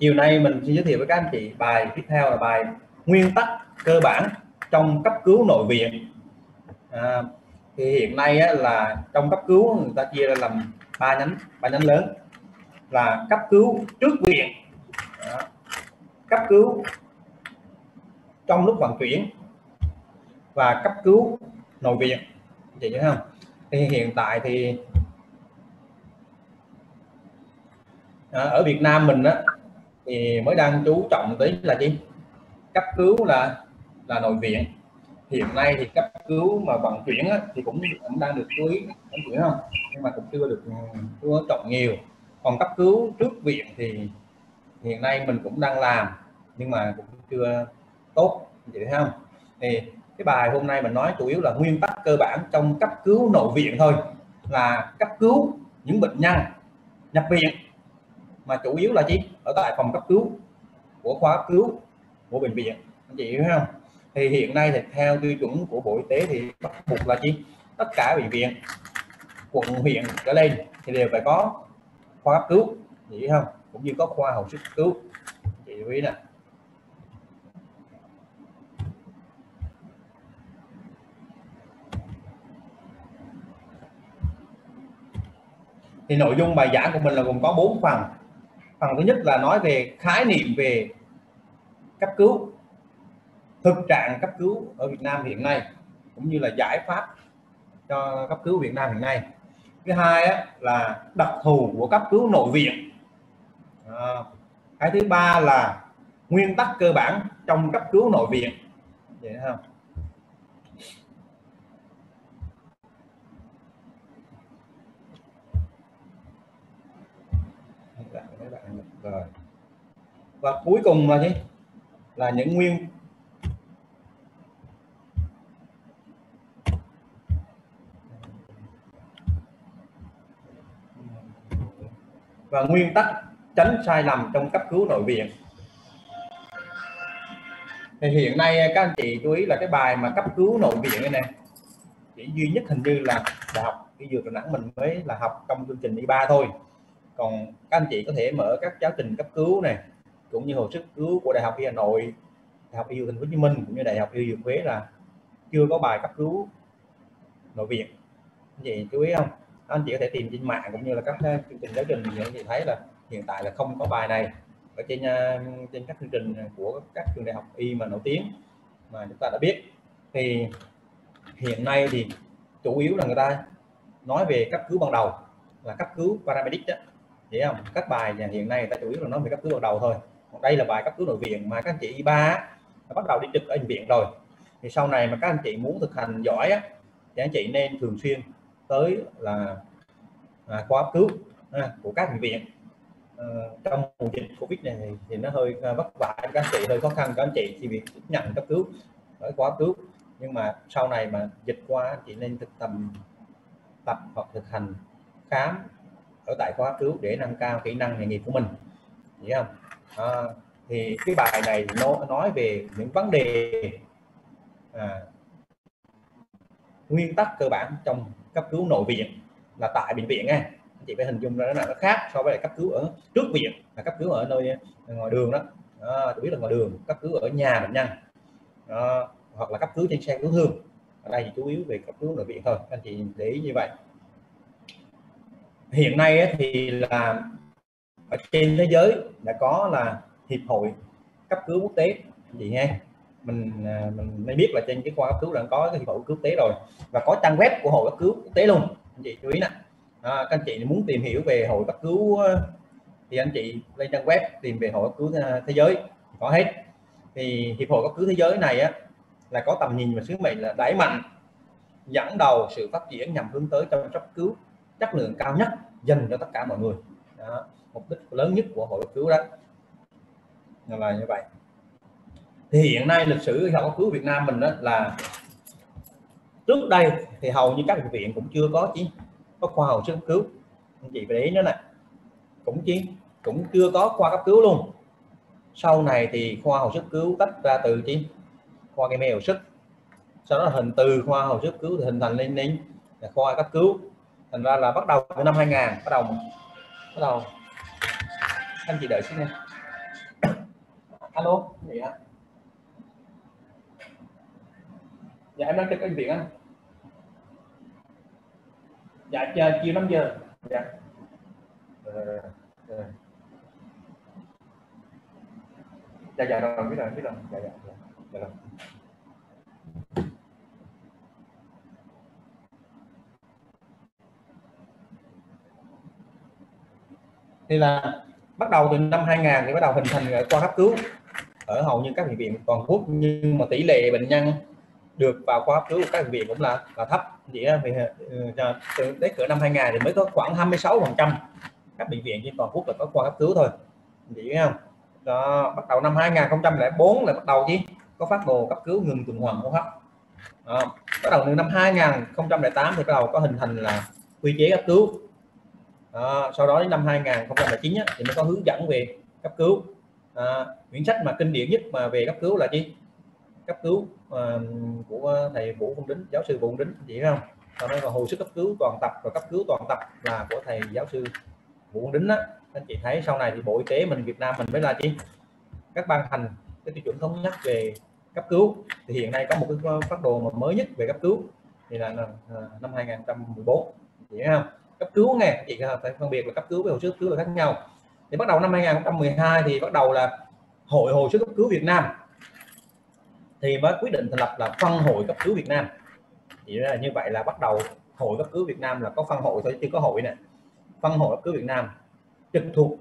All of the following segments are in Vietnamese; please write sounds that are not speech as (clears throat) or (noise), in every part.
chiều nay mình xin giới thiệu với các anh chị bài tiếp theo là bài nguyên tắc cơ bản trong cấp cứu nội viện. À, thì hiện nay á, là trong cấp cứu người ta chia ra làm ba nhánh ba nhánh lớn là cấp cứu trước viện. À, cấp cứu trong lúc vận chuyển và cấp cứu nội viện. Chị nhớ không? Thì hiện tại thì à, ở Việt Nam mình á thì mới đang chú trọng tới là gì cấp cứu là là nội viện. Hiện nay thì cấp cứu mà vận chuyển á, thì cũng cũng đang được chú ý vận chuyển không? Nhưng mà cũng chưa được ừ, chưa trọng nhiều. Còn cấp cứu trước viện thì hiện nay mình cũng đang làm nhưng mà cũng chưa tốt chị thấy không? Thì cái bài hôm nay mình nói chủ yếu là nguyên tắc cơ bản trong cấp cứu nội viện thôi là cấp cứu những bệnh nhân nhập viện mà chủ yếu là chỉ ở tại phòng cấp cứu của khoa cấp cứu của bệnh viện. Anh chị hiểu không? Thì hiện nay thì theo tiêu chuẩn của bộ y tế thì bắt buộc là chỉ tất cả bệnh viện, quận, huyện trở lên thì đều phải có khoa cấp cứu. Chị không? Cũng như có khoa hồi sức cấp cứu. Chị lưu ý nè. Thì nội dung bài giảng của mình là gồm có bốn phần phần thứ nhất là nói về khái niệm về cấp cứu thực trạng cấp cứu ở Việt Nam hiện nay cũng như là giải pháp cho cấp cứu Việt Nam hiện nay. Thứ hai á, là đặc thù của cấp cứu nội viện. À, cái thứ ba là nguyên tắc cơ bản trong cấp cứu nội viện. Vậy không rồi. Và cuối cùng là gì? Là những nguyên. Và nguyên tắc tránh sai lầm trong cấp cứu nội viện. Thì hiện nay à, các anh chị chú ý là cái bài mà cấp cứu nội viện này nè. Chỉ duy nhất hình như là đại học y dược đà nẵng mình mới là học trong chương trình y ba thôi còn các anh chị có thể mở các giáo trình cấp cứu này, cũng như hồi sức cứu của đại học y hà nội, đại học y dược thành phố hồ chí minh, cũng như đại học y dược huế là chưa có bài cấp cứu nội viện. Anh chị chú ý không? Anh chị có thể tìm trên mạng cũng như là các ờ, chương trình giáo trình thì anh chị thấy là hiện tại là không có bài này. Ở trên ờ, trên các chương trình của các trường đại học y mà nổi tiếng mà chúng ta đã biết. Thì hiện nay thì chủ yếu là người ta nói về cấp cứu ban đầu, là cấp cứu paramedic đó hiểu không các bài nhà hiện nay người ta chủ yếu là nói về cấp cứu ban đầu thôi. Còn đây là bài cấp cứu nội viện mà các anh chị y ba bắt đầu đi trực ở bệnh viện rồi. Thì sau này mà các anh chị muốn thực hành giỏi á, thì anh chị nên thường xuyên tới là à, khoa cấp cứu à, của các bệnh viện. À, trong mùa dịch covid này thì, nó hơi à, vất vả các anh chị hơi khó khăn các anh chị thì việc nhận cấp cứu ở khoa cấp cứu. Nhưng mà sau này mà dịch qua anh chị nên thực tầm tập hoặc thực hành khám ở tại khoa cấp cứu để nâng cao kỹ năng nghề nghiệp của mình. Hiểu không? À, thì cái bài này nó nói về những vấn đề à, nguyên tắc cơ bản trong cấp cứu nội viện là tại bệnh viện nha chị phải hình dung ra nó là nó khác so với lại cấp cứu ở trước viện là cấp cứu ở nơi à, ngoài đường đó. À, tôi biết là ngoài đường cấp cứu ở nhà bệnh nhân à, hoặc là cấp cứu trên xe cứu thương. Ở đây thì chủ yếu về cấp cứu nội viện thôi anh chị để ý như vậy hiện nay thì là ở trên thế giới đã có là hiệp hội cấp cứu quốc tế. Chị nghe mình à, mình mới biết là trên cái khoa cấp cứu đã có cái hiệp hội cấp cứu quốc tế rồi và có trang web của hội cấp cứu quốc tế luôn. Anh chị chú ý nè. À, các anh chị muốn tìm hiểu về hội cấp cứu à, thì anh chị lên trang web tìm về hội cấp cứu à, thế giới có hết. Thì hiệp hội cấp cứu thế giới này á là có tầm nhìn và sứ mệnh là đẩy mạnh dẫn đầu sự phát triển nhằm hướng tới chăm sóc cứu chất lượng cao nhất dành cho tất cả mọi người. Đó. mục đích lớn nhất của hội cấp cứu đó. Là như vậy. Thì hiện nay lịch sử y học cấp cứu Việt Nam mình đó là trước đây thì hầu như các bệnh viện cũng chưa có chỉ có khoa hồi sức cấp cứu. Anh chị phải để ý nữa này, cũng chỉ cũng chưa có khoa cấp cứu luôn. Sau này thì khoa hồi sức cứu tách ra từ chi khoa gây mê hồi sức. Sau đó hình từ khoa hồi sức cứu thì hình thành lên đến là khoa cấp cứu thành ra là bắt đầu từ năm 2000 bắt đầu bắt đầu. Anh chị đợi xin nha. (coughs) Alo gì ạ dạ em đang trên bệnh viện anh. Dạ chờ chiều 5 giờ. Dạ. Ờ, ờ. Dạ dạ rồi biết rồi biết rồi. Dạ dạ dạ, dạ rồi. Thì là bắt đầu từ năm 2000 thì bắt đầu hình thành khoa cấp cứu. Ở hầu như các bệnh viện toàn quốc nhưng mà tỷ lệ bệnh nhân được vào khoa cấp cứu của các bệnh viện cũng là là thấp. Chỉ vì ờ, từ đến cửa năm 2000 thì mới có khoảng 26 phần trăm các bệnh viện trên toàn quốc là có khoa cấp cứu thôi. Vậy không? Đó, bắt đầu năm 2004 là bắt đầu chứ có phát đồ cấp cứu ngừng tuần hoàn hô hấp. Đó. bắt đầu từ năm 2008 thì bắt đầu có hình thành là quy chế cấp cứu à, sau đó đến năm 2009 á, thì mới có hướng dẫn về cấp cứu. À, quyển sách mà kinh điển nhất mà về cấp cứu là chi? Cấp cứu à, của thầy Vũ công Đính giáo sư Vũ công Đính chị không? Sau đó là hồi sức cấp cứu toàn tập và cấp cứu toàn tập là của thầy giáo sư Vũ công Đính đó anh chị thấy sau này thì Bộ Y tế mình Việt Nam mình mới là chi? Các ban hành cái tiêu chuẩn thống nhất về cấp cứu. Thì hiện nay có một cái phát đồ mà mới nhất về cấp cứu thì là năm 2014 chị không? Cấp cứu nghe chị phải phân biệt là cấp cứu với hồi sức cấp cứu là khác nhau. Thì bắt đầu năm 2012 thì bắt đầu là hội hồi sức cấp cứu Việt Nam. Thì mới quyết định thành lập là phân hội cấp cứu Việt Nam. Thì là như vậy là bắt đầu hội cấp cứu Việt Nam là có phân hội thôi, chứ có hội nè. Phân hội cấp cứu Việt Nam trực thuộc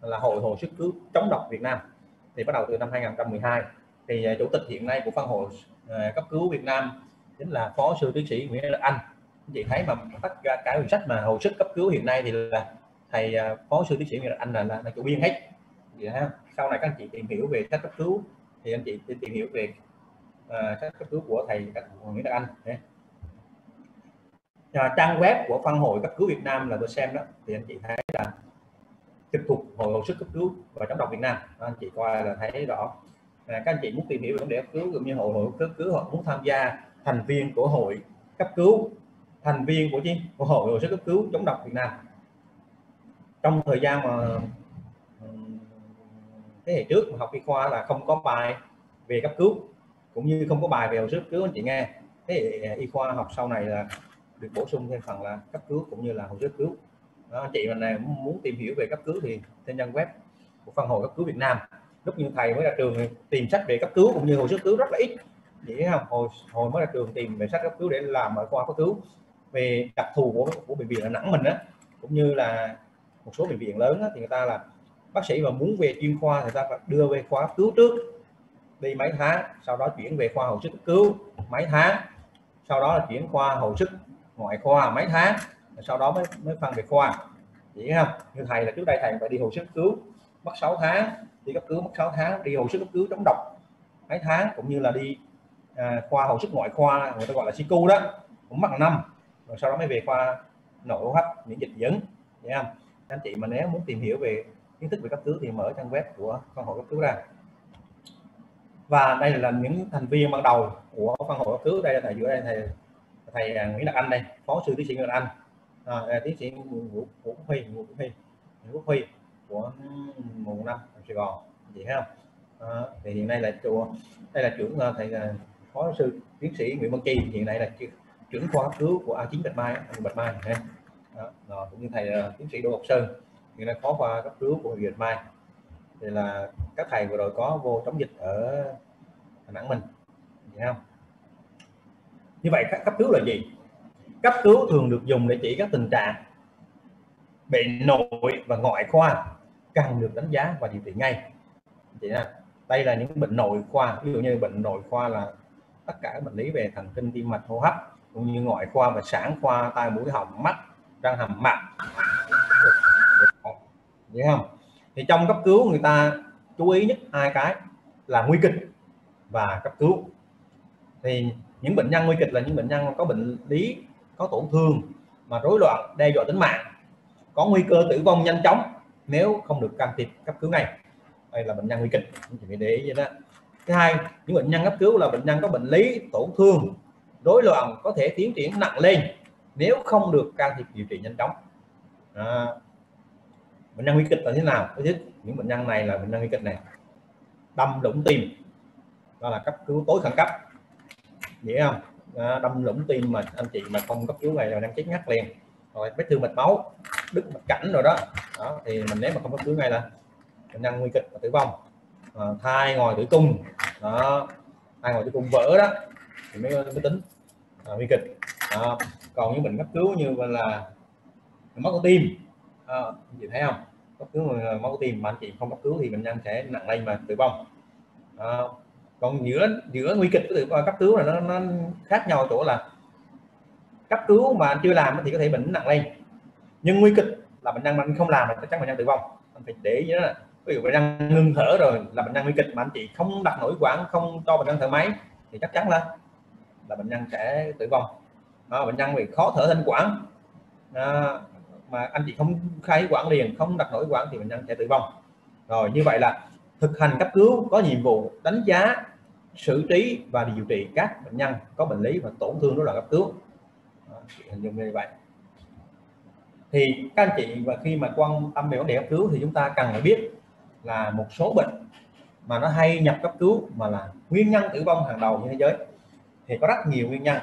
là hội hồi sức cứu chống độc Việt Nam. Thì bắt đầu từ năm 2012 thì à, chủ tịch hiện nay của phân hội à, cấp cứu Việt Nam chính là phó sư tiến sĩ Nguyễn Đức Anh chị thấy mà tất cả cái quyển sách mà hồi sức cấp cứu hiện nay thì là thầy à, phó sư tiến sĩ Nguyễn Anh là, là, là chủ biên hết. Vậy ha sau này các anh chị tìm hiểu về sách cấp cứu thì anh chị tìm hiểu về uh, sách cấp cứu của thầy Nguyễn Đức Anh. Nhé. À, trang web của phân hội cấp cứu Việt Nam là tôi xem đó thì anh chị thấy là trực thuộc hội hồi sức cấp cứu và chống độc Việt Nam. Anh chị coi là thấy rõ. À, các anh chị muốn tìm hiểu về vấn đề cấp cứu cũng như hội hội cấp cứu hoặc muốn tham gia thành viên của hội cấp cứu thành viên của chi của hội hồi sức cấp cứu chống độc Việt Nam. Trong thời gian mà thế hệ trước học y khoa là không có bài về cấp cứu cũng như không có bài về hồi sức cấp cứu anh chị nghe. Thế hệ y khoa học sau này là được bổ sung thêm phần là cấp cứu cũng như là hồi sức cấp cứu. Đó, anh chị mà này muốn tìm hiểu về cấp cứu thì trên trang web của phân hội cấp cứu Việt Nam. Lúc như thầy mới ra trường tìm sách về cấp cứu cũng như hồi sức cứu rất là ít. Vậy không hồi hồi mới ra trường tìm về sách cấp cứu để làm ở khoa cấp cứu về đặc thù của của bệnh viện Đà Nẵng mình á cũng như là một số bệnh viện lớn á, thì người ta là bác sĩ mà muốn về chuyên khoa thì ta phải đưa về khoa cứu trước. Đi mấy tháng sau đó chuyển về khoa hồi sức cứu mấy tháng. Sau đó là chuyển khoa hồi sức ngoại khoa mấy tháng sau đó mới mới phân biệt khoa. Vậy không như thầy là trước đây thầy phải đi hồi sức cứu mất 6 tháng. Đi cấp cứu mất 6 tháng đi hồi sức cấp cứu chống độc mấy tháng cũng như là đi à, khoa hồi sức ngoại khoa người ta gọi là sicu đó cũng mất năm rồi sau đó mới về khoa nội hô hấp miễn dịch dẫn nha anh chị mà nếu muốn tìm hiểu về kiến thức về cấp cứu thì mở trang web của phân hội cấp cứu ra. Và đây là những thành viên ban đầu của phân hội cấp cứu. Đây là thầy giữa đây thầy thầy à, Nguyễn Đạt Anh đây phó sư tiến sĩ Nguyễn Đạt Anh. À, tiến sĩ Vũ Vũ Huy Vũ Huy Vũ Huy của mùng năm Sài Gòn vậy không? À, thì hiện nay là chùa đây là trưởng à, thầy à, phó sư tiến sĩ Nguyễn Văn Chi hiện nay là trưởng khoa cấp cứu của A9 Bạch Mai Bạch Mai đó, đó, cũng như thầy ờ, tiến sĩ Đỗ Ngọc Sơn người là phó khoa cấp cứu của bệnh viện Mai. Thì là các thầy vừa rồi có vô chống dịch ở Đà Nẵng mình vậy không như vậy cấp cứu là gì? Cấp cứu thường được dùng để chỉ các tình trạng bệnh nội và ngoại khoa cần được đánh giá và điều trị ngay. Chị nha đây là những bệnh nội khoa ví dụ như bệnh nội khoa là tất cả các bệnh lý về thần kinh tim mạch hô hấp cũng như ngoại khoa và sản khoa tai mũi họng, mắt, răng hàm mặt. Hiểu không? Thì trong cấp cứu người ta chú ý nhất hai cái là nguy kịch và cấp cứu. Thì những bệnh nhân nguy kịch là những bệnh nhân có bệnh lý, có tổn thương mà rối loạn đe dọa tính mạng, có nguy cơ tử vong nhanh chóng nếu không được can thiệp cấp cứu ngay. Đây là bệnh nhân nguy kịch mình phải để ý vậy đó. Thứ hai, những bệnh nhân cấp cứu là bệnh nhân có bệnh lý, tổn thương rối loạn có thể tiến triển nặng lên nếu không được can thiệp điều trị nhanh chóng. À, bệnh nhân nguy kịch là thế nào? Thứ nhất những bệnh nhân này là bệnh nhân nguy kịch này. Đâm lũng tim. Đó là cấp cứu tối khẩn cấp. Dễ không? À, đâm lũng tim mà anh chị mà không cấp cứu này là đang chết ngắt liền. Rồi vết thương mạch máu đứt mạch cảnh rồi đó. Đó thì mình nếu mà không cấp cứu ngay là bệnh nhân nguy kịch và tử vong. À, thai ngồi tử cung. Đó thai ngồi tử cung vỡ đó thì mới, mới tính. À, nguy kịch. À, còn những bệnh cấp cứu như là mất của tim. À, chị thấy không? Cấp cứu máu tim mà anh chị không cấp cứu thì bệnh nhân sẽ nặng lên mà tử vong. À, còn giữa giữa nguy kịch với à, cấp cứu là nó, nó khác nhau chỗ là cấp cứu mà anh chưa làm thì có thể bệnh nặng lên nhưng nguy kịch là bệnh nhân mà anh không làm là chắc chắn bệnh nhân tử vong. Anh phải để ý đó là ví dụ bệnh nhân ngưng thở rồi là bệnh nhân nguy kịch mà anh chị không đặt nổi quản không cho bệnh nhân thở máy thì chắc chắn là là bệnh nhân sẽ tử vong. Đó, bệnh nhân bị khó thở thanh quản. Đó, mà anh chị không khai quản liền không đặt nổi quản thì bệnh nhân sẽ tử vong. Rồi như vậy là thực hành cấp cứu có nhiệm vụ đánh giá xử trí và điều trị các bệnh nhân có bệnh lý và tổn thương rối loạn cấp cứu. Hình dung như vậy. Thì các anh chị và khi mà quan tâm về vấn đề cấp cứu thì chúng ta cần phải biết là một số bệnh mà nó hay nhập cấp cứu mà là nguyên nhân tử vong hàng đầu trên thế giới thì có rất nhiều nguyên nhân.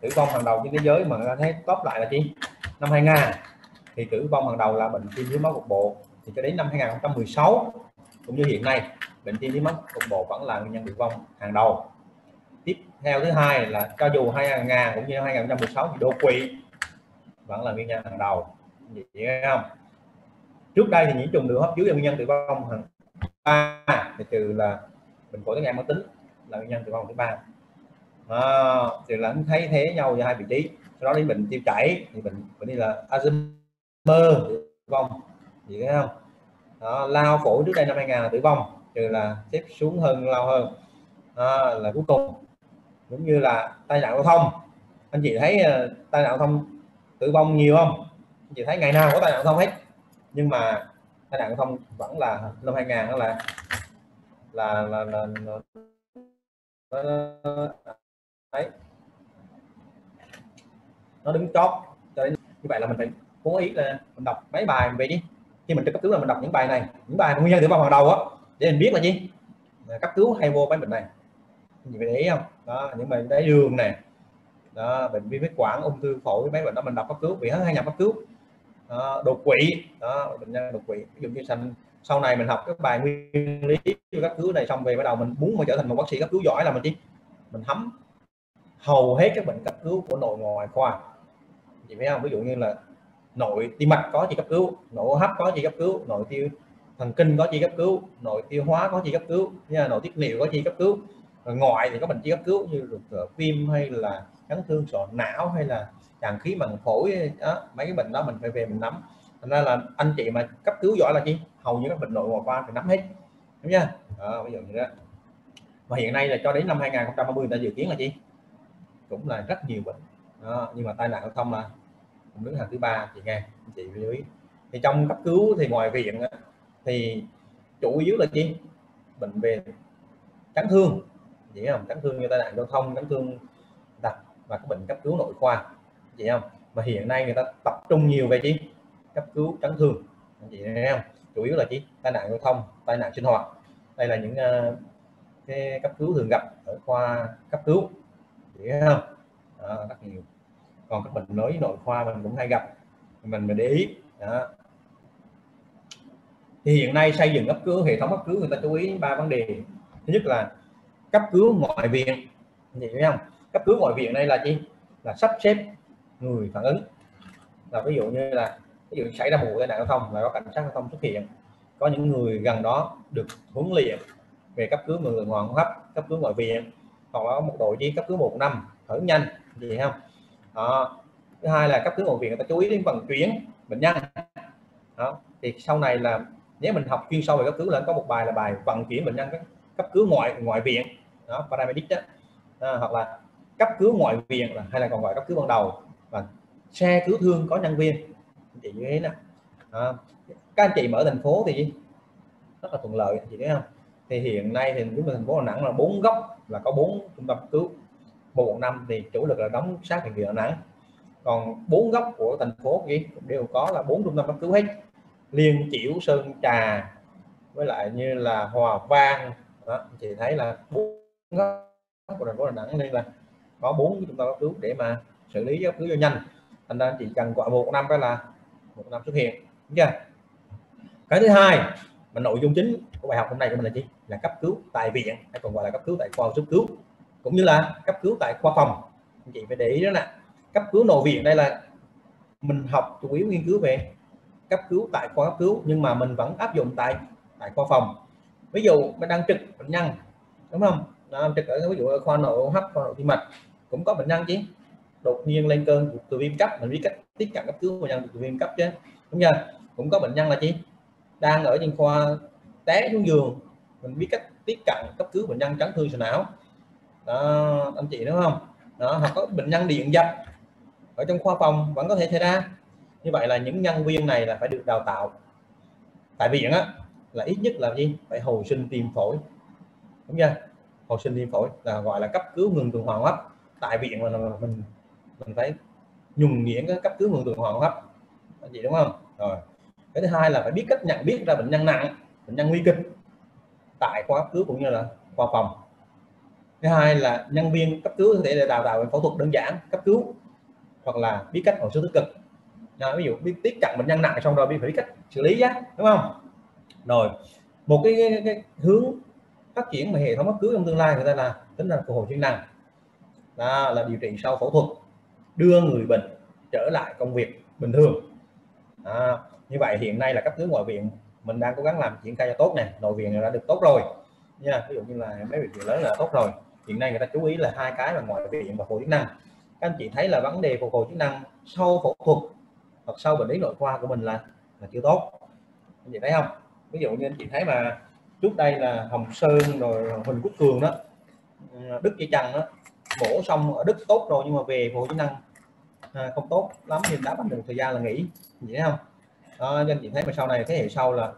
Tử vong hàng đầu trên thế giới mà ta thấy top lại là chi? Năm 2000 thì tử vong hàng đầu là bệnh tim thiếu máu cục bộ. Thì cho đến năm 2016 cũng như hiện nay, bệnh tim thiếu máu cục bộ vẫn là nguyên nhân tử vong hàng đầu. Tiếp theo thứ hai là cho dù 2000 cũng như 2016 thì đột quỵ vẫn là nguyên nhân hàng đầu. Vậy không? Trước đây thì nhiễm trùng đường hấp dưới là nguyên nhân tử vong hàng ba. Thì trừ là bệnh phổi tắc nghẽn mãn tính là nguyên nhân tử vong thứ ba à, thì là thấy thế nhau về hai vị trí sau đó đến bệnh tiêu chảy thì bệnh bệnh đi là Alzheimer tử vong gì thấy không đó, lao phổi trước đây năm 2000 là tử vong trừ là xếp xuống hơn lao hơn à, là cuối cùng cũng như là tai nạn giao thông anh chị thấy uh, tai nạn giao thông tử vong nhiều không anh chị thấy ngày nào có tai nạn giao thông hết nhưng mà tai nạn giao thông vẫn là năm 2000 đó là là là, là, là, là đấy. Nó đứng chót cho đến như vậy là mình phải cố ý là mình đọc mấy bài về đi. Khi mình cấp cứu là mình đọc những bài này những bài nguyên nhân tử vong hàng đầu á để mình biết là gì? Cấp cứu hay vô cái bệnh này. Gì phải để ý không? Đó những bệnh đái đường này đó bệnh viêm phế quản ung thư phổi mấy bệnh đó mình đọc cấp cứu bị hay nhập cấp cứu. Đó, đột quỵ. Đó bệnh nhân đột quỵ. Ví dụ như thành sau này mình học các bài nguyên lý cấp cứu này xong về bắt đầu mình muốn mà trở thành một bác sĩ cấp cứu giỏi là mình chi? Mình thấm hầu hết các bệnh cấp cứu của nội ngoại khoa. Chị thấy không? Ví dụ như là nội tim mạch có chi cấp cứu nội hấp có chi cấp cứu nội tiêu thần kinh có chi cấp cứu nội tiêu hóa có chi cấp cứu nha nội tiết niệu có chi cấp cứu. Rồi ngoại thì có bệnh chi cấp cứu như được viêm hay là chấn thương sọ não hay là tràn khí màng phổi đó mấy cái bệnh đó mình phải về mình nắm. Thành ra là anh chị mà cấp cứu giỏi là chi? Hầu như các bệnh nội ngoại khoa phải nắm hết đúng chưa? Đó, ví dụ như đó. Và hiện nay là cho đến năm 2030 người ta dự kiến là chi? Cũng là rất nhiều bệnh. Đó, nhưng mà tai nạn giao thông là cũng đứng hàng thứ ba chị nghe chị lưu ý. Thì trong cấp cứu thì ngoài viện thì chủ yếu là chi? Bệnh về chấn thương. Chị không? Chấn thương như tai nạn giao thông chấn thương đặc và các bệnh cấp cứu nội khoa. Chị không? Mà hiện nay người ta tập trung nhiều về chi? Cấp cứu chấn thương. Chị nghe không? Chủ yếu là chi? Tai nạn giao thông tai nạn sinh hoạt. Đây là những uh, cái cấp cứu thường gặp ở khoa cấp cứu vậy không? Đó, rất nhiều. Còn các bệnh nói nội khoa mình cũng hay gặp. Mình mình để ý. Đó. thì hiện nay xây dựng cấp cứu hệ thống cấp cứu người ta chú ý ba vấn đề. Thứ nhất là cấp cứu ngoại viện. Hiểu không? Cấp cứu ngoại viện đây là gì là sắp xếp người phản ứng. Là ví dụ như là ví dụ xảy ra một vụ tai nạn giao thông là có cảnh sát giao thông xuất hiện. Có những người gần đó được huấn luyện về cấp cứu người ngoài hô hấp cấp cứu ngoại viện hoặc là một đội chi cấp cứu một năm thở nhanh gì không? Đó. thứ hai là cấp cứu ngoại viện người ta chú ý đến vận chuyển bệnh nhân. Đó. Thì sau này là nếu mình học chuyên sâu về cấp cứu là có một bài là bài vận chuyển bệnh nhân cấp cứu ngoại ngoại viện. Đó paramedic đó. À, hoặc là cấp cứu ngoại viện là hay là còn gọi cấp cứu ban đầu. Và xe cứu thương có nhân viên. Chị như thế nào? À, các anh chị mở thành phố thì rất là thuận lợi chị thấy không? Thì hiện nay thì chúng mình thành phố Đà Nẵng là bốn góc, là có bốn trung tâm cứu. Một năm thì chủ lực là đóng sát bệnh viện Đà Nẵng. Còn bốn góc của thành phố gì đều có là bốn trung tâm cấp cứu hết. Liên chiểu sơn trà, với lại như là hòa vang, đó chị thấy là bốn góc của thành phố Đà Nẵng nên là có bốn trung tâm cấp cứu để mà xử lý cấp cứu cho nhanh. Thành ra chỉ cần gọi một năm cái là một năm xuất hiện. Đúng chưa? Cái thứ hai mà nội dung chính của bài học hôm nay của mình là gì? Là cấp cứu tại viện hay còn gọi là cấp cứu tại khoa cấp cứu cũng như là cấp cứu tại khoa phòng. Anh chị phải để ý đó nè cấp cứu nội viện đây là mình học chủ yếu nghiên cứu về cấp cứu tại khoa cấp cứu nhưng mà mình vẫn áp dụng tại tại khoa phòng. Ví dụ mình đang trực bệnh nhân đúng không? Đó, trực ở ví dụ ở khoa nội hô hấp khoa nội tim mạch cũng có bệnh nhân chứ. Đột nhiên lên cơn từ viêm cấp mình biết cách tiếp cận cấp cứu bệnh nhân từ viêm cấp chứ. Đúng chưa? Cũng có bệnh nhân là chi? Đang ở trên khoa té xuống giường mình biết cách tiếp cận cấp cứu bệnh nhân chấn thương sọ não. Đó, anh chị đúng không? Đó hoặc có bệnh nhân điện giật ở trong khoa phòng vẫn có thể xảy ra. Như vậy là những nhân viên này là phải được đào tạo. Tại viện á là ít nhất là gì? Phải hồi sinh tim phổi. Đúng chưa? Hồi sinh tim phổi là gọi là cấp cứu ngừng tuần hoàn hấp. Tại viện mà mình mình phải nhùng nhuyễn cái cấp cứu ngừng tuần hoàn hấp. Anh chị đúng không? Rồi. Cái thứ hai là phải biết cách nhận biết ra bệnh nhân nặng bệnh nhân nguy kịch tại khoa cấp cứu cũng như là khoa phòng. Thứ hai là nhân viên cấp cứu có thể là đào tạo về phẫu thuật đơn giản cấp cứu hoặc là biết cách hồi sức tích cực. À, ví dụ biết tiếp cận bệnh nhân nặng xong rồi biết phải biết cách xử lý á đúng không? Rồi một cái, cái, cái hướng phát triển mà hệ thống cấp cứu trong tương lai người ta là tính là phục hồi chức năng. Đó là điều trị sau phẫu thuật đưa người bệnh trở lại công việc bình thường. À, như vậy hiện nay là cấp cứu ngoại viện mình đang cố gắng làm triển khai cho tốt này nội viện đã được tốt rồi. Nha ví dụ như là mấy bệnh viện lớn là tốt rồi. Hiện nay người ta chú ý là hai cái là ngoại viện và phẫu chức năng. Các anh chị thấy là vấn đề phục hồi chức năng sau phẫu thuật hoặc sau bệnh lý nội khoa của mình là là chưa tốt. Anh chị thấy không? Ví dụ như anh chị thấy mà trước đây là Hồng Sơn rồi Huỳnh Quốc Cường đó ờ, Đức Dây Trần đó mổ xong ở Đức tốt rồi nhưng mà về phục hồi chức năng à, không tốt lắm nên đã bắt được thời gian là nghỉ. Vậy không? Đó, anh chị thấy mà sau này thế hệ sau là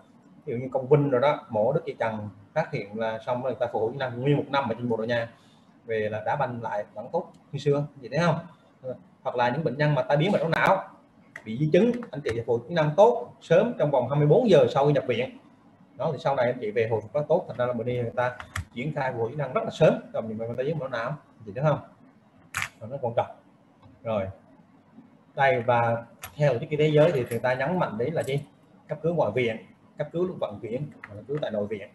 ví dụ như công Vinh rồi đó mổ Đức chị Trần phát hiện là xong rồi người ta phục hồi chức năng nguyên một năm ở trên bộ đội nha về là đá banh lại vẫn tốt như xưa gì thấy không? Ờ, hoặc là những bệnh nhân mà tai biến mạch máu não bị di chứng anh chị phục hồi chức năng tốt sớm trong vòng 24 giờ sau khi nhập viện. Đó thì sau này anh chị về hồi phục rất tốt thành ra là bệnh nhân người ta triển khai phục hồi chức năng rất là sớm trong những bệnh tai biến mạch não chị thấy không? Nó quan trọng. Rồi đây và theo cái thế giới thì người ta nhấn mạnh đấy là gì? Cấp cứu ngoại viện cấp cứu lúc vận chuyển cấp cứu tại nội viện.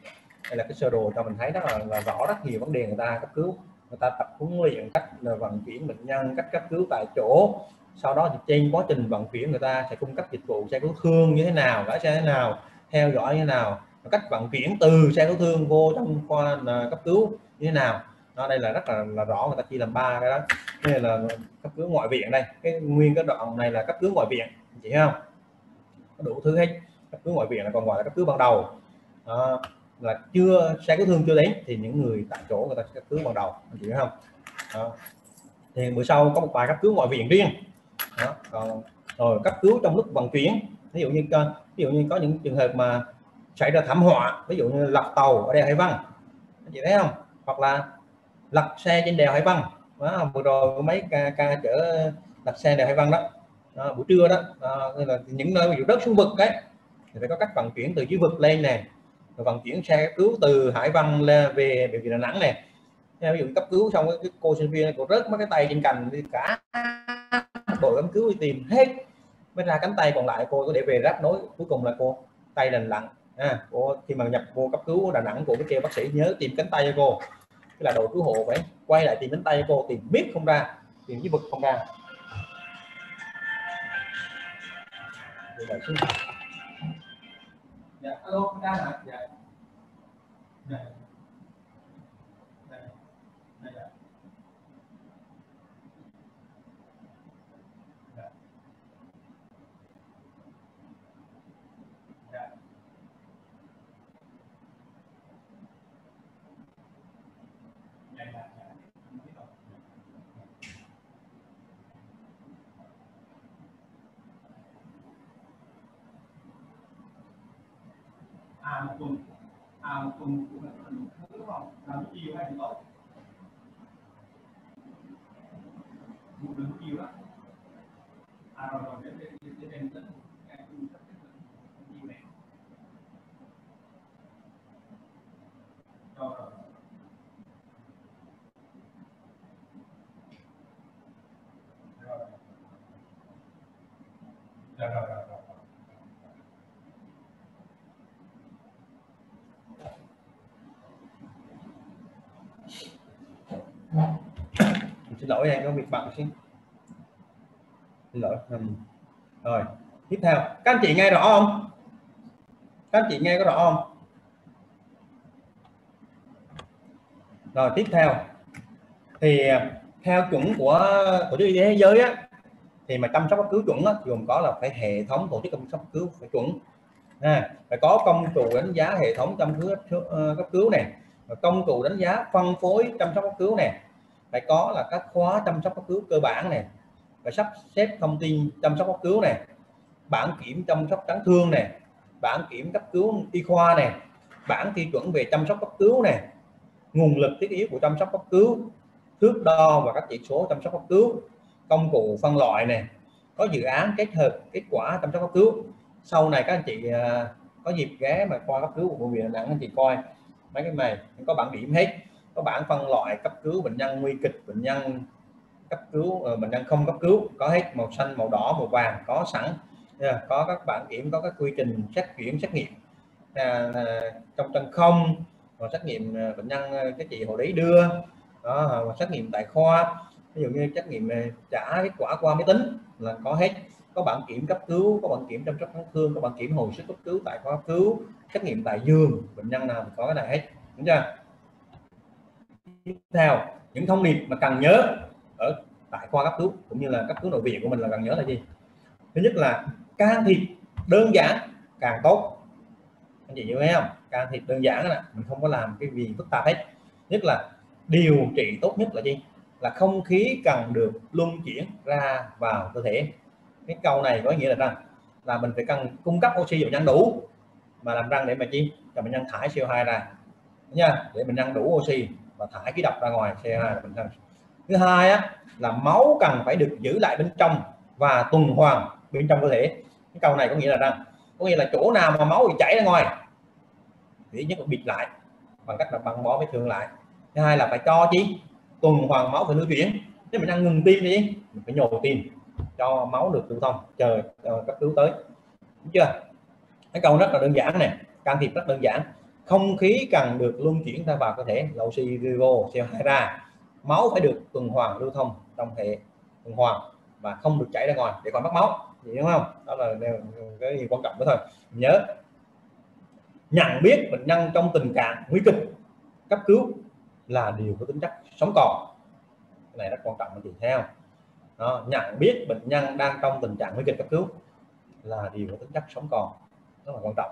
Đây là cái sơ đồ cho mình thấy rất là, là rõ rất nhiều vấn đề người ta cấp cứu. Người ta tập huấn luyện cách là vận chuyển bệnh nhân cách cấp cứu tại chỗ. Sau đó thì trên quá trình vận chuyển người ta sẽ cung cấp dịch vụ xe cứu thương như thế nào lái xe thế nào theo dõi như thế nào cách vận chuyển từ xe cứu thương vô trong khoa à, cấp cứu như thế nào đó đây là rất là, là rõ người ta chia làm ba cái đó. Đây là cấp cứu ngoại viện đây. Cái nguyên cái đoạn này là cấp cứu ngoại viện chị thấy không? Có đủ thứ hết. Cấp cứu ngoại viện là còn gọi là cấp cứu ban đầu. À, là chưa xe cứu thương chưa đến thì những người tại chỗ người ta cấp cứu ban đầu chị thấy không? À, thì bữa sau có một bài cấp cứu ngoại viện riêng. Đó. còn rồi cấp cứu trong lúc vận chuyển. Ví dụ như ví dụ như có những trường hợp mà xảy ra thảm họa ví dụ như lật tàu ở đây Hải văn chị thấy không? Hoặc là lật xe trên đèo Hải Vân. Đó, vừa rồi có mấy ca, ca chở lật xe đèo Hải Vân đó, đó buổi trưa đó, đó là những nơi ví dụ đất xuống vực đấy thì phải có cách vận chuyển từ dưới vực lên nè rồi vận chuyển xe cấp cứu từ Hải Vân lên về bệnh viện Đà Nẵng nè, ví dụ cấp cứu xong cái cô sinh viên cô rớt mấy cái tay trên cành đi cả đội cấp cứu đi tìm hết. Mới ra cánh tay còn lại cô có để về ráp nối cuối cùng là cô tay lành lặn. À, cô khi mà nhập vô cấp cứu Đà Nẵng cô mới kêu bác sĩ nhớ tìm cánh tay cho cô cái là đội cứu hộ phải quay lại tìm đến tay cô, tìm biết không ra, tìm dưới vực không ra. Dạ alo đang hả dạ dạ. à, một tuần cũng là thứ đúng không làm chiều hay tối một lượng chiều á à rồi rồi để để để đem đến cái cung cấp cái lượng chiều này. Rồi. Rồi. Dạ rồi rồi. Lỗi em có việc bận xin xin lỗi ừ. rồi tiếp theo các anh chị nghe rõ không? Các anh chị nghe có rõ không? Rồi tiếp theo thì à, theo chuẩn của tổ chức y tế thế giới á, thì mà chăm sóc cấp cứu chuẩn á, gồm có là phải hệ thống tổ chức chăm sóc cấp cứu phải chuẩn. À, phải có công cụ đánh giá hệ thống chăm cứu ờ, cấp cứu này công cụ đánh giá phân phối chăm sóc cấp cứu này phải có là các khóa chăm sóc cấp cứu cơ bản này phải sắp xếp thông tin chăm sóc cấp cứu này bản kiểm chăm sóc chấn thương này bản kiểm cấp cứu y khoa này bản tiêu chuẩn về chăm sóc cấp cứu này nguồn lực thiết yếu của chăm sóc cấp cứu, thước đo và các chỉ số chăm sóc cấp cứu, công cụ phân loại này có dự án kết hợp kết quả chăm sóc cấp cứu. Sau này các anh chị à, có dịp ghé mà coi cấp cứu của bệnh viện Đà Nẵng, anh chị coi. Mấy cái này, có bản điểm hết có bản phân loại cấp cứu bệnh nhân nguy kịch bệnh nhân cấp cứu ờ, bệnh nhân không cấp cứu có hết màu xanh màu đỏ màu vàng có sẵn. Ờ, có các bản kiểm có các quy trình xét chuyển xét nghiệm. À, trong chân không và xét nghiệm bệnh nhân cái chị hồi đấy đưa. Đó và xét nghiệm tại khoa. Ví dụ như xét nghiệm trả kết quả qua máy tính là có hết. Có bản kiểm cấp cứu có bản kiểm chăm sóc chấn thương có bản kiểm hồi sức cấp cứu tại khoa cấp cứu xét nghiệm tại giường bệnh nhân nào có cái này hết. Đúng chưa? Tiếp theo, những thông điệp mà cần nhớ ở tại khoa cấp cứu cũng như là cấp cứu nội viện của mình là cần nhớ là gì? Thứ nhất là can thiệp đơn giản càng tốt. Anh chị nhớ không? Can thiệp đơn giản là mình không có làm cái gì phức tạp hết. Nhất là điều trị tốt nhất là gì? Là không khí cần được luân chuyển ra vào cơ thể. Cái câu này có nghĩa là rằng là mình phải cần cung cấp oxy cho bệnh nhân đủ mà làm răng để mà chi? Cho bệnh nhân thải CO2 ra. Nha để mình ăn đủ oxy và thải khí độc ra ngoài CO2 bình thường thứ hai á, là máu cần phải được giữ lại bên trong và tuần hoàn bên trong cơ thể. Cái câu này có nghĩa là rằng có nghĩa là chỗ nào mà máu bị chảy ra ngoài thì nhất là bịt lại bằng cách là băng bó vết thương lại. Thứ hai là phải cho chi? Tuần hoàn máu phải lưu chuyển. Nếu mình đang ngừng tim đi mình phải nhồi tim cho máu được lưu thông chờ ờ, cấp cứu tới. Đúng chưa? Cái câu rất là đơn giản này can thiệp rất đơn giản không khí cần được luân chuyển ra vào cơ thể là oxy CO2 ra máu phải được tuần hoàn lưu thông trong hệ tuần hoàn và không được chảy ra ngoài để còn mất máu. Vậy đúng không? Đó là cái gì quan trọng đó thôi. Nhớ nhận biết bệnh nhân trong tình trạng nguy kịch cấp cứu là điều có tính chất sống còn. Cái này rất quan trọng anh chị theo đó, nhận biết bệnh nhân đang trong tình trạng nguy kịch cấp cứu là điều có tính chất sống còn rất là quan trọng.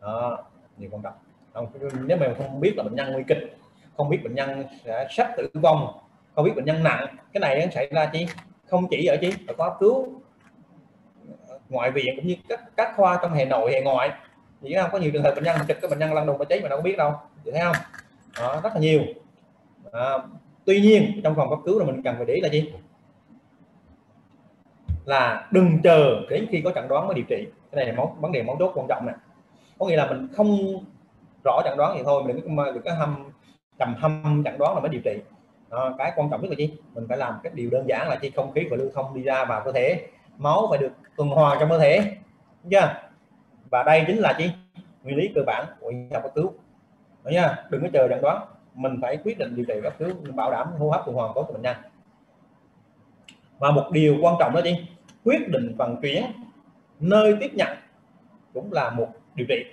Đó, điều quan trọng không, nếu mà không biết là bệnh nhân nguy kịch không biết bệnh nhân sẽ sắp tử vong không biết bệnh nhân nặng cái này xảy ra chi? Không chỉ ở chi? Ở khoa cứu. Ngoại viện cũng như các các khoa trong hệ nội hệ ngoại. Thì không có nhiều trường hợp bệnh nhân trực cái bệnh nhân lăn đùng và cháy mà đâu có biết đâu. Thì thấy không? Đó, rất là nhiều. À, tuy nhiên trong phòng cấp cứu là mình cần phải để ý là gì là đừng chờ đến khi có chẩn đoán mới điều trị. Cái này là món vấn đề món đốt quan trọng này có nghĩa là mình không rõ chẩn đoán thì thôi mình đừng có, đừng có hâm trầm hâm chẩn đoán là mới điều trị. À, cái quan trọng nhất là gì mình phải làm cái điều đơn giản là chi? Không khí và lưu thông đi ra vào cơ thể. Máu phải được tuần hoàn trong cơ thể. Đúng chưa? Và đây chính là chi? Nguyên lý cơ bản của y học cấp cứu. Đúng nha đừng có chờ chẩn đoán. Mình phải quyết định điều trị cấp cứu bảo đảm hô hấp tuần hoàn tốt cho bệnh nhân. Và một điều quan trọng đó chi? Quyết định vận chuyển nơi tiếp nhận cũng là một điều trị.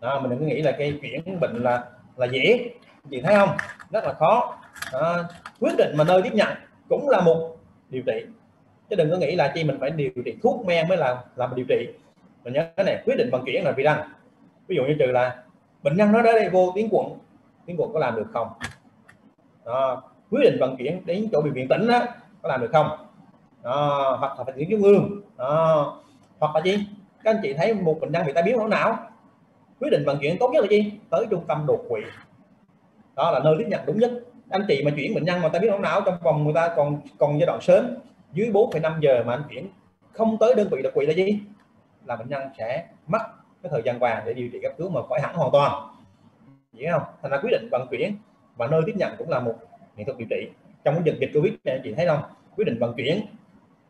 Đó, mình đừng có nghĩ là cái chuyển bệnh là là dễ. Chị thấy không? Rất là khó. Đó, quyết định mà nơi tiếp nhận cũng là một điều trị. Chứ đừng có nghĩ là chi mình phải điều trị thuốc men mới là làm điều trị. Mình nhớ cái này quyết định vận chuyển là vì đăng ví dụ như trừ là bệnh nhân nó đến đây vô tuyến quận tuyến quận có làm được không? Đó, quyết định vận chuyển đến chỗ bệnh viện tỉnh đó, có làm được không? Đó, hoặc là phải chuyển trung ương. Đó, hoặc là gì các anh chị thấy một bệnh nhân bị tai biến máu não quyết định vận chuyển tốt nhất là gì tới trung tâm đột quỵ. Đó là nơi tiếp nhận đúng nhất. Anh chị mà chuyển bệnh nhân mà ta biết máu não trong vòng người ta còn còn giai đoạn sớm dưới 4,5 giờ mà anh chuyển không tới đơn vị đột quỵ là gì là bệnh nhân sẽ mất cái thời gian vàng để điều trị cấp cứu mà khỏi hẳn hoàn toàn. Hiểu không? Thành ra quyết định vận chuyển và nơi tiếp nhận cũng là một nghệ thuật điều trị. Trong cái dịch dịch covid này anh chị thấy không? Quyết định vận chuyển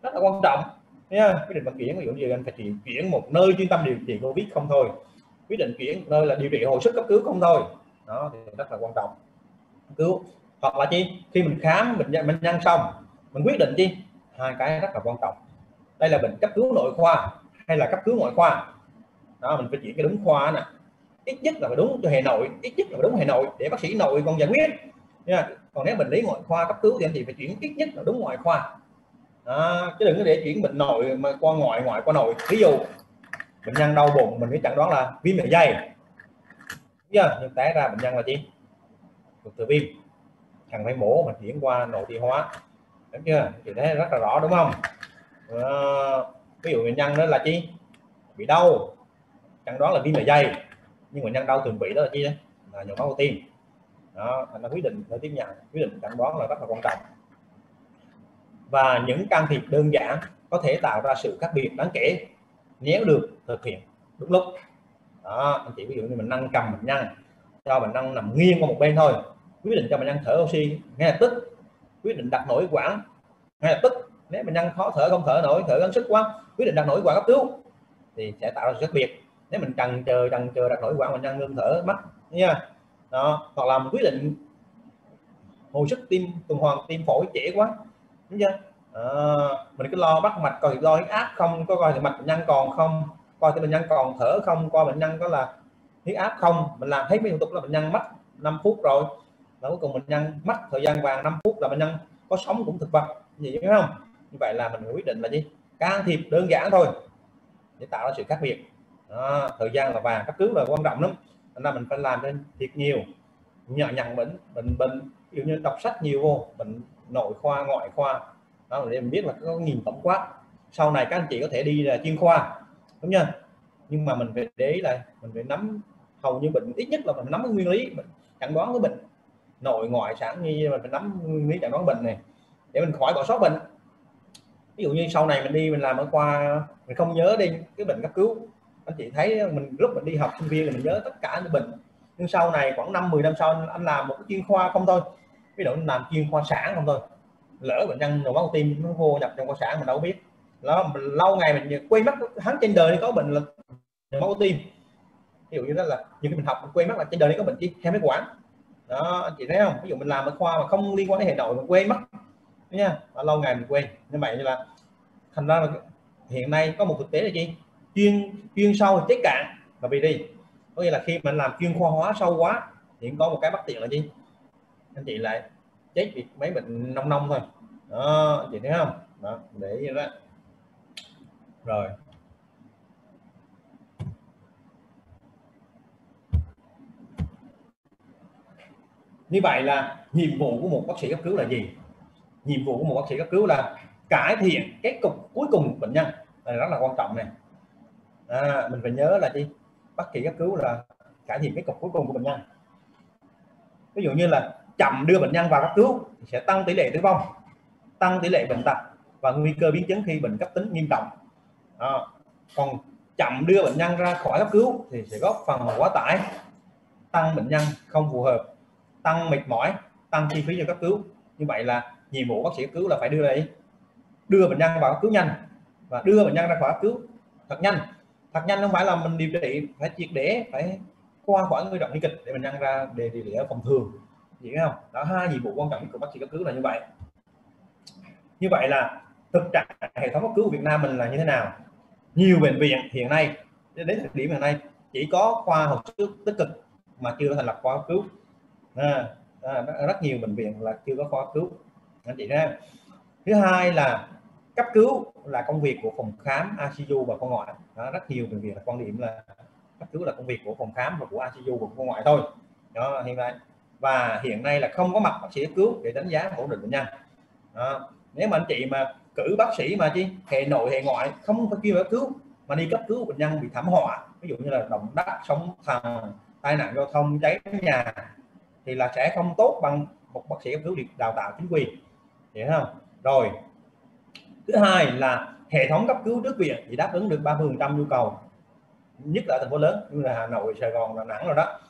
rất là quan trọng nha à, quyết định vận chuyển, ví dụ như anh phải chuyển chuyển một nơi chuyên tâm điều trị covid không thôi. Quyết định chuyển nơi là điều trị hồi sức cấp cứu không thôi. Đó, thì rất là quan trọng. Cứu. Hoặc là chi? Khi mình khám, bệnh nhân bệnh nhân xong, mình quyết định chi? Hai cái rất là quan trọng. Đây là bệnh cấp cứu nội khoa hay là cấp cứu ngoại khoa? Đó, mình phải chuyển cái đúng khoa nè. Ít nhất là phải đúng cho hệ nội, ít nhất là phải đúng hệ nội để bác sĩ nội còn giải quyết. Nha còn nếu bệnh lý ngoại khoa cấp cứu thì anh chị phải chuyển ít nhất là đúng ngoại khoa à, chứ đừng có để chuyển bệnh nội mà qua ngoại ngoại qua nội. Ví dụ bệnh nhân đau bụng mình phải chẩn đoán là viêm dạ dày. Chưa? Nhưng té ra bệnh nhân là gì ruột thừa viêm. Thằng phải mổ mà chuyển qua nội tiêu hóa. Đúng chưa? Thì thấy rất là rõ đúng không? À, ví dụ bệnh nhân đó là chi? Bị đau. Chẩn đoán là viêm dạ dày. Nhưng bệnh nhân đau thường bị đó là chi đấy là nhồi máu tim. Đó thành ra quyết định để tiếp nhận. Quyết định chẩn đoán là rất là quan trọng và những can thiệp đơn giản có thể tạo ra sự khác biệt đáng kể nếu được thực hiện đúng lúc. Đó, anh chị ví dụ như mình nâng cầm bệnh nhân cho bệnh nhân nằm nghiêng qua một bên thôi. Quyết định cho bệnh nhân thở oxy ngay lập tức. Quyết định đặt nội quản ngay lập tức. Nếu bệnh nhân khó thở, không thở nổi, thở gắng sức quá, quyết định đặt nội quản cấp cứu thì sẽ tạo ra sự khác biệt. Nếu mình cần chờ cần chờ đặt nội quản bệnh nhân ngưng thở mất nha đó, hoặc là mình quyết định hồi sức tim, tuần hoàn tim phổi trễ quá đúng chưa? À, mình cứ lo bắt mạch coi lo huyết áp không có coi thì mạch bệnh nhân còn không coi thì bệnh nhân còn thở không coi bệnh nhân có là huyết áp không. Mình làm thấy mấy thủ tục là bệnh nhân mất 5 phút rồi. Và cuối cùng bệnh nhân mất thời gian vàng 5 phút là bệnh nhân có sống cũng thực vật. Gì phải không? Như vậy là mình quyết định là gì? Can thiệp đơn giản thôi để tạo ra sự khác biệt. À, thời gian là vàng cấp cứu là quan trọng lắm. Nên là mình phải làm nên thiệt nhiều. Nhỏ nhận bệnh bệnh bệnh ví dụ như đọc sách nhiều vô bệnh nội khoa, ngoại khoa. Đó, để mình biết là có nhìn tổng quát. Sau này các anh chị có thể đi là chuyên khoa, đúng chưa? Nhưng mà mình phải để ý là mình phải nắm, hầu như bệnh, ít nhất là mình nắm cái nguyên lý chẩn đoán cái bệnh. Nội, ngoại, sản nhi mình phải nắm nguyên lý chẩn đoán bệnh này, để mình khỏi bỏ sót bệnh. Ví dụ như sau này mình đi mình làm ở khoa, mình không nhớ đi cái bệnh cấp cứu. Anh chị thấy mình lúc mình đi học sinh viên thì mình nhớ tất cả những bệnh. Nhưng sau này khoảng năm 10 năm sau anh làm một cái chuyên khoa không thôi ví dụ làm chuyên khoa sản không thôi. Lỡ bệnh nhân nhồi máu tim nó vô nhập trong khoa sản mình đâu biết. Đó mình lâu ngày mình quên mất, hắn trên đời này có bệnh là nhồi máu tim. Ví dụ như đó là những cái mình học mình quên mất là trên đời này có bệnh chi theo mấy quản. Đó, anh chị thấy không? Ví dụ mình làm ở khoa mà không liên quan đến hệ nội mình quên mất. Nha và lâu ngày mình quên. Như vậy như là thành ra là hiện nay có một thực tế là gì? Chuyên chuyên sâu thì chết cạn là vì đi. Có nghĩa là khi mình làm chuyên khoa hóa sâu quá thì có một cái bất tiện là gì? Anh chị lại chết vì mấy bệnh nông nông thôi. Đó anh chị thấy không? Đó để như đó. Rồi. Như vậy là nhiệm vụ của một bác sĩ cấp cứu là gì? Nhiệm vụ của một bác sĩ cấp cứu là cải thiện cái cục cuối cùng của bệnh nhân. Này rất là quan trọng này. À, mình phải nhớ là gì bác sĩ cấp cứu là cải thiện cái cục cuối cùng của bệnh nhân. Ví dụ như là chậm đưa bệnh nhân vào cấp cứu sẽ tăng tỷ lệ tử vong tăng tỷ lệ bệnh tật và nguy cơ biến chứng khi bệnh cấp tính nghiêm trọng. À, còn chậm đưa bệnh nhân ra khỏi cấp cứu thì sẽ góp phần quá tải tăng bệnh nhân không phù hợp tăng mệt mỏi tăng chi phí cho cấp cứu. Như vậy là nhiệm vụ bác sĩ cấp cứu là phải đưa lại đưa bệnh nhân vào cấp cứu nhanh và đưa bệnh nhân ra khỏi cấp cứu thật nhanh. Thật nhanh không phải là mình điều trị phải triệt để phải qua khỏi giai đoạn nguy kịch để bệnh nhân ra để điều trị ở phòng thường gì không? Đó hai nhiệm vụ quan trọng của bác sĩ cấp cứu là như vậy. Như vậy là thực trạng hệ thống cấp cứu của Việt Nam mình là như thế nào? Nhiều bệnh viện hiện nay đến thời điểm hiện nay chỉ có khoa hồi sức tích cực mà chưa thành lập khoa cấp cứu. À, à, rất nhiều bệnh viện là chưa có khoa cấp cứu. Anh chị ha thứ hai là cấp cứu là công việc của phòng khám ICU và khoa ngoại. Đó, rất nhiều bệnh viện là quan điểm là cấp cứu là công việc của phòng khám và của ICU và khoa ngoại thôi. Đó hiện nay và hiện nay là không có mặt bác sĩ cấp cứu để đánh giá ổn định bệnh nhân. Đó. nếu mà anh chị mà cử bác sĩ mà chi, hệ nội, hệ ngoại, không có kêu cấp cứu, mà đi cấp cứu bệnh nhân bị thảm họa, ví dụ như là động đất, sóng thần, tai nạn giao thông, cháy nhà, thì là sẽ không tốt bằng một bác sĩ cấp cứu được đào tạo chính quy. Hiểu không? Rồi. Thứ hai là hệ thống cấp cứu trước viện thì đáp ứng được 30 trăm nhu cầu, nhất là thành phố lớn, như là Hà Nội, Sài Gòn, Đà Nẵng rồi đó.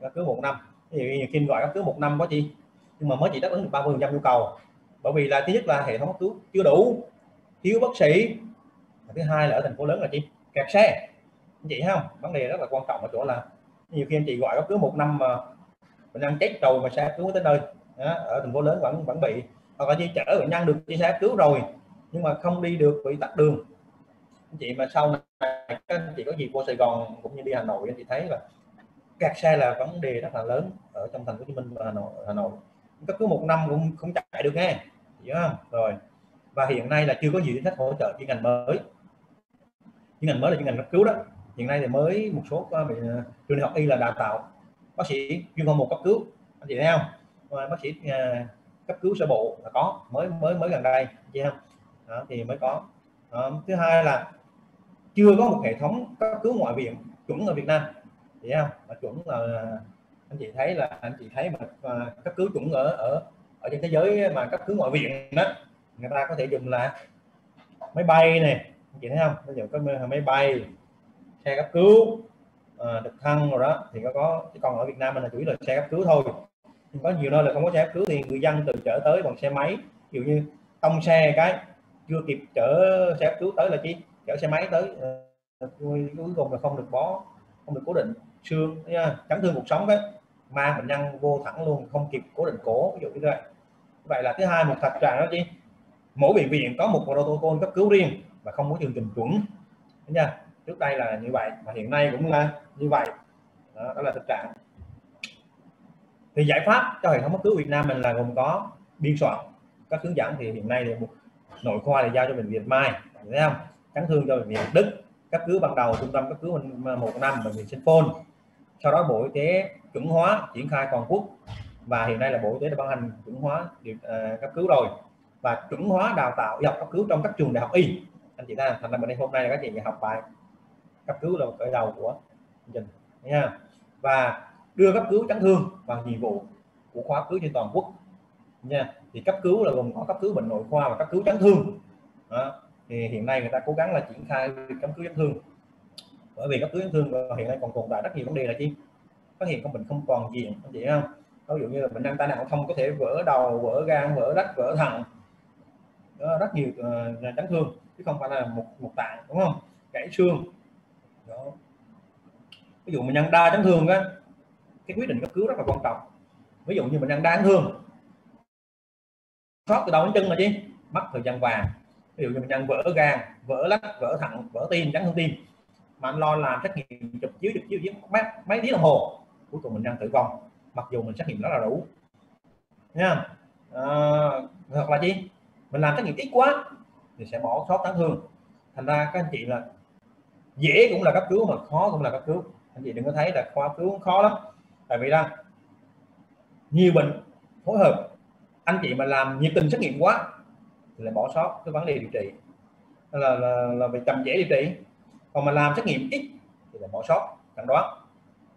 Cấp cứu một năm thì khi Kim gọi cấp cứu một năm có chi nhưng mà mới chỉ đáp ứng được 30 trăm nhu cầu. Bởi vì là thứ nhất là hệ thống cấp cứu chưa đủ thiếu bác sĩ. Thứ hai là ở thành phố lớn là chi kẹt xe. Anh chị không? Vấn đề rất là quan trọng ở chỗ là nhiều khi anh chị gọi cấp cứu một năm mà bệnh nhân chết rồi mà xe cứu tới nơi. Đó, ở thành phố lớn vẫn vẫn bị. Hoặc là chi chở bệnh nhân được đi xe cứu rồi nhưng mà không đi được bị tắt đường. Anh chị mà sau này các anh chị có gì vô Sài Gòn cũng như đi Hà Nội anh chị thấy là kẹt xe là vấn đề rất là lớn ở trong thành phố Hồ Chí Minh và Hà Nội Hà Nội. Cấp cứu một năm cũng không chạy được nghe hiểu không? Rồi và hiện nay là chưa có gì chính sách hỗ trợ chuyên ngành mới. Chuyên ngành mới là chuyên ngành cấp cứu đó. Hiện nay thì mới một số à, à, trường đại học y là đào tạo bác sĩ chuyên khoa một cấp cứu. Anh chị thấy không? Bác sĩ uh, cấp cứu sơ bộ là có mới mới mới gần đây chị không? Đó, thì mới có. Đó. thứ hai là chưa có một hệ thống cấp cứu ngoại viện chuẩn ở Việt Nam chị không? Mà chuẩn là à, anh chị thấy là anh chị thấy mà à, cấp cứu chuẩn ở ở ở trên thế giới mà cấp cứu ngoại viện đó người ta có thể dùng là máy bay này anh chị thấy không? Ví dụ có máy bay xe cấp cứu à, trực thăng rồi đó thì có có còn ở Việt Nam mình là chủ yếu là xe cấp cứu thôi. Có nhiều nơi là không có xe cấp cứu thì người dân từ chở tới bằng xe máy ví dụ như tông xe cái chưa kịp chở xe cấp cứu tới là chi? Chở xe máy tới ờ, cuối cùng là không được bó không được cố định xương nha chấn thương cuộc sống đấy mang bệnh nhân vô thẳng luôn không kịp cố định cổ ví dụ như vậy vậy là thứ hai một thật trạng đó chứ mỗi bệnh viện có một protocol cấp cứu riêng và không có chương trình chuẩn. Nha trước đây là như vậy mà hiện nay cũng là như vậy. Đó, đó là thực trạng. Thì giải pháp cho hệ thống cấp cứu Việt Nam mình là gồm có biên soạn các hướng dẫn. Thì hiện nay thì một nội khoa thì giao cho bệnh viện Mai thấy không? Chấn thương cho bệnh viện Đức cấp cứu ban đầu trung tâm cấp cứu một năm bệnh viện Sinh Phôn sau đó Bộ Y tế chuẩn hóa triển khai toàn quốc. Và hiện nay là Bộ Y tế đã ban hành chuẩn hóa điều, uh, cấp cứu rồi. Và chuẩn hóa đào tạo y học cấp cứu trong các trường đại học y. Anh chị ta thành ra mình đây hôm nay là các chị học bài cấp cứu là khởi đầu của chương trình nha và đưa cấp cứu chấn thương vào nhiệm vụ của khoa cứu trên toàn quốc nha. Thì cấp cứu là gồm có cấp cứu bệnh nội khoa và cấp cứu chấn thương. Đó. thì hiện nay người ta cố gắng là triển khai cấp cứu chấn thương bởi vì cấp cứu chấn thương hiện nay còn tồn tại rất nhiều vấn đề là chi? Phát hiện con bệnh không còn gì, anh chị không? Ví dụ như là bệnh nhân tai nạn không có thể vỡ đầu vỡ gan vỡ rách vỡ thận. Đó, rất nhiều uh, chấn thương chứ không phải là một một tạng đúng không? Gãy xương. Đó. ví dụ mình nhân đa chấn thương á cái quyết định cấp cứu rất là quan trọng. Ví dụ như mình nhân đa chấn thương sót từ đầu đến chân là chứ mất thời gian vàng. Ví dụ như mình nhân vỡ gan vỡ lách vỡ thận vỡ tim chấn thương tim mà anh lo làm xét nghiệm chụp chiếu chụp chiếu chiếu mấy, mấy tiếng đồng hồ cuối cùng mình đang tử vong. Mặc dù mình xét nghiệm rất là đủ. Nha à, hoặc là chi? Mình làm xét nghiệm ít quá thì sẽ bỏ sót tán thương. Thành ra các anh chị là dễ cũng là cấp cứu mà khó cũng là cấp cứu. Anh chị đừng có thấy là khoa cứu khó lắm. Tại vì là nhiều bệnh phối hợp. Anh chị mà làm nhiệt tình xét nghiệm quá thì lại bỏ sót cái vấn đề điều trị. Là là, là bị chậm dễ điều trị còn mà làm xét nghiệm ít thì là bỏ sót chẳng đoán.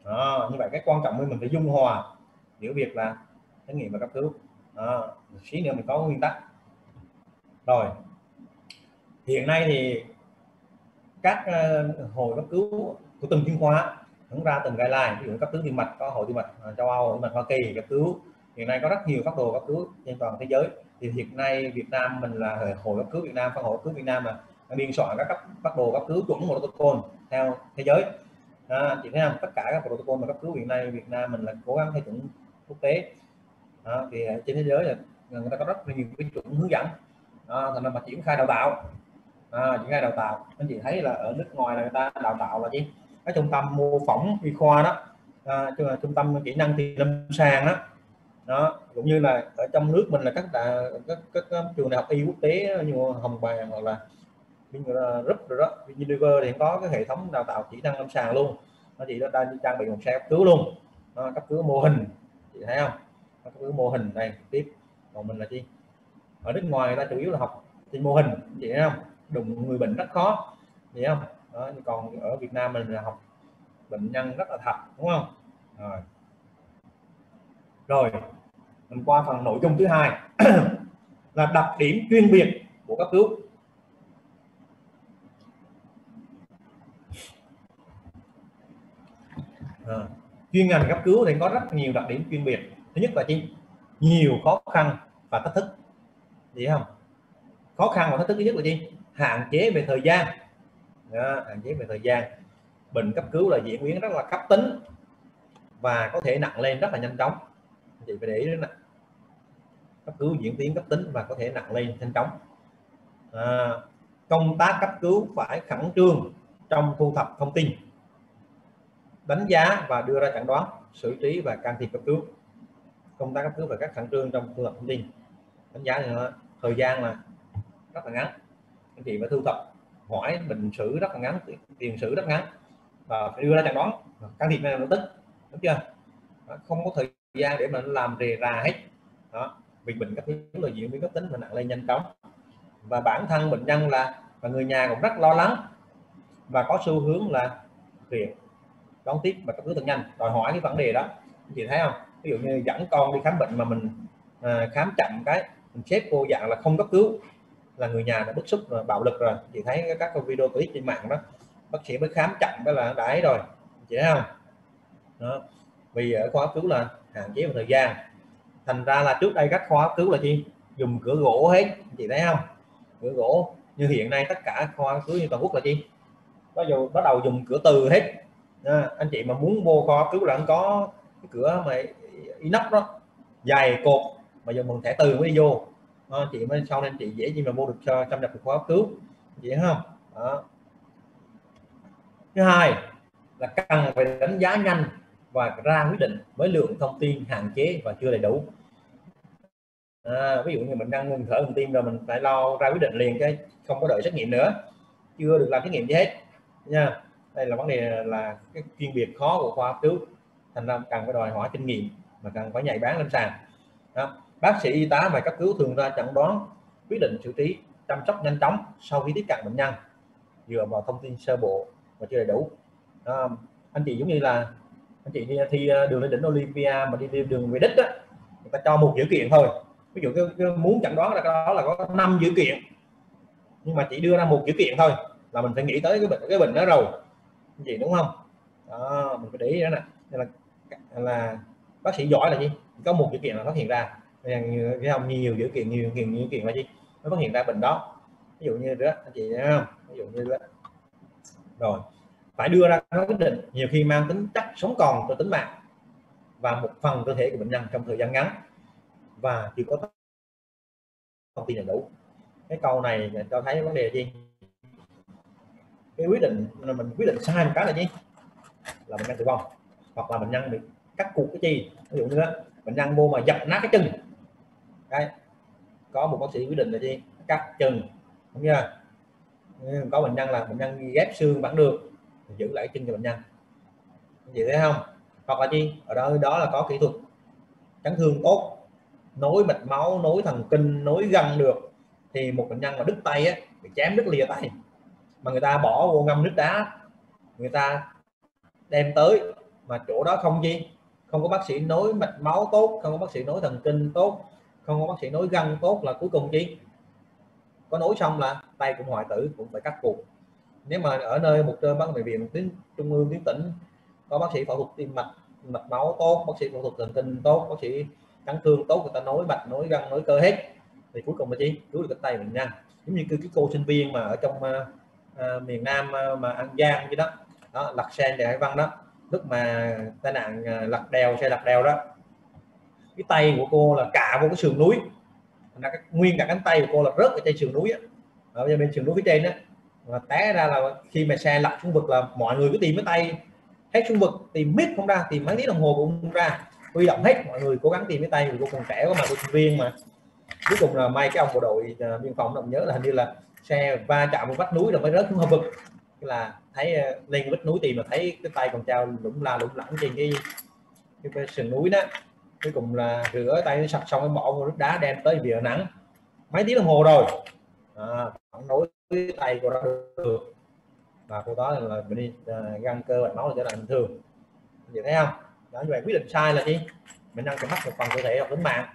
Đó, như vậy cái quan trọng mình phải dung hòa giữa việc là xét nghiệm và cấp cứu. Đó, xí nữa mình có nguyên tắc. Rồi hiện nay thì các ờ, hội cấp cứu của từng chuyên khoa cũng ra từng guideline ví dụ cấp cứu tim mạch có hội tim mạch ờ, châu Âu tim mạch Hoa Kỳ cấp cứu. Hiện nay có rất nhiều các đồ cấp cứu trên toàn thế giới. Thì hiện nay Việt Nam mình là hội cấp cứu Việt Nam phân hội cấp cứu Việt Nam là biên soạn các cấp phát đồ cấp cứu chuẩn protocol theo thế giới. À, chị thấy không? Tất cả các protocol mà cấp cứu hiện nay Việt Nam mình là cố gắng theo chuẩn quốc tế. À, thì trên thế giới là người ta có rất là nhiều cái chuẩn hướng dẫn. À, thành ra mà triển khai đào tạo. À, triển khai đào tạo. Anh chị thấy là ở nước ngoài là người ta đào tạo là gì? Cái trung tâm mô phỏng y khoa đó. À, trung tâm kỹ năng thì lâm sàng đó. Đó cũng như là ở trong nước mình là các đại, các, các, các trường đại học y quốc tế như hồng bàng hoặc là Ờ, rất rồi đó. Unilever thì có cái hệ thống đào tạo kỹ năng lâm sàng luôn. Nó chỉ đã trang bị một xe cấp cứu luôn. Nó cấp cứu mô hình. Chị thấy không? Cấp cứu mô hình này tiếp. Còn mình là chi? Ở nước ngoài người ta chủ yếu là học trên mô hình chị thấy không? Đụng người bệnh rất khó chị không? Đó, còn ở Việt Nam mình là học bệnh nhân rất là thật đúng không? Rồi. Rồi mình qua phần nội dung thứ hai. (clears throat) Là đặc điểm chuyên biệt của cấp cứu. À, chuyên ngành cấp cứu thì có rất nhiều đặc điểm chuyên biệt. Thứ nhất là chi nhiều khó khăn và thách thức. Gì không? Khó khăn và thách thức thứ nhất là gì hạn chế về thời gian. Đó, hạn chế về thời gian. Bệnh cấp cứu là diễn biến rất là cấp tính và có thể nặng lên rất là nhanh chóng. Chị phải để ý đến này. cấp cứu diễn tiến cấp tính và có thể nặng lên nhanh chóng. À, công tác cấp cứu phải khẩn trương trong thu thập thông tin đánh giá và đưa ra chẩn đoán, xử trí và can thiệp cấp cứu. Công tác cấp cứu và các khẩn trương trong thu thập thông tin đánh giá nữa thời gian là rất là ngắn. Anh chị phải thu thập, hỏi bệnh sử rất là ngắn, tiền sử rất ngắn và phải đưa ra chẩn đoán. Can thiệp ngay lập tức, đúng chưa? Không có thời gian để mà làm rề rà hết. Đó, vì bệnh cấp tính là diễn biến cấp tính và nặng lên nhanh chóng. Và bản thân bệnh nhân là và người nhà cũng rất lo lắng và có xu hướng là viện đón tiếp và cấp cứu thật nhanh. Đòi hỏi cái vấn đề đó. Chị thấy không? Ví dụ như dẫn con đi khám bệnh mà mình à, khám chậm cái mình xếp cô dạng là không cấp cứu là người nhà đã bức xúc rồi bạo lực rồi. Chị thấy các video clip trên mạng đó bác sĩ mới khám chậm đó là đã ấy rồi. Chị thấy không? Đó. vì ở khoa cấp cứu là hạn chế về thời gian. Thành ra là trước đây các khoa cấp cứu là chi? Dùng cửa gỗ hết. Chị thấy không? Cửa gỗ. Như hiện nay tất cả khoa cấp cứu như toàn quốc là chi? Bắt đầu bắt đầu dùng cửa từ hết à, anh chị mà muốn vô khoa cứu là có cái cửa mà inox đó dài cột mà dùng bằng thẻ từ mới đi vô. À, chị mới sau nên chị dễ gì mà mua được cho xâm nhập được kho cứu. Chị thấy không? Đó. thứ hai là cần phải đánh giá nhanh và ra quyết định với lượng thông tin hạn chế và chưa đầy đủ. À, ví dụ như mình đang ngừng thở ngừng tim rồi mình phải lo ra quyết định liền cái không có đợi xét nghiệm nữa. Chưa được làm xét nghiệm gì hết nha đây là vấn đề là cái chuyên biệt khó của khoa cấp cứu thành ra cần phải đòi hỏi kinh nghiệm mà cần phải nhạy bén lên sàn đó. bác sĩ y tá và cấp cứu thường ra chẩn đoán quyết định xử trí chăm sóc nhanh chóng sau khi tiếp cận bệnh nhân dựa vào thông tin sơ bộ và chưa đầy đủ. Đó. anh chị giống như là anh chị đi thi ờ, đường lên đỉnh Olympia mà đi, đi đường về đích á người ta cho một dữ kiện thôi. Ví dụ cái, cái muốn chẩn đoán là cái đó là có năm dữ kiện nhưng mà chỉ đưa ra một dữ kiện thôi là mình phải nghĩ tới cái bệnh cái bệnh đó rồi gì đúng không? Đó, mình phải để ý đó nè. Là là bác sĩ giỏi là gì? Có một dữ kiện là phát hiện ra. Cái nhiều dữ kiện nhiều nhiều dữ kiện là gì? Nó phát hiện ra bệnh đó. Ví dụ như đó anh chị thấy không? Ví dụ như đó. Rồi phải đưa ra quyết định. Nhiều khi mang tính chất sống còn cho tính mạng và một phần cơ thể của bệnh nhân trong thời gian ngắn và chưa có thông tin đầy đủ. Cái câu này cho thấy vấn đề gì? Cái quyết định là mình quyết định sai một cái là gì? Là bệnh nhân tử vong hoặc là bệnh nhân bị cắt cụt cái chi. Ví dụ như đó, bệnh nhân vô mà dập nát cái chân. Đấy. Có một bác sĩ quyết định là gì? Cắt chân đúng chưa? Có bệnh nhân là bệnh nhân ghép xương vẫn được giữ lại chân cho bệnh nhân. Vậy thấy không? Hoặc là chi? Ở đó đó là có kỹ thuật. Chấn thương tốt nối mạch máu nối thần kinh nối gân được. Thì một bệnh nhân mà đứt tay á bị chém đứt lìa tay mà người ta bỏ vô ngâm nước đá người ta đem tới mà chỗ đó không gì, không có bác sĩ nối mạch máu tốt không có bác sĩ nối thần kinh tốt không có bác sĩ nối gân tốt là cuối cùng chi. Có nối xong là tay cũng hoại tử cũng phải cắt cụt nếu mà ở nơi một trên bác bệnh viện tuyến trung ương tuyến tỉnh có bác sĩ phẫu thuật tim mạch mạch máu tốt bác sĩ phẫu thuật thần kinh tốt bác sĩ chấn thương tốt người ta nối mạch nối gân nối cơ hết thì cuối cùng là chi? Cứu được cái tay bệnh nhân giống như cái, cái cô sinh viên mà ở trong ờ, uh, miền Nam uh, mà An Giang như đó. Đó lật xe để Hải Văn đó. Lúc mà tai nạn ờ, uh, lật đèo xe lật đèo đó cái tay của cô là cả vô cái sườn núi. Là cái, nguyên cả cánh tay của cô là rớt ở trên sườn núi á. Ở bên sườn núi phía trên đó và té ra là khi mà xe lật xuống vực là mọi người cứ tìm cái tay hết xuống vực tìm mít không ra tìm mấy tiếng đồng hồ cũng không ra. Huy động hết mọi người cố gắng tìm cái tay vì cô còn trẻ có mà cô sinh viên mà. Cuối cùng là may cái ông bộ đội biên phòng đồng nhớ là hình như là xe va chạm một vách núi rồi mới rớt xuống vực. Là thấy uh, lên vách núi tìm mà thấy cái tay còn trao lủng la lủng lẳng trên cái cái, cái sườn núi đó. Cuối cùng là rửa tay sạch xong cái bỏ vào nước đá đem tới vì nắng mấy tiếng đồng hồ rồi. À, nối tay của nó được và cô đó là bệnh uh, ờ, găng cơ mạch máu trở lại bình thường. Vậy thấy không? Đó như vậy quyết định sai là gì bệnh nhân sẽ mất một phần cơ thể hoặc tính mạng.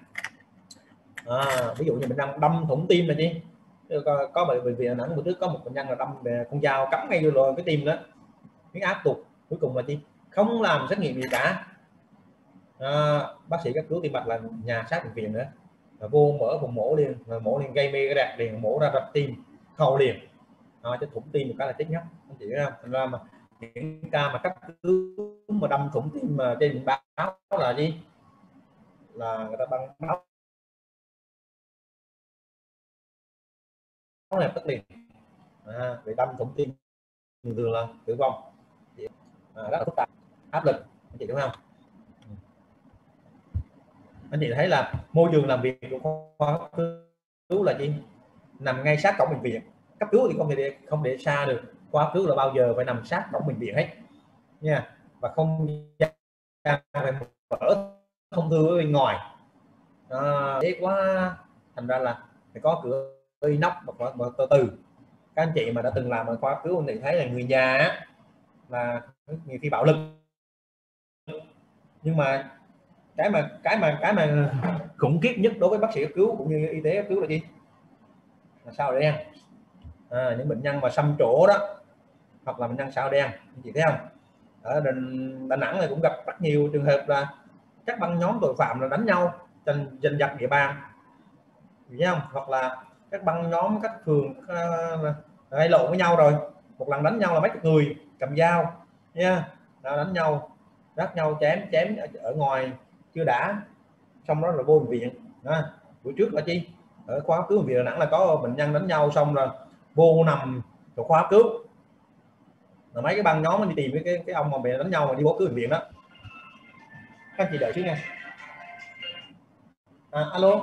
À, ví dụ như bệnh nhân đâm thủng tim là gì Ờ, có, có bệnh viện đà nẵng bữa trước có một bệnh nhân là đâm về con dao cắm ngay vô rồi cái tim đó. Huyết áp tụt cuối cùng là gì không làm xét nghiệm gì cả. À, bác sĩ cấp cứu tim mạch là nhà sát bệnh viện nữa là vô mở vùng mổ liền mổ liền gây mê cái đẹp liền mổ ra rạch tim khâu liền. À, cho thủng tim một cái là chết nhất anh chị thành ra mà những ca mà cấp cứu mà đâm thủng tim mà trên báo là gì? Là người ta băng báo là tức liền à, bị đâm thủng tim thường thường là tử vong. À, rất là phức tạp áp lực anh chị đúng không? Anh chị thấy là môi trường làm việc của khoa cấp cứu là gì? Nằm ngay sát cổng bệnh viện. Cấp cứu thì không thể không để xa được. Khoa cấp cứu là bao giờ phải nằm sát cổng bệnh viện hết. Nha. Và không phải mở thông thư ở bên ngoài. À, thế quá. Thành ra là phải có cửa nóc và từ từ các anh chị mà đã từng làm ở khoa cứu thì thấy là người nhà là nhiều khi bạo lực. Nhưng mà cái mà cái mà cái mà khủng khiếp nhất đối với bác sĩ cấp cứu cũng như y tế cấp cứu là gì? Là sao đen. À, những bệnh nhân mà xăm chỗ đó hoặc là bệnh nhân sao đen. Anh chị thấy không? Ở Đà, Đà Nẵng này cũng gặp rất nhiều trường hợp là các băng nhóm tội phạm là đánh nhau tranh giành giật địa bàn. Thấy không? Hoặc là các băng nhóm các à, phường gây lộn với nhau rồi. Một lần đánh nhau là mấy chục người cầm dao nha. Đánh nhau đắt nhau chém chém ở ngoài chưa đã. Xong đó là vô bệnh viện. Đó. buổi trước là chi? Ở khóa cứu bệnh viện Đà Nẵng là có bệnh nhân đánh nhau xong rồi vô nằm chỗ khóa cứu. Là mấy cái băng nhóm đi tìm cái cái ông mà bị đánh nhau mà đi bố cứu bệnh viện đó. Các chị đợi trước nha. À, alo.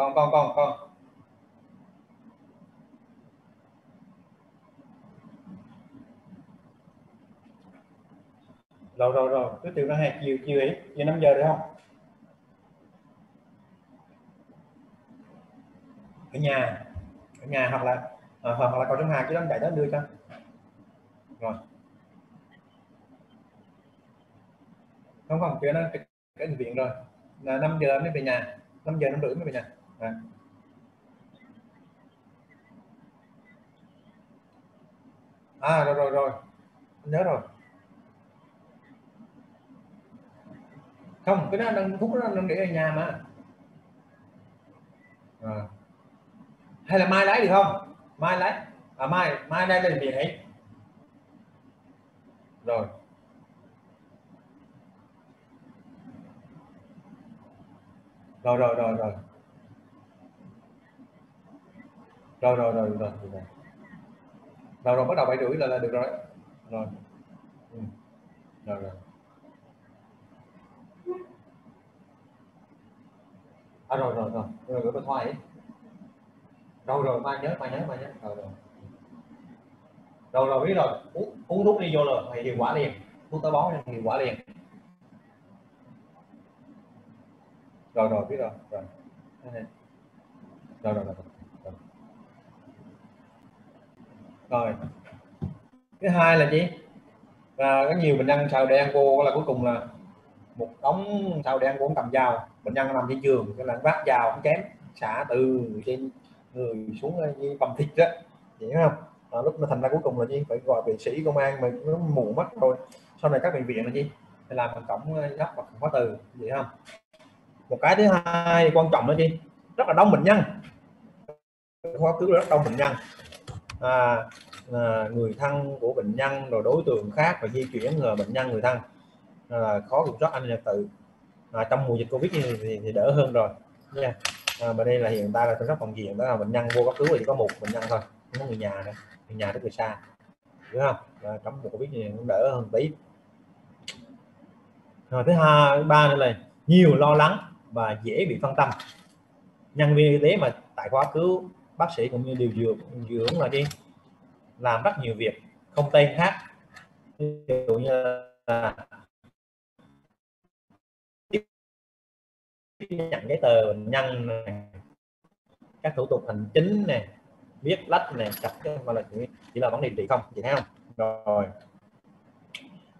Con con con con. Rồi rồi rồi. Cứ từ nó hai chiều chiều ấy chiều 5 giờ được không? Ở nhà ở nhà hoặc là à, hoặc là cầu trong hà chứ đang chạy đó đưa cho. Rồi. Không không chuyện nó cái, cái bệnh viện rồi. Là 5 giờ mới về nhà. 5 giờ năm rưỡi mới về nhà à. à rồi rồi rồi. Nhớ rồi. Không, cái đó đang thuốc nó đang để ở nhà mà. À. hay là mai lấy được không? Mai lấy. À mai mai đây là mình ấy rồi. Rồi rồi rồi rồi. Rồi rồi rồi rồi rồi rồi. Rồi bắt đầu bảy rưỡi là, là được rồi rồi. Ừ. rồi rồi. À, rồi rồi rồi. Rồi rồi thoại ấy. rồi rồi mai nhớ mai nhớ mai nhớ. Rồi rồi. Rồi rồi biết rồi. Uống, uống thuốc đi vô rồi thì hiệu quả liền. Thuốc táo bón hiệu quả liền. Rồi rồi biết rồi. Rồi rồi rồi rồi, rồi. thứ hai là gì? Và có nhiều bệnh nhân sào đen vô là cuối cùng là một đống sào đen vô cầm dao. Bệnh nhân nằm trên giường cái là vác dao chém. Xả từ trên người xuống như bầm thịt đó. Hiểu không? À, lúc nó thành ra cuối cùng là gì? Phải gọi vệ sĩ công an mà nó mù mắt rồi sau này các bệnh viện là gì? Phải làm bằng cổng ờ, gấp hoặc khóa từ. Vậy không? Một cái thứ hai quan trọng là gì? Rất là đông bệnh nhân. Khoa cứu rất đông bệnh nhân à, à, người thân của bệnh nhân rồi đối tượng khác và di chuyển người bệnh nhân người thân. Là khó kiểm soát an ninh trật tự. À, trong mùa dịch covid thì, thì, thì đỡ hơn rồi. Nha. À, và đây là hiện tại là chăm sóc phòng diện đó là bệnh nhân vô cấp cứu thì có một bệnh nhân thôi không có người nhà nữa người nhà rất là xa. Đúng không? À, trong mùa covid thì cũng đỡ hơn tí. Rồi thứ hai ba nữa là nhiều lo lắng và dễ bị phân tâm. Nhân viên y tế mà tại khoa cứu bác sĩ cũng như điều dưỡng dưỡng là đi làm rất nhiều việc không tay khác. Ví dụ như là nhận giấy tờ bệnh nhân này, các thủ tục hành chính này viết lách này chặt cái mà là chỉ, chỉ là vấn đề trị không chị thấy không? Rồi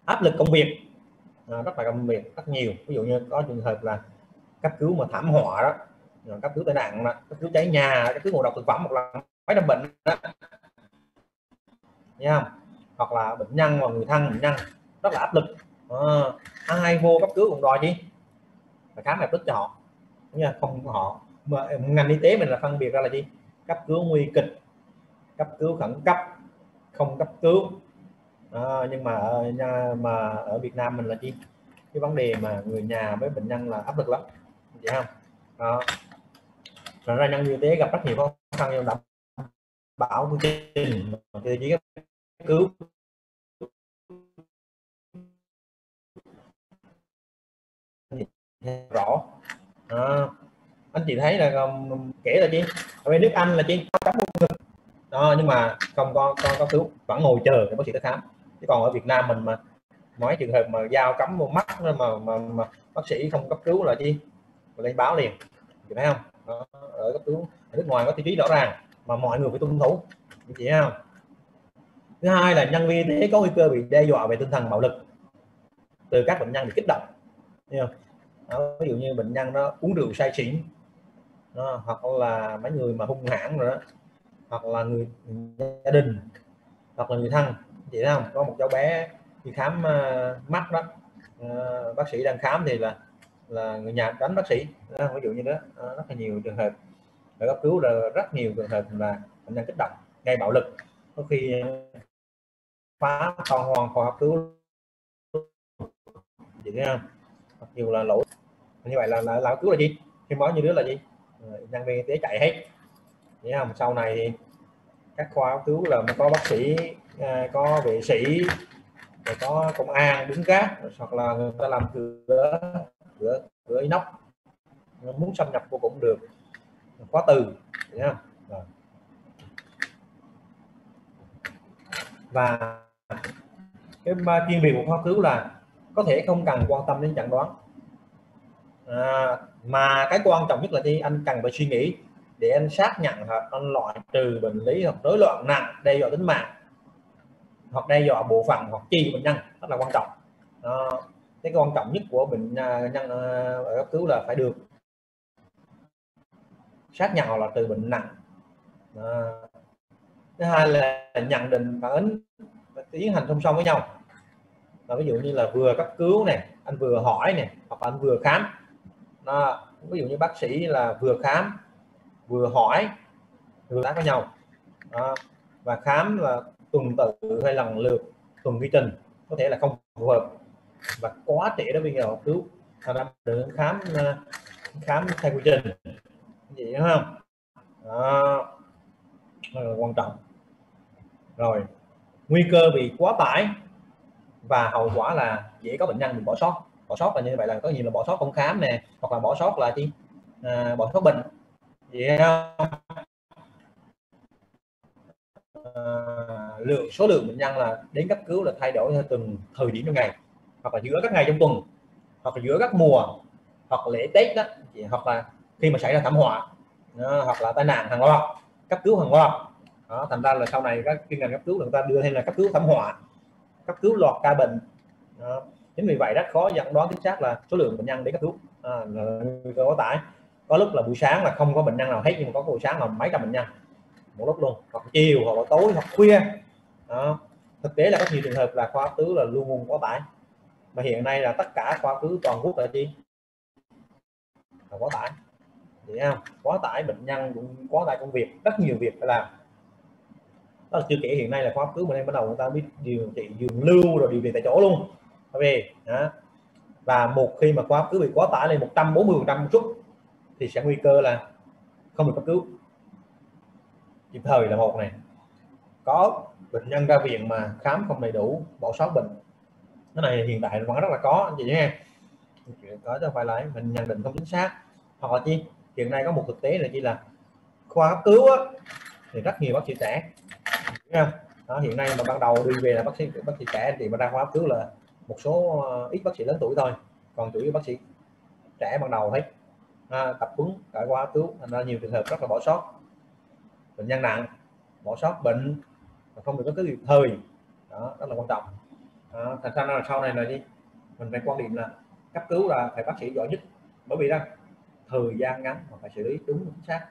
áp lực công việc à, rất là công việc rất nhiều. Ví dụ như có trường hợp là cấp cứu mà thảm họa đó cấp cứu tai nạn cấp cứu cháy nhà cấp cứu ngộ độc thực phẩm hoặc là mấy năm bệnh đó. Nha hoặc là bệnh nhân và người thân bệnh nhân rất là áp lực. Ờ, à, ai vô cấp cứu cũng đòi gì phải khám lập tức cho họ. Nha không họ. Mà ờ, ngành y tế mình là phân biệt ra là gì cấp cứu nguy kịch cấp cứu khẩn cấp không cấp cứu. À, nhưng mà ở nhà, mà ở Việt Nam mình là gì cái vấn đề mà người nhà với bệnh nhân là áp lực lắm. Vậy không? Đó. Rồi ra nhân viên y tế gặp rất nhiều khó khăn trong đảm bảo quy trình tiêu chí cứu. Rõ. À, anh chị thấy là um, kể là chi? Ở bên nước Anh là chi? Cắm ngực đó nhưng mà không có con có cứu vẫn ngồi chờ để bác sĩ tới khám. Chứ còn ở Việt Nam mình mà nói trường hợp mà dao cắm vô mắt mà, mà, mà bác sĩ không cấp cứu là chi? Lên báo liền. Chị thấy không? Đó, ở cấp cứu ở nước ngoài có tiêu chí rõ ràng mà mọi người phải tuân thủ. Chị không? Thứ hai là nhân viên y tế có nguy cơ bị đe dọa về tinh thần bạo lực từ các bệnh nhân bị kích động. Không? Đó, ví dụ như bệnh nhân nó uống rượu say xỉn đó, hoặc là mấy người mà hung hãn rồi đó hoặc là người, gia đình hoặc là người thân. Chị thấy không? Có một cháu bé đi khám uh, mắt đó. Uh, bác sĩ đang khám thì là là người nhà đánh bác sĩ. À, ví dụ như đó à, rất là nhiều trường hợp để cấp cứu là rất nhiều trường hợp là bệnh nhân kích động gây bạo lực. Có khi à, phá toàn hoàn khoa cấp cứu. Gì thế không? Mặc dù là lỗi như vậy là là, là cứu là gì? Khi báo như đứa là gì? Ờ, nhân viên y tế chạy hết. Thế không? Sau này thì các khoa cấp cứu là có bác sĩ có vệ sĩ rồi có công an đứng gác hoặc là người ta làm cửa cửa cửa inox. Muốn xâm nhập vô cũng được. Khóa từ nhá và cái chuyên biệt của khoa cứu là có thể không cần quan tâm đến chẩn đoán. À, mà cái quan trọng nhất là gì anh cần phải suy nghĩ để anh xác nhận hoặc anh loại trừ bệnh lý hoặc rối loạn nặng đe dọa tính mạng hoặc đe dọa bộ phận hoặc chi bệnh nhân. Rất là quan trọng. À, cái quan trọng nhất của bệnh à, nhân à, ở cấp cứu là phải được xác nhận là từ bệnh nặng à. thứ hai là nhận định phản ứng tiến hành song song với nhau là ví dụ như là vừa cấp cứu này anh vừa hỏi này hoặc anh vừa khám à. ví dụ như bác sĩ là vừa khám, vừa hỏi, vừa tác với nhau à. và khám là tuần tự hay lần lượt, tuần quy trình có thể là không phù hợp và quá trễ đó bây giờ cứu. Thành đã được khám ờ, khám theo quy trình vậy đúng không? Đó. đó là quan trọng. Rồi nguy cơ bị quá tải và hậu quả là dễ có bệnh nhân bị bỏ sót. Bỏ sót là như vậy là có nhiều là bỏ sót không khám nè hoặc là bỏ sót là chi? À, bỏ sót bệnh. Vậy không? À, lượng số lượng bệnh nhân là đến cấp cứu là thay đổi theo từng thời điểm trong ngày hoặc là giữa các ngày trong tuần hoặc là giữa các mùa hoặc lễ tết đó hoặc là khi mà xảy ra thảm họa đó, hoặc là tai nạn hàng loạt cấp cứu hàng loạt. Đó, thành ra là sau này các chuyên ngành cấp cứu người ta đưa thêm là cấp cứu thảm họa cấp cứu loạt ca bệnh. Đó. chính vì vậy rất khó dẫn đoán chính xác là số lượng bệnh nhân để cấp cứu. À, là nguy cơ quá tải. Có lúc là buổi sáng là không có bệnh nhân nào hết nhưng mà có buổi sáng là mấy trăm bệnh nhân một lúc luôn. Hoặc chiều hoặc là tối hoặc khuya. Đó. thực tế là có nhiều trường hợp là khoa tứ là luôn luôn quá tải mà hiện nay là tất cả khoa cứ toàn quốc là chi là quá tải. Thì không quá tải bệnh nhân cũng, quá tải công việc, rất nhiều việc phải làm. Đó là chưa kể hiện nay là khoa cứu mình em bắt đầu người ta biết điều trị, giường lưu rồi điều trị tại chỗ luôn. Về đó. và một khi mà khoa cứu bị quá tải lên 140 phần trăm chút, thì sẽ nguy cơ là không được cấp cứu. Kịp thời là một này. Có bệnh nhân ra viện mà khám không đầy đủ, bỏ sót bệnh cái này hiện tại vẫn rất là có anh chị nha có chứ phải là mình nhận định không chính xác. Hoặc là chi hiện nay có một thực tế là chi là khoa cấp cứu á, thì rất nhiều bác sĩ trẻ. Không? Đó, hiện nay mà ban đầu đi về là bác sĩ bác sĩ trẻ thì mà ra khoa cấp cứu là một số ờ, ít bác sĩ lớn tuổi thôi. Còn chủ yếu bác sĩ trẻ ban đầu hết. À, tập huấn tại khoa cấp cứu thành ra nhiều trường hợp rất là bỏ sót. Bệnh nhân nặng bỏ sót bệnh không được cấp cứu kịp thời. Đó rất là quan trọng à, thành ra là sau này là gì? Mình phải quan điểm là cấp cứu là phải bác sĩ giỏi nhất. Bởi vì đó thời gian ngắn mà phải xử lý đúng chính xác.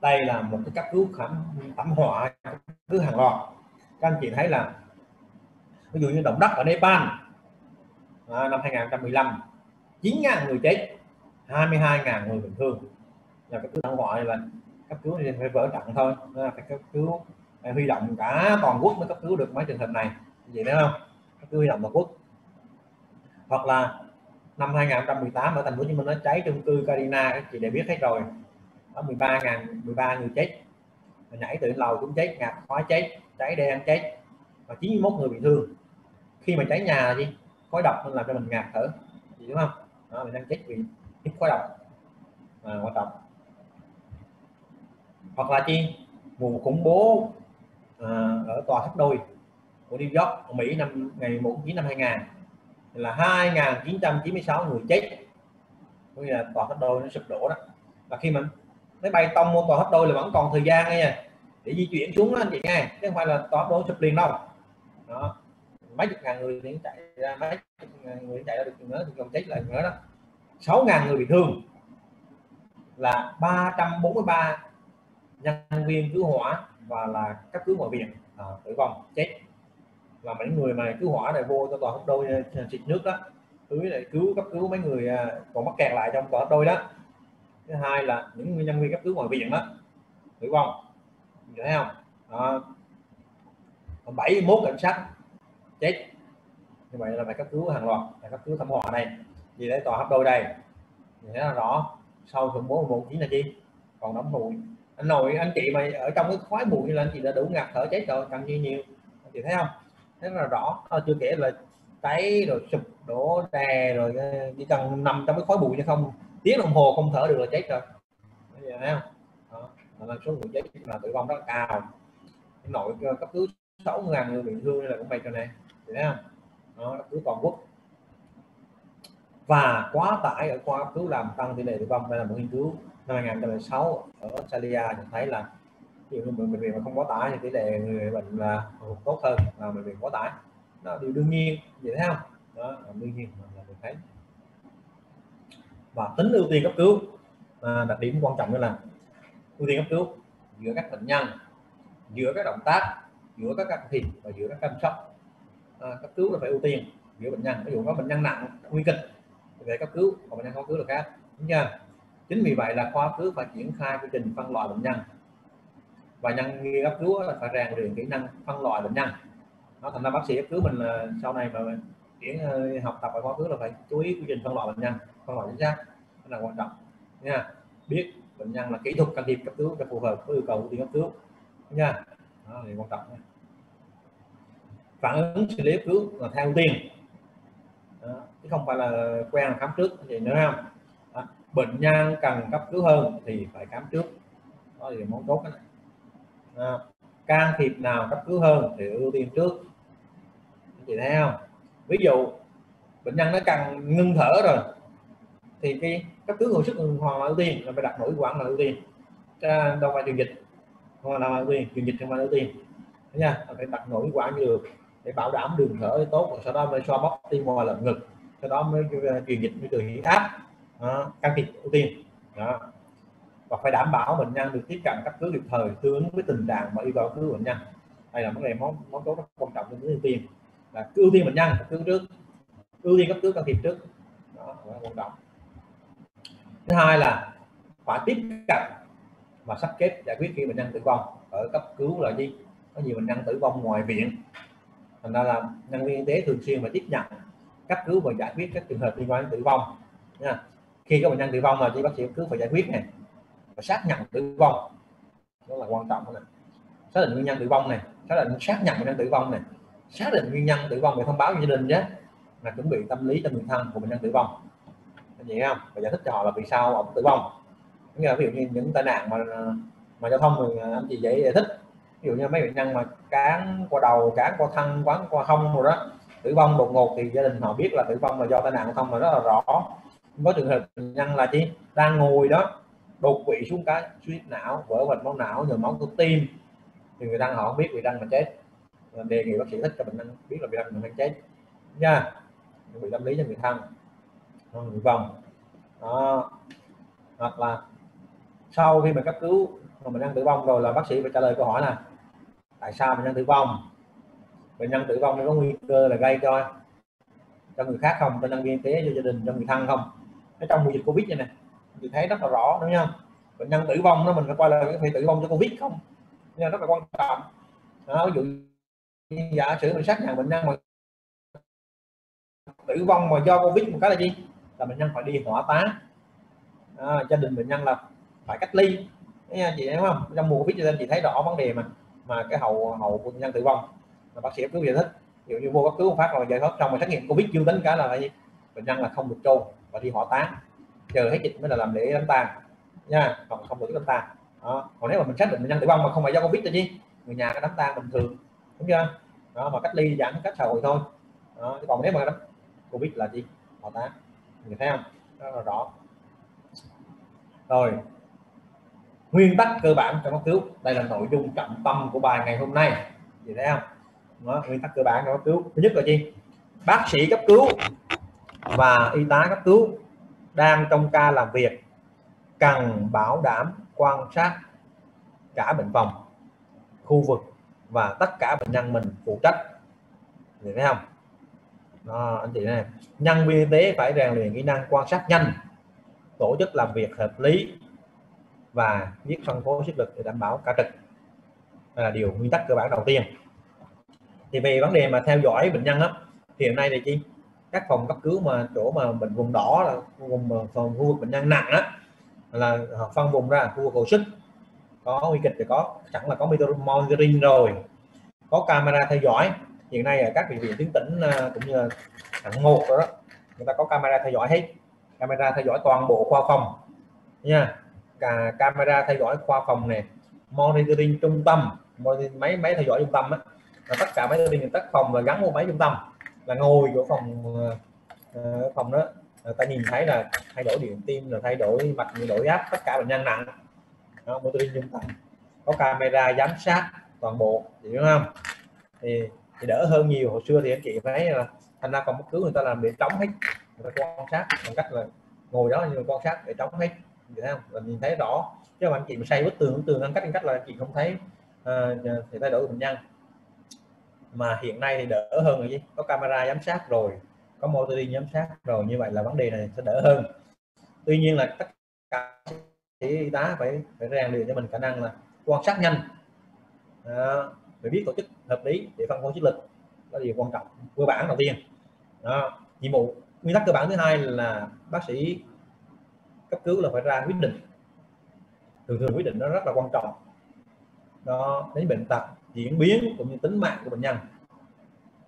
Đây là một cái cấp cứu khám tẩm hỏa cứ hàng loạt. Các anh chị thấy là ví dụ như động đất ở Nepal à, năm 2015 9.000 người chết 22.000 người bình thường là cấp cứu thảm họa là cấp cứu thì phải vỡ trận thôi. Phải cấp cứu phải huy động cả toàn quốc mới cấp cứu được mấy trường hợp này. Vậy đấy không? Cấp cứu huy động toàn quốc. Hoặc là năm 2018 ở thành phố Hồ Chí Minh nó cháy chung cư Carina các chị đều biết hết rồi. Có 13 ngàn 13 người chết. Nhảy từ lầu cũng chết ngạt khói chết cháy đen chết. Và 91 người bị thương. Khi mà cháy nhà là gì? Khói độc nên làm cho mình ngạt thở. Gì đúng không? Đó, mình đang chết vì hít khói độc. À, quan trọng hoặc là chi? Vụ khủng bố à, ở tòa tháp đôi của New York của Mỹ năm ngày 1 9 năm 2000 là 2.996 người chết. Có nghĩa là tòa tháp đôi nó sụp đổ đó. Và khi mà máy bay tông tòa tháp đôi là vẫn còn thời gian nha. Để di chuyển xuống đó anh chị nghe chứ không phải là tòa tháp đôi sụp liền đâu. Đó. Mấy chục ngàn người thì chạy ra mấy chục ngàn người chạy ra được nữa thì còn chết lại nữa đó. 6 ngàn người bị thương là 343 nhân viên cứu hỏa và là cấp cứu ngoại viện à, tử vong chết. Và mấy người mà cứu hỏa này vô cho tòa hấp đôi à, xịt nước đó thứ lại cứu cấp cứu mấy người à, còn mắc kẹt lại trong tòa hấp đôi đó. Thứ hai là những nhân viên cấp cứu ngoại viện đó tử vong. Thấy không? À, 71 cảnh sát chết. Như vậy là phải cấp cứu hàng loạt phải cấp cứu thảm họa này vì đấy tòa hấp đôi đây. Thì thấy là rõ sau thượng bố một chín là chi? Còn đóng mùi anh nội anh chị mà ở trong cái khói bụi như là anh chị đã đủ ngạt thở chết rồi cần chi nhiều. Anh chị thấy không? Thế là rõ. À, chưa kể là cháy rồi sụp đổ đè rồi ờ, chỉ cần nằm trong cái khói bụi như không tiếng đồng hồ không thở được là chết rồi bây thấy không? Đó, là số người chết là tử vong rất là cao. Nội ờ, cấp cứu 6 ngàn người bị thương là cũng vậy cho này thấy không? Đó, cấp cứu toàn quốc và quá tải ở khoa cấp cứu làm tăng tỷ lệ tử vong đây là một nghiên cứu năm 2016 ở Australia nhận thấy là ví dụ như bệnh viện mà không quá tải thì tỷ lệ người bệnh là tốt hơn là bệnh viện quá tải. Đó điều đương nhiên vậy thấy không? Đó là đương nhiên là được thấy. Và tính ưu tiên cấp cứu à, đặc điểm quan trọng đó là ưu tiên cấp cứu giữa các bệnh nhân giữa các động tác giữa các can thiệp và giữa các chăm sóc à, cấp cứu là phải ưu tiên giữa bệnh nhân ví dụ có bệnh nhân nặng nguy kịch về cấp cứu và bệnh nhân không cứu là khác. Đúng chưa? Chính vì vậy là khoa cấp cứu phải triển khai quy trình phân loại bệnh nhân. Và nhân viên cấp cứu là phải rèn luyện kỹ năng phân loại bệnh nhân. Nó thành ra bác sĩ cấp cứu mình là sau này mà chuyển ờ, học tập ở khoa cứu là phải chú ý quy trình phân loại bệnh nhân, phân loại chính xác. Đó là quan trọng. Nha biết bệnh nhân là kỹ thuật can thiệp cấp cứu cho phù hợp với yêu cầu của cấp cứu. Nha đó là quan trọng. Phản ứng xử lý cấp cứu là theo ưu tiên chứ không phải là quen là khám trước gì nữa không? Đó. bệnh nhân cần cấp cứu hơn thì phải khám trước. Đó là món tốt này à, can thiệp nào cấp cứu hơn thì ưu tiên trước. Chị thấy không? Ví dụ bệnh nhân nó cần ngưng thở rồi thì cái cấp cứu hồi sức hoàn là ưu tiên là phải đặt nội quản là ưu tiên. Đâu phải truyền dịch. Không là ưu tiên truyền dịch không phải ưu tiên. Nha phải đặt nội quản như được để bảo đảm đường thở tốt và sau đó mới xoa bóp tim ngoài lồng ngực sau đó mới à, truyền dịch mới từ huyết áp à, can thiệp ưu tiên. Đó. Và phải đảm bảo bệnh nhân được tiếp cận cấp cứu kịp thời tương ứng với tình trạng và yêu cầu cứu bệnh nhân. Đây là vấn đề món món tố rất quan trọng trong ưu tiên. Là ưu tiên bệnh nhân cấp cứu trước, ưu tiên cấp cứu can thiệp trước. Đó là quan trọng. Thứ hai là phải tiếp cận và sắp xếp giải quyết khi bệnh nhân tử vong ở cấp cứu là gì? Có nhiều bệnh nhân tử vong ngoài viện. Thành ra là nhân viên y tế thường xuyên phải tiếp nhận cấp cứu và giải quyết các trường hợp liên quan đến tử vong. Nha. Khi có bệnh nhân tử vong mà thì bác sĩ cấp cứu phải giải quyết này và xác nhận tử vong. Đó là quan trọng này xác định nguyên nhân tử vong này xác định, xác nhận bệnh nhân tử vong này xác định nguyên nhân tử vong để thông báo cho gia đình nhé. Là chuẩn bị tâm lý cho người thân của bệnh nhân tử vong. Anh chị không? Và giải thích cho họ là vì sao ông tử vong. Nghĩa là ví dụ như những tai nạn mà mà giao thông thì anh chị dễ giải thích. Ví dụ như mấy bệnh nhân mà cán qua đầu, cán qua thân quán qua hông rồi đó tử vong đột ngột thì gia đình họ biết là tử vong là do tai nạn không mà rất là rõ. Có trường hợp bệnh nhân là chi đang ngồi đó, đột quỵ xuống cái suy não, vỡ mạch máu não, nhồi máu cơ tim. Thì người đang họ không biết bị đang mà chết. Đề nghị bác sĩ thích cho bệnh nhân biết là bị đang đang chết. Nha bị tâm lý cho người thân. Người vòng. Đó. hoặc là sau khi mà cấp cứu mà mình đang tử vong rồi là bác sĩ phải trả lời câu hỏi là, tại sao mình đang tử vong? Bệnh nhân tử vong có nguy cơ là gây cho cho người khác không cho nhân viên y tế cho gia đình cho người thân không? Ở trong mùa dịch covid này nè thì thấy rất là rõ đúng không bệnh nhân tử vong nó mình phải quay lại thể tử vong cho covid không? Nên rất là quan trọng. Đó, ví dụ giả sử mình xác nhận bệnh nhân mà tử vong mà do covid một cái là gì? Là bệnh nhân phải đi hỏa táng. À, gia đình bệnh nhân là phải cách ly. Nha chị thấy không? Trong mùa covid cho nên chị thấy rõ vấn đề mà mà cái hậu hậu của bệnh nhân tử vong là bác sĩ cứu giải thích ví dụ như vô cấp cứu phát rồi giải thoát xong rồi xét nghiệm covid dương tính cả là gì bệnh nhân là không được chôn và đi hỏa táng. Chờ hết dịch mới là làm lễ đám tang, nha, còn không được đám tang. Đó. còn nếu mà mình xác định bệnh nhân tử vong mà không phải do covid thì gì người nhà cái đám tang bình thường, đúng chưa? Đó, mà cách ly giãn cách xã hội thôi. Đó. còn nếu mà đám covid là gì? Hỏa táng người thấy không? Rất là rõ. Rồi, nguyên tắc cơ bản trong cấp cứu, đây là nội dung trọng tâm của bài ngày hôm nay gì thấy không? Đó, nguyên tắc cơ bản trong cấp cứu. Thứ nhất là chi? Bác sĩ cấp cứu và y tá cấp cứu đang trong ca làm việc cần bảo đảm quan sát cả bệnh phòng khu vực và tất cả bệnh nhân mình phụ trách. Hiểu thấy không? Đó, anh chị này nhân viên y tế phải rèn luyện kỹ năng quan sát nhanh tổ chức làm việc hợp lý và biết phân phối sức lực để đảm bảo cả trực. Là điều nguyên tắc cơ bản đầu tiên thì về vấn đề mà theo dõi bệnh nhân á, thì hiện nay thì chi, các phòng cấp cứu mà chỗ mà bệnh vùng đỏ là vùng ờ, phòng khu vực bệnh nhân nặng á, là họ phân vùng ra khu vực hồi sức. Có nguy kịch thì có chẳng là có monitoring rồi, có camera theo dõi. Hiện nay ở các bệnh viện tuyến tỉnh ờ, cũng như là hạng một đó, người ta có camera theo dõi hết. Camera theo dõi toàn bộ khoa phòng, nha. Cả camera theo dõi khoa phòng này monitoring trung tâm máy máy theo dõi trung tâm á là tất cả máy monitoring tất phòng là gắn một máy trung tâm là ngồi của phòng uh, phòng đó. Người ta nhìn thấy là thay đổi điện tim là thay đổi mạch nhiệt độ áp tất cả bệnh nhân nặng. Đó, monitoring trung tâm. Có camera giám sát toàn bộ hiểu không? Thì, thì đỡ hơn nhiều. Hồi xưa thì anh chị thấy là thành ra phòng bất cứ người ta làm để trống hết người ta quan sát bằng cách là ngồi đó nhưng quan sát để trống hết thấy không? Là nhìn thấy rõ. Chứ mà anh chị mà xây bức tường bức tường ngăn cách ngăn cách là chị không thấy uh, thì thay đổi bệnh nhân mà hiện nay thì đỡ hơn rồi chứ có camera giám sát rồi có motor đi giám sát rồi như vậy là vấn đề này sẽ đỡ hơn. Tuy nhiên là tất cả y tá phải phải rèn luyện cho mình khả năng là quan sát nhanh. À, phải biết tổ chức hợp lý để phân phối chiến lực đó là điều quan trọng cơ bản đầu tiên. Đó, nhiệm vụ nguyên tắc cơ bản thứ hai là bác sĩ cấp cứu là phải ra quyết định. Thường thường quyết định nó rất là quan trọng. Đó đến bệnh tật diễn biến cũng như tính mạng của bệnh nhân.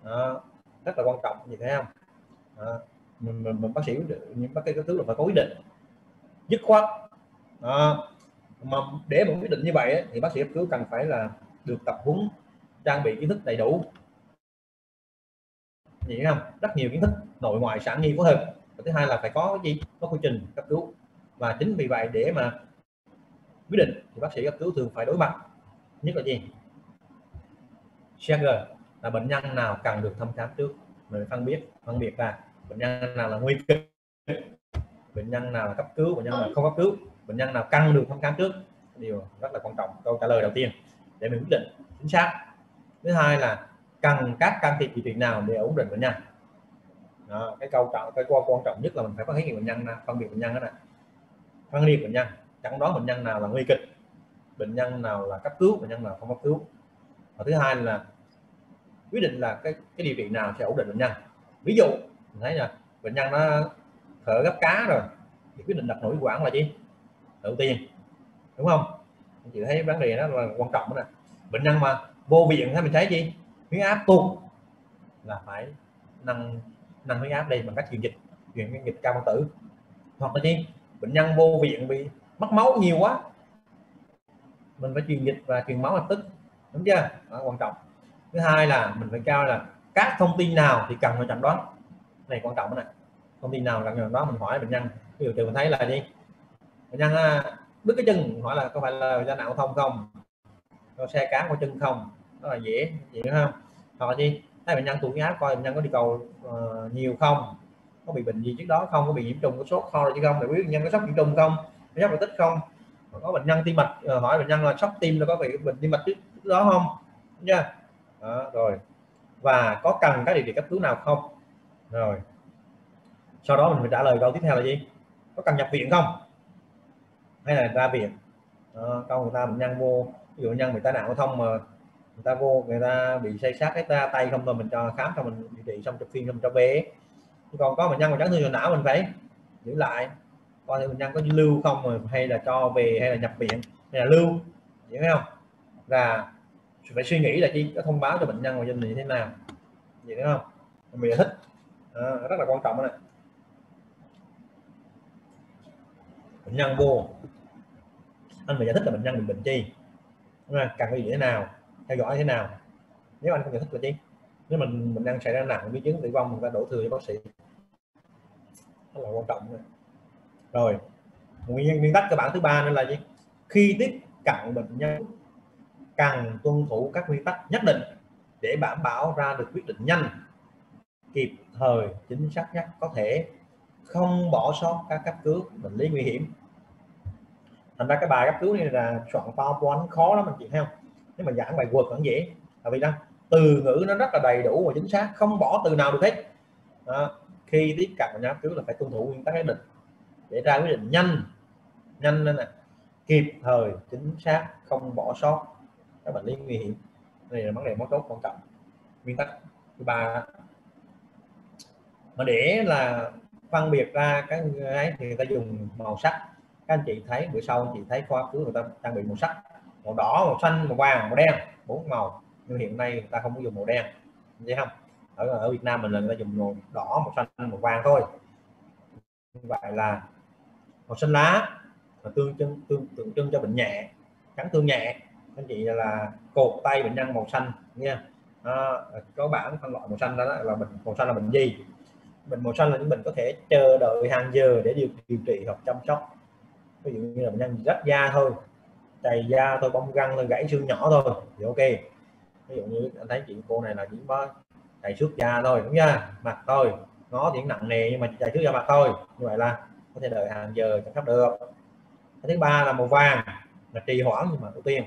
Đó, rất là quan trọng như thế không? Đó. Mình, mình, mình bác sĩ những bác sĩ cấp cứu là phải có quyết định. Dứt khoát. Đó. mà để một quyết định như vậy thì bác sĩ cấp cứu cần phải là được tập huấn trang bị kiến thức đầy đủ. Hiểu không? Rất nhiều kiến thức nội ngoại sản nhi phối hợp và thứ hai là phải có cái gì? Có quy trình cấp cứu. Và chính vì vậy để mà quyết định thì bác sĩ cấp cứu thường phải đối mặt. Nhất là gì? Schengen là bệnh nhân nào cần được thăm khám trước? Mình phân biết phân biệt ra. Bệnh nhân nào là nguy kịch? Bệnh nhân nào là cấp cứu? Bệnh nhân nào không cấp cứu? Bệnh nhân nào cần được thăm khám trước? Điều rất là quan trọng câu trả lời đầu tiên để mình quyết định chính xác. Thứ hai là cần các can thiệp điều trị nào để ổn định bệnh nhân? Đó, cái câu trọng cái quan trọng nhất là mình phải phát hiện bệnh nhân phân biệt bệnh nhân đó nè. Phân biệt bệnh nhân chẳng đoán bệnh nhân nào là nguy kịch? Bệnh nhân nào là cấp cứu? Bệnh nhân nào không cấp cứu? Và thứ hai là quyết định là cái cái điều trị nào sẽ ổn định bệnh nhân. Ví dụ, mình thấy là bệnh nhân nó thở gấp cá rồi, thì quyết định đặt nội quản là gì đầu tiên đúng không? Chị thấy vấn đề đó là quan trọng đó nè. Bệnh nhân mà vô viện thấy mình thấy gì huyết áp tụt là phải nâng nâng huyết áp đi bằng cách truyền dịch, truyền cái dịch cao phân tử. Hoặc là gì bệnh nhân vô viện bị mất máu nhiều quá, mình phải truyền dịch và truyền máu lập tức đúng chưa? Đó, quan trọng. Thứ hai là mình phải cao là các thông tin nào thì cần phải chẩn đoán này quan trọng này. Thông tin nào cần chẩn đoán mình hỏi bệnh nhân. Ví dụ từ mình thấy là gì? Bệnh nhân à, đứt cái chân hỏi là có phải là do não thông không? Có xe cán qua chân không? Đó là dễ dễ không? Hoặc là gì? Thấy bệnh nhân tụt áp coi bệnh nhân có đi cầu uh, nhiều không? Có bị bệnh gì trước đó không? Có bị nhiễm trùng có sốt ho rồi chứ không? Để biết bệnh nhân có sốc nhiễm trùng không? Có sốc tích không? Có bệnh nhân tim mạch ờ, hỏi bệnh nhân là sốc tim là có bị bệnh tim mạch trước đó không? Nha. Đó, rồi. Và có cần các điều trị cấp cứu nào không? Rồi. Sau đó mình phải trả lời câu tiếp theo là gì? Có cần nhập viện không? Hay là ra viện? Đó, câu người ta bệnh nhân vô ví dụ nhân bị tai nạn giao thông mà người ta vô người ta bị xây sát cái ta tay không rồi mình cho khám xong mình điều trị xong chụp phim xong cho về còn có bệnh nhân mà chấn thương sọ não mình phải giữ lại. Coi bệnh nhân có lưu không rồi hay là cho về hay là nhập viện. Hay là lưu hiểu không? Là phải suy nghĩ là chi thông báo cho bệnh nhân và gia đình như thế nào. Vậy đúng không? Mình giải thích. À, rất là quan trọng này. Bệnh nhân vô. Anh phải giải thích là bệnh nhân bị bệnh chi. Cần cái gì thế nào? Theo dõi thế nào? Nếu anh không giải thích là chi? Nếu mình bệnh đang xảy ra nặng biến chứng tử vong mình phải đổ thừa cho bác sĩ. Rất là quan trọng rồi. Nguyên nguyên tắc cơ bản thứ ba nữa là gì? Khi tiếp cận bệnh nhân cần tuân thủ các nguyên tắc nhất định để đảm bảo ra được quyết định nhanh, kịp thời, chính xác nhất có thể, không bỏ sót các cấp cứu bệnh lý nguy hiểm. Thành ra cái bài cấp cứu này là soạn PowerPoint khó lắm mình chị thấy không? Nếu mà giảng bài Word vẫn dễ tại vì đó từ ngữ nó rất là đầy đủ và chính xác, không bỏ từ nào được hết. Đó. khi tiếp cận nhà cấp cứu là phải tuân thủ nguyên tắc nhất định để ra quyết định nhanh nhanh lên nè, kịp thời, chính xác, không bỏ sót các bệnh lý nguy hiểm. Đây là vấn đề mấu chốt, quan trọng. Nguyên tắc thứ ba. Mà để là phân biệt ra cái ấy thì người ta dùng màu sắc. Các anh chị thấy, bữa sau anh chị thấy khoa cứu người ta trang bị màu sắc. Màu đỏ, màu xanh, màu vàng, màu đen. Bốn màu. Nhưng hiện nay người ta không có dùng màu đen. Thấy không? Ở ở Việt Nam mình là người ta dùng màu đỏ, màu xanh, màu vàng thôi. Như vậy là màu xanh lá là tương trưng tương, tượng trưng cho bệnh nhẹ chấn thương nhẹ anh chị là cột tay bệnh nhân màu xanh nha. À, có bản phân loại màu xanh đó là bệnh màu xanh là bệnh gì? Bệnh màu xanh là những bệnh có thể chờ đợi hàng giờ để điều, điều trị hoặc chăm sóc. Ví dụ như là bệnh nhân rách da thôi chày da thôi bong găng thôi gãy xương nhỏ thôi thì ok. Ví dụ như anh thấy chị cô này là chỉ có chảy xước da thôi đúng nha mặt thôi nó thì nặng nề nhưng mà chảy xước da mặt thôi. Như vậy là có thể đợi hàng giờ chăm sóc được. Cái thứ ba là màu vàng là trì hoãn nhưng mà ưu tiên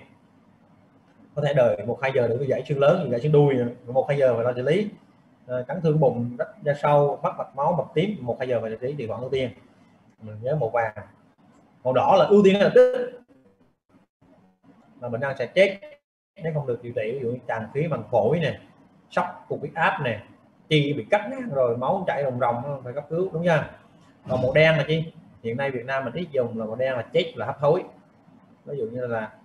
có thể đợi một hai giờ để gãy xương lớn gãy xương đuôi một hai giờ phải lo xử lý. À, cắn thương bụng rất da sâu mắc mạch máu mạch tím một hai giờ phải xử lý điều khoản ưu tiên. Mình nhớ màu vàng. Màu đỏ là ưu tiên là tức mà bệnh nhân sẽ chết nếu không được điều trị ví dụ như tràn khí bằng phổi này sốc cục huyết áp này chi bị cắt rồi máu chảy ròng ròng ờ, phải cấp cứu đúng chưa? Còn màu đen là chi? Hiện nay Việt Nam mình ít dùng là màu đen là chết là hấp hối ví dụ như là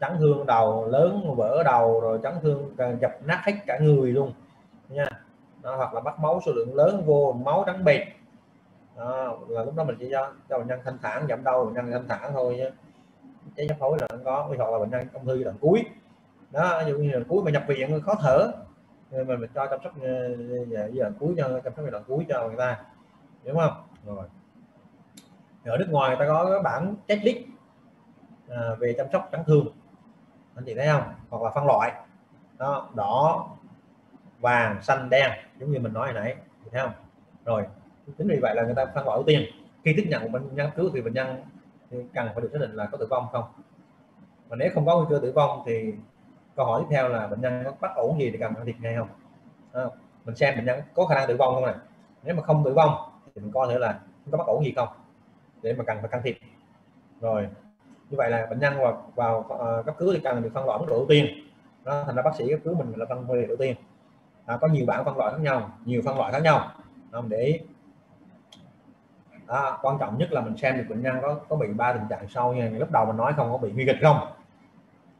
chấn thương đầu lớn vỡ đầu rồi chấn thương à, dập nát hết cả người luôn nha. Đó, hoặc là bắt máu số lượng lớn vô máu trắng bệt đó, là lúc đó mình chỉ cho cho bệnh nhân thanh thản giảm đau bệnh nhân thanh thản thôi nhé cái hấp phổi là không có hoặc là bệnh nhân ung thư giai đoạn cuối. Đó ví dụ như lần cuối mà nhập viện khó thở nên mình mình cho chăm sóc à, dạ, ờ, giai đoạn cuối cho chăm sóc giai đoạn cuối cho người ta đúng không? Rồi. Ở nước ngoài người ta có cái bản checklist à, về chăm sóc chấn thương anh chị thấy không? Hoặc là phân loại. Đó đỏ vàng xanh đen giống như mình nói hồi nãy thấy không? Rồi chính vì vậy là người ta phân loại ưu tiên. Khi tiếp nhận một bệnh nhân cứu thì bệnh nhân thì cần phải được xác định là có tử vong không. Mà nếu không có nguy cơ tử vong thì câu hỏi tiếp theo là bệnh nhân có bất ổn gì thì cần can thiệp ngay không? À, mình xem bệnh nhân có khả năng tử vong không này. Nếu mà không tử vong thì mình coi thử là có bất ổn gì không? Để mà cần phải can thiệp. Rồi như vậy là bệnh nhân vào, vào uh, cấp cứu thì cần được phân loại mức độ ưu tiên. Đó, thành ra bác sĩ cấp cứu mình là phân loại ưu tiên. Đó, có nhiều bản phân loại khác nhau nhiều phân loại khác nhau. Đó, để đó, quan trọng nhất là mình xem được bệnh nhân có có bị ba tình trạng sau như lúc đầu mình nói không có bị nguy kịch không?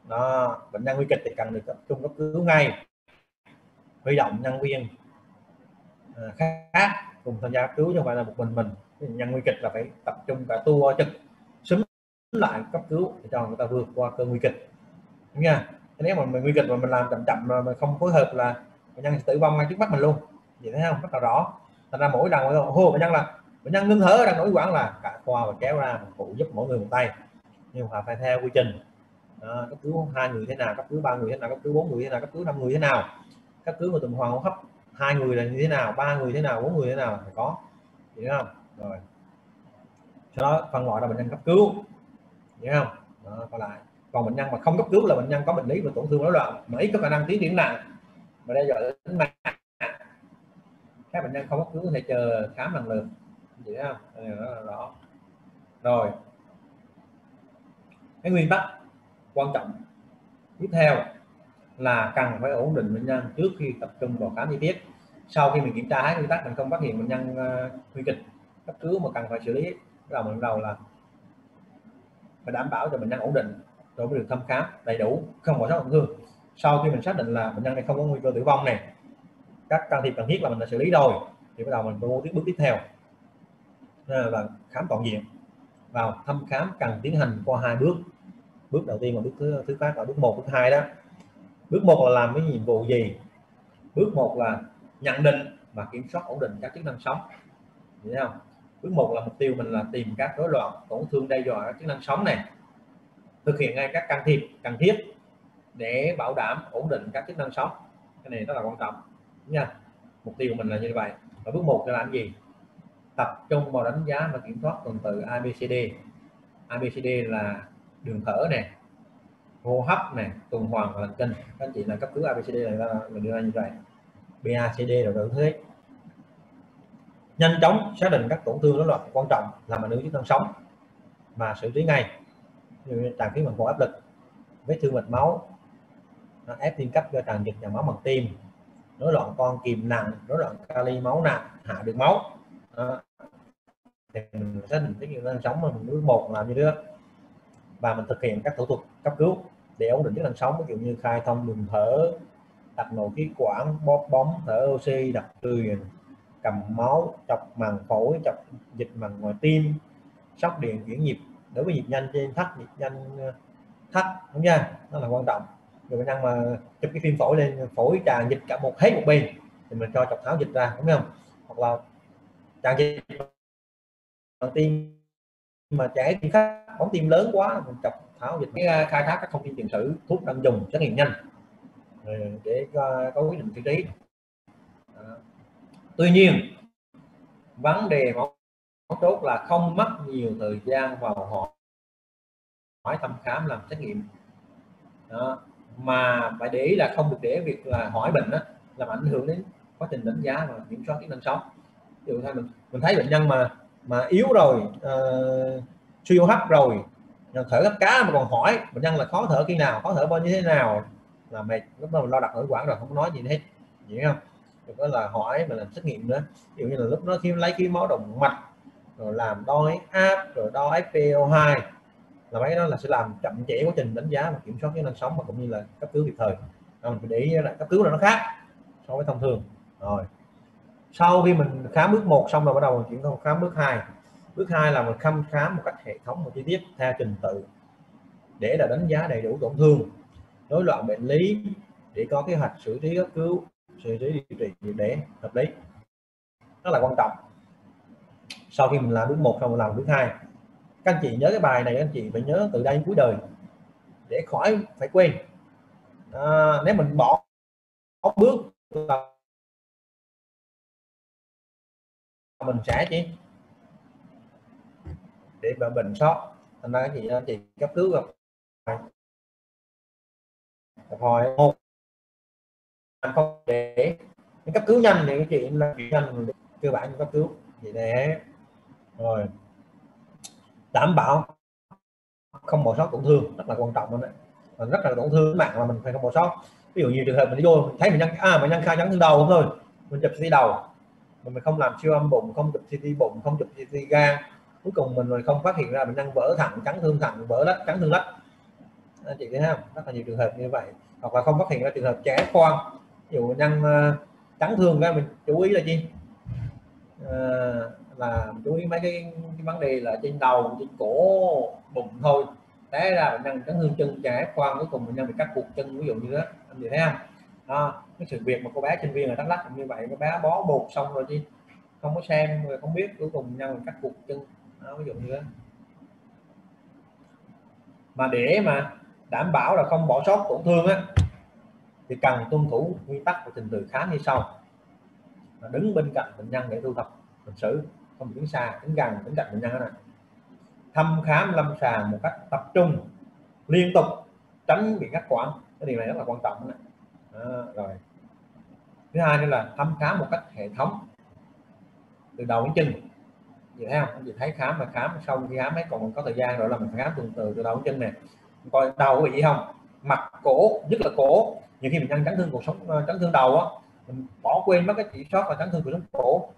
Đó, bệnh nhân nguy kịch thì cần được tập trung cấp cứu ngay. Huy động nhân viên à, khác cùng tham gia cấp cứu chứ không phải là một mình mình. Nhân nguy kịch là phải tập trung cả tour trực lại cấp cứu để cho người ta vượt qua cơn nguy kịch. Đúng nha? Nếu mà mình nguy kịch mà mình làm chậm chậm mà mình không phối hợp là bệnh nhân tử vong ngay trước mắt mình luôn. Vậy thấy không? Rất là rõ. Thành ra mỗi lần hô bệnh nhân là bệnh nhân ngưng thở đang nổi quản là cả khoa và kéo ra phụ giúp mỗi người một tay. Nhưng mà phải theo quy trình. À, cấp cứu hai người thế nào cấp cứu ba người thế nào cấp cứu bốn người thế nào cấp cứu năm người thế nào. Cấp cứu một tuần hoàn hô hấp hai người là như thế nào ba người thế nào bốn người thế nào phải có. Hiểu không? Rồi. Sau đó phân loại là bệnh nhân cấp cứu nhá không? Đó, còn lại. Còn bệnh nhân mà không cấp cứu là bệnh nhân có bệnh lý và tổn thương rối loạn mà ít có khả năng tiến triển nặng. Và đe dọa đến mạng các bệnh nhân không cấp cứu thì chờ khám lần lượt. Vậy không đó là rõ. Rồi. Cái nguyên tắc quan trọng tiếp theo là cần phải ổn định bệnh nhân trước khi tập trung vào khám chi tiết. Sau khi mình kiểm tra hết nguyên tắc mình không phát hiện bệnh nhân uh, nguy kịch cấp cứu mà cần phải xử lý. Bắt mình đầu là phải đảm bảo cho bệnh nhân ổn định rồi mới được thăm khám đầy đủ, không có sót tổn thương sau khi mình xác định là bệnh nhân này không có nguy cơ tử vong này, các can thiệp cần thiết là mình đã xử lý rồi, thì bắt đầu mình vô tiếp bước tiếp theo. Là khám toàn diện. Vào thăm khám cần tiến hành qua hai bước. Bước đầu tiên và bước thứ thứ phát là bước một, bước hai đó. Bước một là làm cái nhiệm vụ gì? Bước một là nhận định và kiểm soát ổn định các chức năng sống. Hiểu không? Bước một là mục tiêu mình là tìm các rối loạn tổn thương đe dọa các chức năng sống này. Thực hiện ngay các can thiệp cần thiết để bảo đảm ổn định các chức năng sống. Cái này rất là quan trọng nha. Mục tiêu của mình là như vậy. Và bước một là làm gì? Tập trung vào đánh giá và kiểm soát tuần tự ABCD ABCD là đường thở này hô hấp này tuần hoàn và thần kinh. Các anh chị là cấp cứu ABCD là, là mình đưa ra như vậy. BACD là đủ thế nhanh chóng xác định các tổn thương đó loạn quan trọng làm ảnh hưởng chức năng sống mà xử trí ngay. Như tràn khí màng phổi, áp lực, vết thương mạch máu, nó ép tim cấp do tràn dịch dòng máu bằng tim, rối loạn con kìm nặng, rối loạn kali máu nặng, hạ đường máu. Đó. thì mình xác định cái chức năng sống mà mình bước một làm như thế và mình thực hiện các thủ thuật cấp cứu để ổn định chức năng sống ví dụ như khai thông đường thở đặt nội khí quản, bóp bóng thở oxy đặt truyền cầm máu chọc màng phổi chọc dịch màng ngoài tim sóc điện chuyển nhịp. Đối với nhịp nhanh trên thắt nhịp nhanh ờ, thắt đúng nha nó là quan trọng. Người bệnh nhân mà chụp cái phim phổi lên phổi tràn dịch cả một hết một bên thì mình cho chọc tháo dịch ra đúng không? Hoặc là tràn dịch bằng tim. Mà trẻ tim khác bóng tim lớn quá mình chọc tháo dịch. Cái ờ, khai thác các thông tin tiền sử thuốc đang dùng xét nghiệm nhanh. Để có, có quyết định xử trí tuy nhiên vấn đề mấu chốt là không mất nhiều thời gian vào hỏi hỏi thăm khám làm xét nghiệm đó. mà phải để ý là không được để việc là hỏi bệnh đó, làm ảnh hưởng đến quá trình đánh giá và kiểm soát kỹ năng sống ví dụ mình mình thấy bệnh nhân mà mà yếu rồi uh, suy hô hấp rồi thở gấp cá mà còn hỏi bệnh nhân là khó thở khi nào khó thở bao như thế nào là mệt lúc đó mình lo đặt ở quản rồi không nói gì hết hiểu không đừng có là hỏi mà làm xét nghiệm nữa. Ví dụ như là lúc nó khi lấy cái máu động mạch, rồi làm đo áp, rồi đo FPO2 là mấy đó là sẽ làm chậm trễ quá trình đánh giá và kiểm soát cái năng sống và cũng như là cấp cứu kịp thời. Rồi mình phải để ý là cấp cứu là nó khác so với thông thường. Rồi, sau khi mình khám bước một xong rồi bắt đầu mình chuyển sang khám bước 2 bước hai là mình khám khám một cách hệ thống và chi tiết theo trình tự để là đánh giá đầy đủ tổn thương, rối loạn bệnh lý, để có kế hoạch xử trí cấp cứu xử trí điều trị để hợp lý. Rất là quan trọng. Sau khi mình làm bước một xong mình làm bước hai. Các anh chị nhớ cái bài này các anh chị phải nhớ từ đây đến cuối đời. Để khỏi phải quên. À, nếu mình bỏ bước là mình sẽ chỉ để mà bệnh sót. Thành ra chị anh chị cấp cứu gặp. Hồi một không để cấp cứu nhanh thì cái chuyện là nhanh cơ bản cấp cứu. Vậy để rồi. Đảm bảo không bỏ sót tổn thương, rất là quan trọng luôn đấy mình rất là tổn thương mạng mà mình phải không bỏ sót. Ví dụ như trường hợp mình đi vô, mình thấy mình nhân à mình nhân khai chấn thương đầu không thôi. Mình chụp CT đầu. Mình không làm siêu âm bụng, không chụp CT bụng, không chụp CT gan. Cuối cùng mình không phát hiện ra mình đang vỡ thận chấn thương thận vỡ lách, chấn thương lách. Anh chị thấy không? Rất là nhiều trường hợp như vậy. Hoặc là không phát hiện ra trường hợp trẻ khoan ví dụ đang ờ, nhân chấn thương ra mình chú ý là gì à, ờ, là chú ý mấy cái, cái vấn đề là trên đầu trên cổ bụng thôi. Té ra mình đang chấn thương chân trẻ khoan cuối cùng mình đang bị cắt cụt chân ví dụ như đó. Anh chị thấy không? Đó, cái sự việc mà cô bé sinh viên ở đắk lắc như vậy cô bé bó bột xong rồi chi? Không có xem rồi không biết cuối cùng nhân cắt cụt chân. Đó, ví dụ như đó. Mà để mà đảm bảo là không bỏ sót tổn thương á thì cần tuân thủ nguyên tắc của trình tự khám như sau. Là đứng bên cạnh bệnh nhân để thu thập lịch sử không đứng xa đứng gần đứng cạnh bệnh nhân này thăm khám lâm sàng một cách tập trung liên tục tránh bị ngắt quãng. Cái điều này rất là quan trọng này. À, rồi. Thứ hai nữa là thăm khám một cách hệ thống từ đầu đến chân. Chị thấy không? Anh chị thấy khám mà khám xong khi khám ấy còn có thời gian rồi là mình khám từ từ từ đầu đến chân nè. Coi đầu có bị gì không? Mặt cổ nhất là cổ nhiều khi mình nhân chấn thương cuộc sống ờ, chấn thương đầu á mình bỏ quên mất cái chỉ sót là chấn thương cuộc sống cổ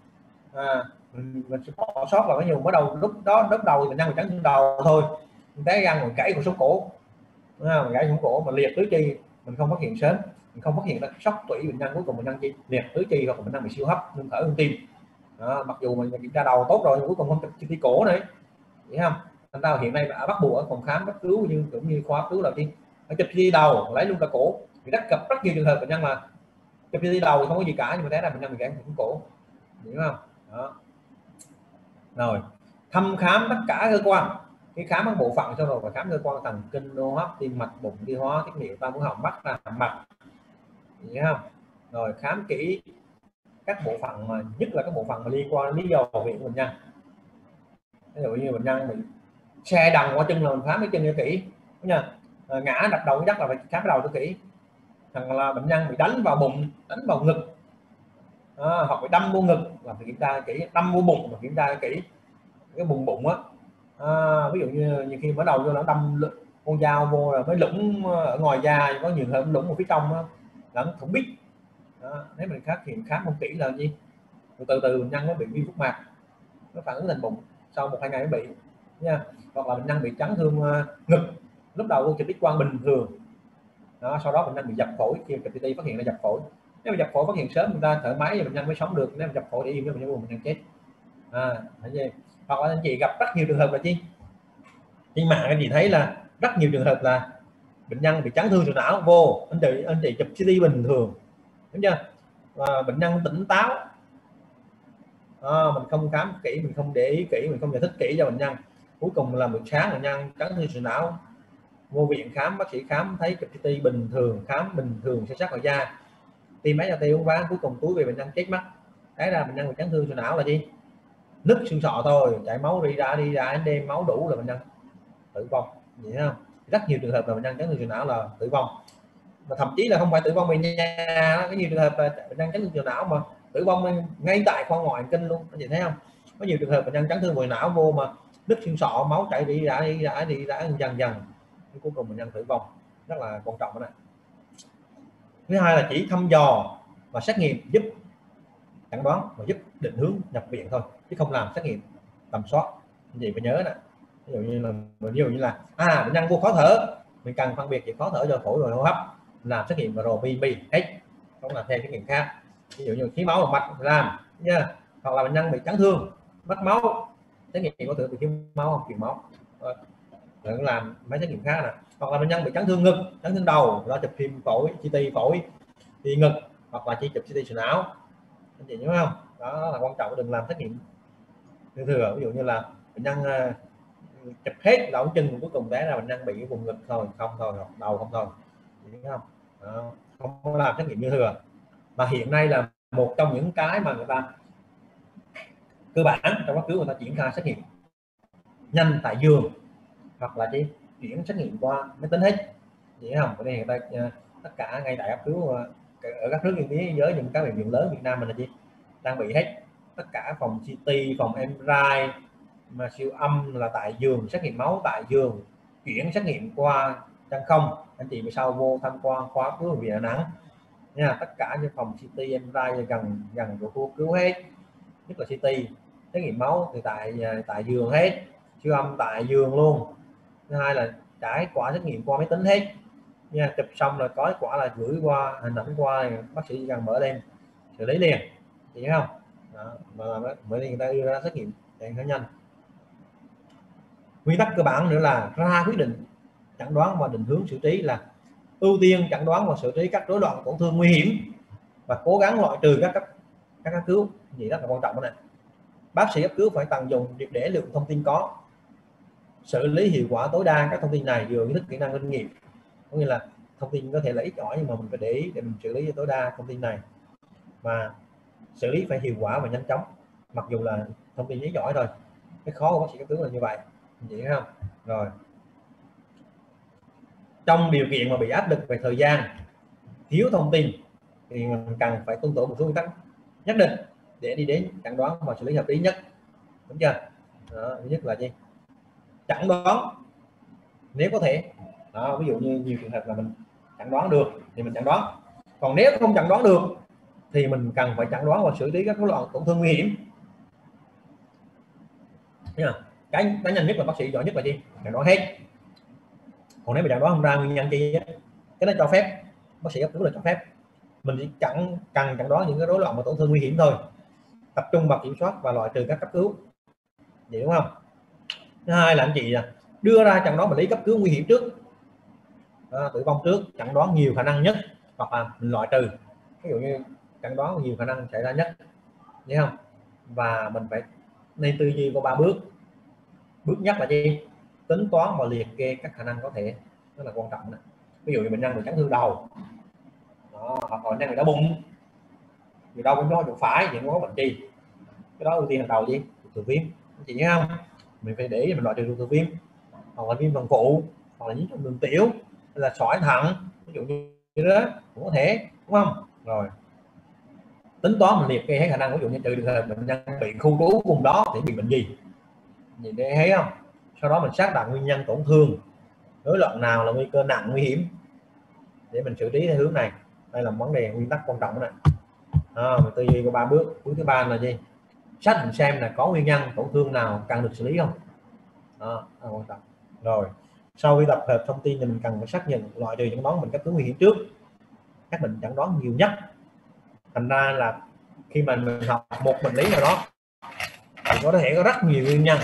à, mình, mình sẽ bỏ sót là cái nhiều mới đầu lúc đó lúc đầu thì mình nhân bị chấn thương đầu thôi. Mình té răng mình gãy cuộc sống cổ à, mình gãy sống cổ mà liệt tứ chi mình không phát hiện sớm mình không phát hiện ra sốc tủy bệnh nhân cuối cùng bệnh nhân chi liệt tứ chi hoặc bệnh nhân bị siêu hấp ngưng thở ngưng tim. Đó, mặc dù mình kiểm tra đầu tốt rồi nhưng cuối cùng không chụp chi cổ này hiểu không? Thành ra hiện nay đã bắt buộc ở phòng khám cấp cứu như cũng như khoa cấp cứu là đi phải chụp chi đầu lấy luôn cả cổ thì rất gặp rất nhiều trường hợp bệnh nhân là chụp đi đầu không có gì cả nhưng mà thế là bệnh nhân bị gãy cổ. Hiểu không? Đó. Rồi thăm khám tất cả cơ quan. Cái khám các bộ phận sau rồi và khám cơ quan thần kinh hô hấp tim mạch bụng tiêu hóa tiết niệu tai mũi họng mắt là mặt. Hiểu không? Rồi khám kỹ các bộ phận mà nhất là các bộ phận mà liên quan lý do viện của bệnh nhân. Ví dụ như bệnh nhân bị xe đằng qua chân là mình khám cái chân cho kỹ. Nha à, ngã đập đầu đất là phải khám đầu cho kỹ thằng là bệnh nhân bị đánh vào bụng đánh vào ngực. À, hoặc bị đâm vô ngực là phải kiểm tra kỹ đâm vô bụng mà kiểm tra kỹ cái bụng bụng á. À, ví dụ như nhiều khi mở đầu vô nó đâm con dao vô là mới lũng ở ngoài da có nhiều hơn lũng ở phía trong á là nó không biết. Đó. nếu mình khác hiện khám không kỹ là gì? Từ từ từ bệnh nhân nó bị viêm phúc mạc nó phản ứng thành bụng sau một hai ngày nó bị nha. Hoặc là bệnh nhân bị chấn thương ờ, ngực lúc đầu chỉ biết quan bình thường đó, sau đó bệnh nhân bị dập phổi khi chụp CT phát hiện là dập phổi. Nếu mà dập phổi phát hiện sớm người ta thở máy thì bệnh nhân mới sống được. Nếu mà dập phổi để im với bệnh nhân bệnh nhân chết. À thấy gì hoặc là anh chị gặp rất nhiều trường hợp là chi? Trên mạng anh chị thấy là rất nhiều trường hợp là bệnh nhân bị chấn thương sọ não vô. Anh chị anh chị chụp CT bình thường. Đúng chưa? Và bệnh nhân tỉnh táo. À, mình không khám kỹ mình không để ý kỹ mình không giải thích kỹ cho bệnh nhân. Cuối cùng là buổi sáng bệnh nhân chấn thương sọ não vô viện khám, bác sĩ khám thấy chụp CT bình thường, khám bình thường sẽ sắc ngoài da. Tim máy là tiêu uống ván, cuối cùng túi về bệnh nhân chết mất cái ra bệnh nhân bị chấn thương sọ não là gì nứt xương sọ thôi, chảy máu đi ra đi ra đêm máu đủ là bệnh nhân tử vong. Vậy không? Rất nhiều trường hợp là bệnh nhân chấn thương sọ não là tử vong. Mà thậm chí là không phải tử vong về nhà, có nhiều trường hợp là bệnh nhân chấn thương sọ não mà tử vong ngay tại khoa ngoại kinh luôn. Anh chị thấy không? Có nhiều trường hợp bệnh nhân chấn thương về não vô mà nứt xương sọ, máu chảy đi ra đi ra đi ra, dần dần cuối cùng bệnh nhân tử vong, rất là quan trọng đó này thứ hai là chỉ thăm dò và xét nghiệm giúp chẩn đoán và giúp định hướng nhập viện thôi, chứ không làm xét nghiệm tầm soát. Gì phải nhớ nè. Ví dụ như là, ví dụ như là à bệnh nhân vô khó thở, mình cần phân biệt về khó thở do phổi rồi hô hấp, làm xét nghiệm RBB hết không là thêm xét nghiệm khác. Ví dụ như khí máu mạch, làm, nha. Hoặc là bệnh nhân bị chấn thương, mất máu, xét nghiệm có thể bị thiếu máu hoặc truyền máu rồi làm mấy xét nghiệm khác nè. Hoặc là bệnh nhân bị chấn thương ngực, chấn thương đầu ra chụp phim phổi, CT phổi, thì ngực, hoặc là chỉ chụp CT sườn não anh chị nhớ không? Đó là quan trọng, đừng làm xét nghiệm thừa thừa. Ví dụ như là bệnh nhân ờ, chụp hết lỗ chân cuối cùng bé là bệnh nhân bị vùng ngực thôi, không thôi, hoặc đầu không thôi. Nhớ không? Đó. không làm xét nghiệm như thừa. Mà hiện nay là một trong những cái mà người ta cơ bản trong bất cứ người ta triển khai xét nghiệm nhanh tại giường hoặc là chỉ chuyển xét nghiệm qua máy tính hết. Vậy không? Cái này người ta ờ, tất cả ngay tại cấp cứu ờ, ở các nước trên thế giới những các bệnh viện lớn Việt Nam mình là gì? Đang bị hết. Tất cả phòng CT phòng MRI mà siêu âm là tại giường xét nghiệm máu, tại giường chuyển xét nghiệm qua chân không. Anh chị về sau vô tham quan khóa cứu viện Đà Nẵng nha, tất cả những phòng CT MRI gần gần của khu cứu hết. Nhất là CT xét nghiệm máu thì tại ờ, tại giường hết. Siêu âm tại giường luôn thứ hai là trải quả xét nghiệm qua máy tính hết. Nha chụp xong rồi có quả là gửi qua hình ảnh qua bác sĩ cần mở lên xử lý liền. Chị không? Đó, mà mới người ta đưa ra xét nghiệm để nó nhanh nguyên tắc cơ bản nữa là ra quyết định chẩn đoán và định hướng xử trí là ưu tiên chẩn đoán và xử trí các rối loạn tổn thương nguy hiểm và cố gắng loại trừ các cấp các cấp cứu. Gì rất là quan trọng này bác sĩ cấp cứu phải tận dụng để lượng thông tin có xử lý hiệu quả tối đa các thông tin này vừa kiến thức kỹ năng kinh nghiệm có nghĩa là thông tin có thể là ít ỏi nhưng mà mình phải để ý để mình xử lý tối đa thông tin này. Và xử lý phải hiệu quả và nhanh chóng mặc dù là thông tin ít giỏi thôi. Cái khó của bác sĩ cấp cứu là như vậy vậy không? Rồi. Trong điều kiện mà bị áp lực về thời gian thiếu thông tin thì mình cần phải tuân thủ một số nguyên tắc nhất định để đi đến chẩn đoán và xử lý hợp lý nhất. Đúng chưa? Đó, thứ nhất là gì? Chẩn đoán nếu có thể. Đó, ví dụ như nhiều trường hợp là mình chẩn đoán được thì mình chẩn đoán. Còn nếu không chẩn đoán được thì mình cần phải chẩn đoán và xử lý các rối loạn tổn thương nguy hiểm. Nha cái cá nhân nhất là bác sĩ giỏi nhất là gì chẩn đoán hết. Còn nếu mà chẩn đoán không ra nguyên nhân chi cái đó cho phép. Bác sĩ cấp cứu là cho phép. Mình chỉ chẳng cần chẩn đoán những cái rối loạn và tổn thương nguy hiểm thôi. Tập trung vào kiểm soát và loại trừ các cấp cứu. Vậy đúng không? Thứ hai là anh chị à, đưa ra chẩn đoán bệnh lý cấp cứu nguy hiểm trước à, tử vong trước chẩn đoán nhiều khả năng nhất hoặc là mình loại trừ. Ví dụ như chẩn đoán nhiều khả năng xảy ra nhất nhé không? Và mình phải nên tư duy có ba bước. Bước nhất là gì? Tính toán và liệt kê các khả năng có thể rất là quan trọng này. ví dụ như bệnh nhân bị chấn thương đầu đó, hoặc là bệnh nhân bị đau bụng. Vì đau cũng có chỗ phải thì có bệnh gì. Cái đó ưu tiên hàng đầu gì từ viêm chị nhớ không? Mình phải để mình loại trừ từ viêm hoặc là viêm phần phụ hoặc là nhiễm trùng đường tiểu hay là sỏi thận ví dụ như đó cũng có thể đúng không? Rồi. Tính toán mình liệt kê hết khả năng ví dụ như trừ được bệnh nhân bị khu trú vùng đó thì bị bệnh gì? Nhìn để thấy không? Sau đó mình xác định nguyên nhân tổn thương rối loạn nào là nguy cơ nặng nguy hiểm? Để mình xử lý theo hướng này. Đây là vấn đề nguyên tắc quan trọng này à, mình tư duy có ba bước. Bước thứ ba là gì? Xác định xem là có nguyên nhân tổn thương nào cần được xử lý không? Đó, quan trọng. Rồi sau khi tập hợp thông tin thì mình cần phải xác nhận loại trừ chẩn đoán mình cấp cứu nguy hiểm trước. Các bệnh chẩn đoán nhiều nhất. Thành ra là khi mà mình học một bệnh lý nào đó thì có thể có rất nhiều nguyên nhân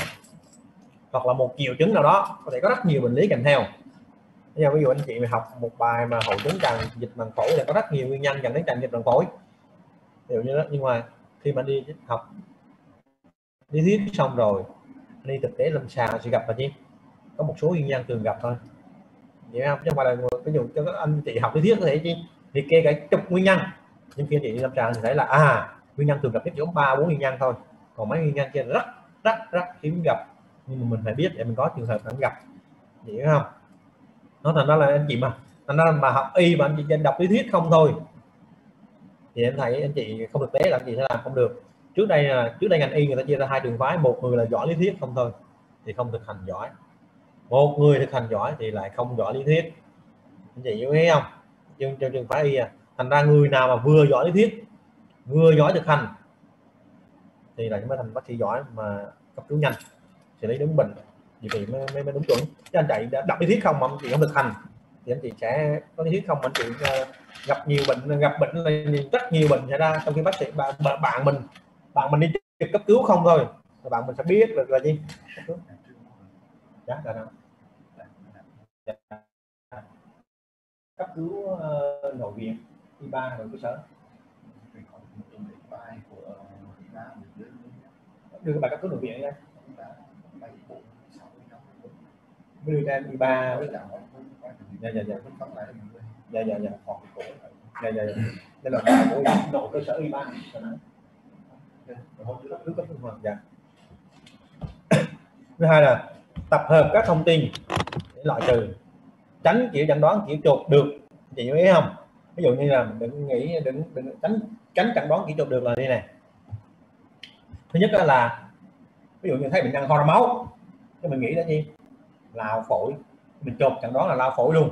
hoặc là một triệu chứng nào đó có thể có rất nhiều bệnh lý kèm theo. Bây giờ ví dụ anh chị mà học một bài mà hội chứng tràn dịch màng phổi là có rất nhiều nguyên nhân dẫn đến tràn dịch màng phổi. Ví dụ như đó nhưng mà khi mà đi học lý thuyết xong rồi, đi thực tế lâm sàng sẽ gặp là gì có một số nguyên nhân thường gặp thôi. Vậy không chứ không phải là ví dụ cho các anh chị học lý thuyết có thể chi liệt kê cả chục nguyên nhân. Nhưng khi chị đi lâm sàng thì thấy là à nguyên nhân thường gặp nhất chỉ có ba, bốn nguyên nhân thôi. Còn mấy nguyên nhân kia rất rất rất hiếm gặp. Nhưng mà mình phải biết để mình có trường hợp mình gặp. Hiểu không? Nó thành ra là anh chị mà thành ra mà học y mà anh chị đọc lý thuyết không thôi. Thì em thấy anh chị không thực tế là anh chị sẽ làm không được trước đây là trước đây ngành y người ta chia ra hai trường phái một người là giỏi lý thuyết không thôi thì không thực hành giỏi. Một người thực hành giỏi thì lại không giỏi lý thuyết. Anh chị hiểu ý không? Trong, trong trường phái y à thành ra người nào mà vừa giỏi lý thuyết vừa giỏi thực hành thì là mới thành bác sĩ giỏi mà cấp cứu nhanh. Xử lý đúng bệnh điều trị mới, mới, mới đúng chuẩn. Chứ anh chạy đọc lý thuyết không mà anh chị không thực hành thì anh chị sẽ có lý thuyết không? Anh chị à, gặp nhiều bệnh gặp bệnh là rất nhiều bệnh xảy ra trong khi bác sĩ bạn, bạn mình bạn mình đi cấp cứu không thôi bạn mình sẽ biết được là gì. Dạ, dạ, dạ. dạ. cấp cứu uh, nội viện y ba nội cơ sở. Đưa các bạn cấp cứu nội viện đây đưa em y ba. Dạ, dạ dạ dạ. Dạ dạ dạ. Dạ dạ đây là nội cơ sở y ba. dạ Dạ. (coughs) thứ hai là tập hợp các thông tin để loại trừ tránh kiểu chẩn đoán kiểu chuột được. Chị hiểu ý không? Ví dụ như là đừng nghĩ đừng, đừng tránh tránh chẩn đoán kiểu chuột được là đây này. Thứ nhất là ví dụ như thấy bệnh nhân ho ra máu thì mình nghĩ là gì? Lao phổi. Mình chụp chẩn đoán là lao phổi luôn.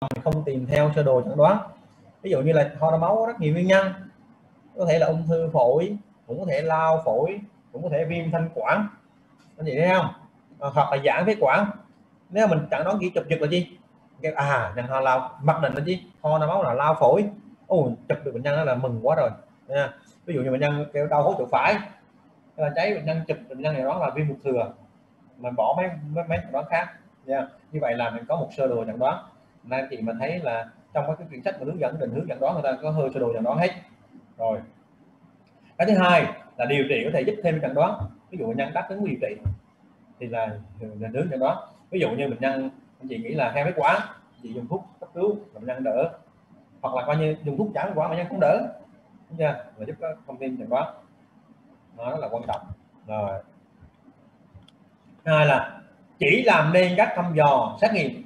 Mình không tìm theo sơ đồ chẩn đoán. Ví dụ như là ho ra máu có rất nhiều nguyên nhân. Có thể là ung thư phổi cũng có thể lao phổi cũng có thể viêm thanh quản. Anh chị thấy không? À, hoặc là giãn phế quản. Nếu mình chẳng đoán kỹ chụp giật là gì cái à nhân ho lao mặc định là chi? Ho nó máu là lao phổi. Ồ chụp được bệnh nhân đó là mừng quá rồi. Nha. Ví dụ như bệnh nhân kêu đau hố chỗ phải. Là cháy bệnh nhân chụp bệnh nhân này đó là viêm ruột thừa. Mình bỏ mấy mấy, mấy đoán khác. Nha. Như vậy là mình có một sơ đồ chẩn đoán. Nên thì mình thấy là trong các cái quyển sách mà hướng dẫn định hướng chẩn đoán người ta có hơi sơ đồ chẩn đoán hết. Rồi cái thứ hai là điều trị có thể giúp thêm chẩn đoán. Ví dụ bệnh nhân đáp ứng điều trị thì là là đứa chẩn đoán. Ví dụ như bệnh nhân, anh chị nghĩ là heo kết quả chị dùng thuốc cấp cứu bệnh nhân đỡ. Hoặc là coi như dùng thuốc chẳng quá bệnh nhân cũng đỡ. Đúng chưa? Và giúp các thông tin chẩn đoán. Rất là quan trọng. Rồi. Hai là chỉ làm nên các thăm dò, xét nghiệm,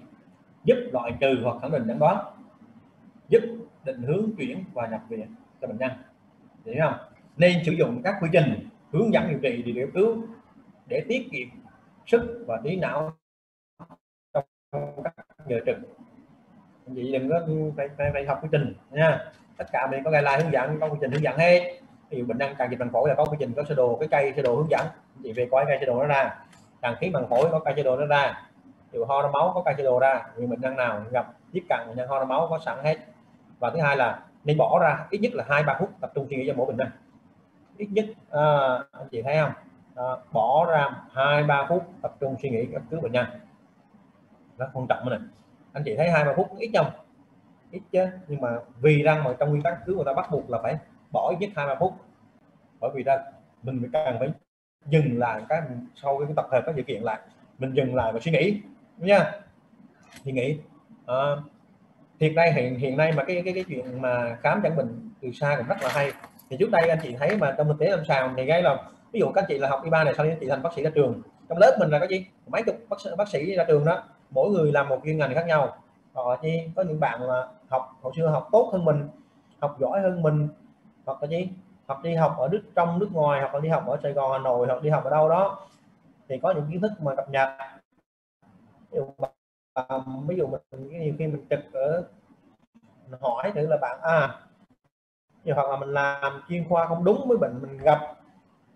giúp loại trừ hoặc khẳng định chẩn đoán, giúp định hướng chuyển và nhập viện cho bệnh nhân. Hiểu không? Nên sử dụng các quy trình hướng dẫn điều trị điều cứu để tiết kiệm sức và trí não trong các giờ trực. Anh chị đừng có phải, phải, phải học quy trình nha. Tất cả mình có guideline hướng dẫn có quy trình hướng dẫn hết. Ví dụ bệnh nhân càng dịch bằng phổi là có quy trình có sơ đồ cái cây sơ đồ hướng dẫn. Anh chị về coi cây sơ đồ nó ra. Càng khí bằng phổi có cây sơ đồ nó ra. Điều ho ra máu có cây sơ đồ ra. Vì bệnh nhân nào gặp tiếp cận bệnh nhân ho ra máu có sẵn hết. Và thứ hai là nên bỏ ra ít nhất là hai ba phút tập trung suy nghĩ cho mỗi bệnh nhân ít nhất à, anh chị thấy không? À, bỏ ra hai ba phút tập trung suy nghĩ cấp cứu bệnh nhân rất quan trọng này anh chị thấy hai ba phút ít không? Ít chứ nhưng mà vì rằng mà trong nguyên tắc cứu người ta bắt buộc là phải bỏ ít nhất hai ba phút. Bởi vì ra mình cần phải dừng lại cái sau cái tập hợp các sự kiện lại. Mình dừng lại và suy nghĩ nha suy nghĩ. À, thiệt đây hiện hiện nay mà cái cái cái chuyện mà khám chẩn bệnh từ xa cũng rất là hay thì trước đây anh chị thấy mà trong thực tế lâm sàng thì gây là ví dụ các chị là học y ba này sau đó chị thành bác sĩ ra trường. Trong lớp mình là cái gì? Mấy chục bác sĩ, bác sĩ ra trường đó. Mỗi người làm một chuyên ngành khác nhau. Hoặc là chi có những bạn là học hồi xưa học tốt hơn mình học giỏi hơn mình. Hoặc là gì học đi học ở nước trong nước ngoài hoặc là đi học ở Sài Gòn Hà Nội hoặc đi học ở đâu đó. Thì có những kiến thức mà cập nhật. Ví dụ, ví dụ mình nhiều khi mình trực ở hỏi thử là bạn à hoặc là mình làm chuyên khoa không đúng với bệnh mình gặp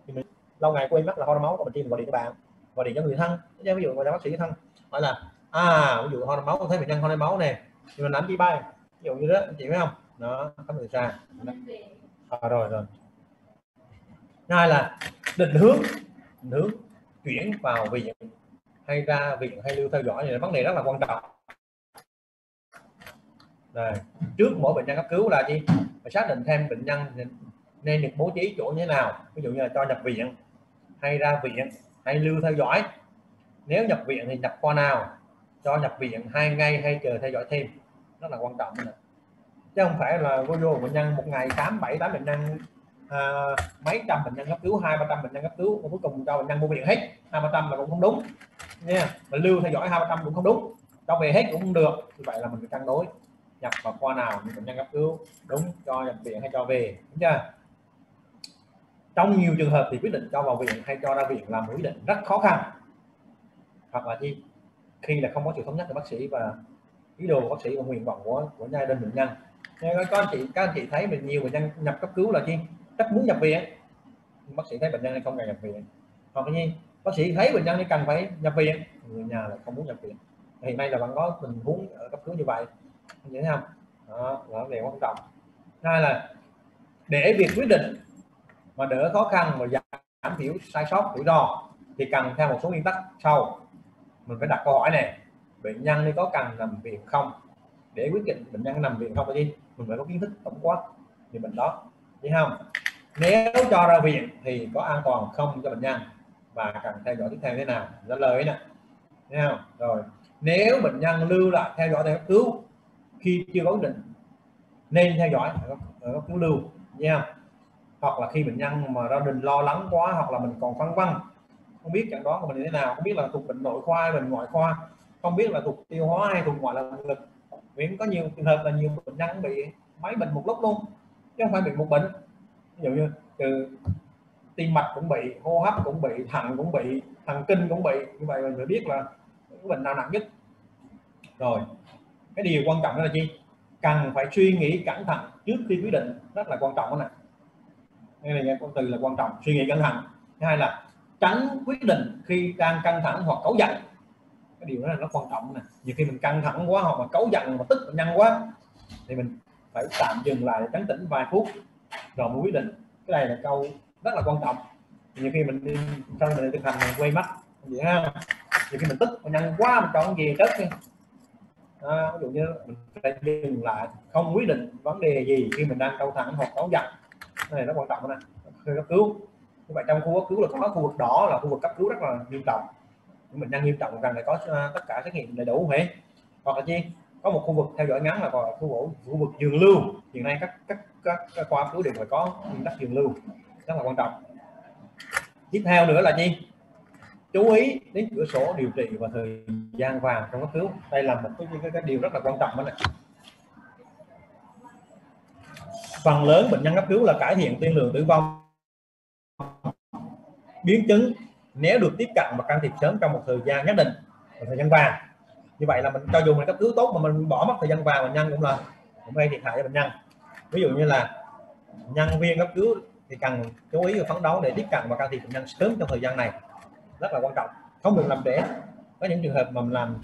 thì mình lâu ngày quên mất là ho ra máu của mình tim gọi điện cho bạn gọi điện cho người thân. Ví dụ gọi bác sĩ thân hỏi là à ví dụ ho ra máu thấy bệnh nhân ho ra máu nè thì mình làm chi bay? Ví dụ như đó anh chị biết không? Đó khám người xa à, ờ, rồi rồi. Hai là định hướng định hướng chuyển vào viện hay ra viện hay lưu theo dõi thì vấn đề rất là quan trọng rồi trước mỗi bệnh nhân cấp cứu là gì? Phải xác định thêm bệnh nhân nên được bố trí chỗ như thế nào? Ví dụ như là cho nhập viện hay ra viện hay lưu theo dõi. Nếu nhập viện thì nhập khoa nào? Cho nhập viện hai ngày hay chờ theo dõi thêm. Rất là quan trọng. Này. chứ không phải là vô vô bệnh nhân một ngày tám bảy tám bệnh nhân à, mấy trăm bệnh nhân cấp cứu hai ba trăm bệnh nhân cấp cứu cuối cùng cho bệnh nhân vô viện hết. Hai ba trăm là cũng không đúng. Nha mà lưu theo dõi hai ba trăm cũng không đúng. Cho về hết cũng không được. Như vậy là mình phải cân đối nhập vào khoa nào bệnh nhân cấp cứu, đúng, cho nhập viện hay cho về, đúng chưa? Trong nhiều trường hợp thì quyết định cho vào viện hay cho ra viện là một quyết định rất khó khăn. Hoặc là khi khi là không có sự thống nhất của bác sĩ và ý đồ của bác sĩ và nguyện vọng của của gia đình bệnh nhân. Nên các anh chị, các anh chị thấy mình nhiều bệnh nhân nhập cấp cứu là chi? Rất muốn nhập viện. Bác sĩ thấy bệnh nhân này không cần nhập viện. Hoặc nhiên bác sĩ thấy bệnh nhân này cần phải nhập viện. Người nhà lại không muốn nhập viện. Hiện nay là vẫn có tình huống ở cấp cứu như vậy nhớ không? Đó là vấn đề quan trọng. Hai là, để việc quyết định mà đỡ khó khăn và giảm thiểu sai sót, rủi ro thì cần theo một số nguyên tắc sau. Mình phải đặt câu hỏi này, bệnh nhân đi có cần nằm viện không? Để quyết định bệnh nhân nằm viện không đi mình phải có kiến thức tổng quát về bệnh đó thấy không? Nếu cho ra viện thì có an toàn không cho bệnh nhân và cần theo dõi tiếp theo thế nào? Trả lời nè thấy không? Rồi, nếu bệnh nhân lưu lại theo dõi theo, cứu khi chưa có quyết định, nên theo dõi ở cấp cứu lưu nha hoặc là khi bệnh nhân mà gia đình lo lắng quá, hoặc là mình còn phân vân không biết chẩn đoán của mình như thế nào, không biết là thuộc bệnh nội khoa hay bệnh ngoại khoa, không biết là thuộc tiêu hóa hay thuộc ngoại lồng ngực vì có nhiều trường hợp là nhiều bệnh nhân bị mấy bệnh một lúc luôn, chứ không phải bị một bệnh. Ví dụ như từ tim mạch cũng bị, hô hấp cũng bị, thận cũng bị, thần kinh cũng bị, như vậy mình phải biết là cái bệnh nào nặng nhất. Rồi cái điều quan trọng đó là gì cần phải suy nghĩ cẩn thận trước khi quyết định. Rất là quan trọng đó nè. Đây là con từ là quan trọng. Suy nghĩ cẩn thận. Thứ hai là tránh quyết định khi đang căng thẳng hoặc cấu giận. Cái điều đó là nó quan trọng nè. Nhiều khi mình căng thẳng quá hoặc mà cấu giận mà tức mà nhân quá, thì mình phải tạm dừng lại để tránh tĩnh vài phút rồi mới quyết định. Cái này là câu rất là quan trọng. Nhiều khi mình đi, sau mình thực hành mình quay mắt. Vậy ha. Nhiều khi mình tức, mình nhân quá, mình chọn gì, chết à, ví dụ như mình phải dừng lại không quyết định vấn đề gì khi mình đang căng thẳng hoặc cáu giận. Này nó quan trọng này khi cấp cứu. Như vậy trong khu cấp cứu là có khu vực đỏ là khu vực cấp cứu rất là nghiêm trọng. Mình đang nghiêm trọng rằng phải có à, tất cả xét nghiệm đầy đủ hết. Hoặc là chi? Có một khu vực theo dõi ngắn là gọi là khu vực khu vực giường lưu. Hiện nay các các các, các khoa cứu đều phải có nguyên tắc giường lưu. Rất là quan trọng. Tiếp theo nữa là gì chú ý đến cửa sổ điều trị và thời gian vàng trong cấp cứu đây là một cái, cái, cái điều rất là quan trọng đó này phần lớn bệnh nhân cấp cứu là cải thiện tiên lượng tử vong. Biến chứng nếu được tiếp cận và can thiệp sớm trong một thời gian nhất định một thời gian vàng như vậy là mình cho dù mình cấp cứu tốt mà mình bỏ mất thời gian vàng bệnh nhân cũng là cũng gây thiệt hại cho bệnh nhân. Ví dụ như là nhân viên cấp cứu thì cần chú ý và phấn đấu để tiếp cận và can thiệp bệnh nhân sớm trong thời gian này rất là quan trọng. Không được làm trễ. Có những trường hợp mà mình làm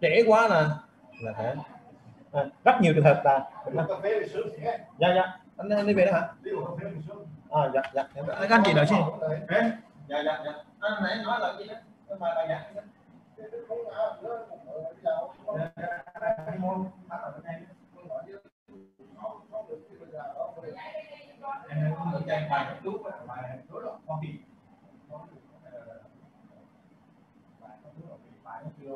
trễ quá là là phải à, rất nhiều trường hợp là dạ dạ. Anh, anh đi về đó hả? À, dạ dạ. Các anh chị đợi xin dạ dạ dạ. Anh nãy nói là gì đó. Mà là dạ em bài lúc bài đối lập con thì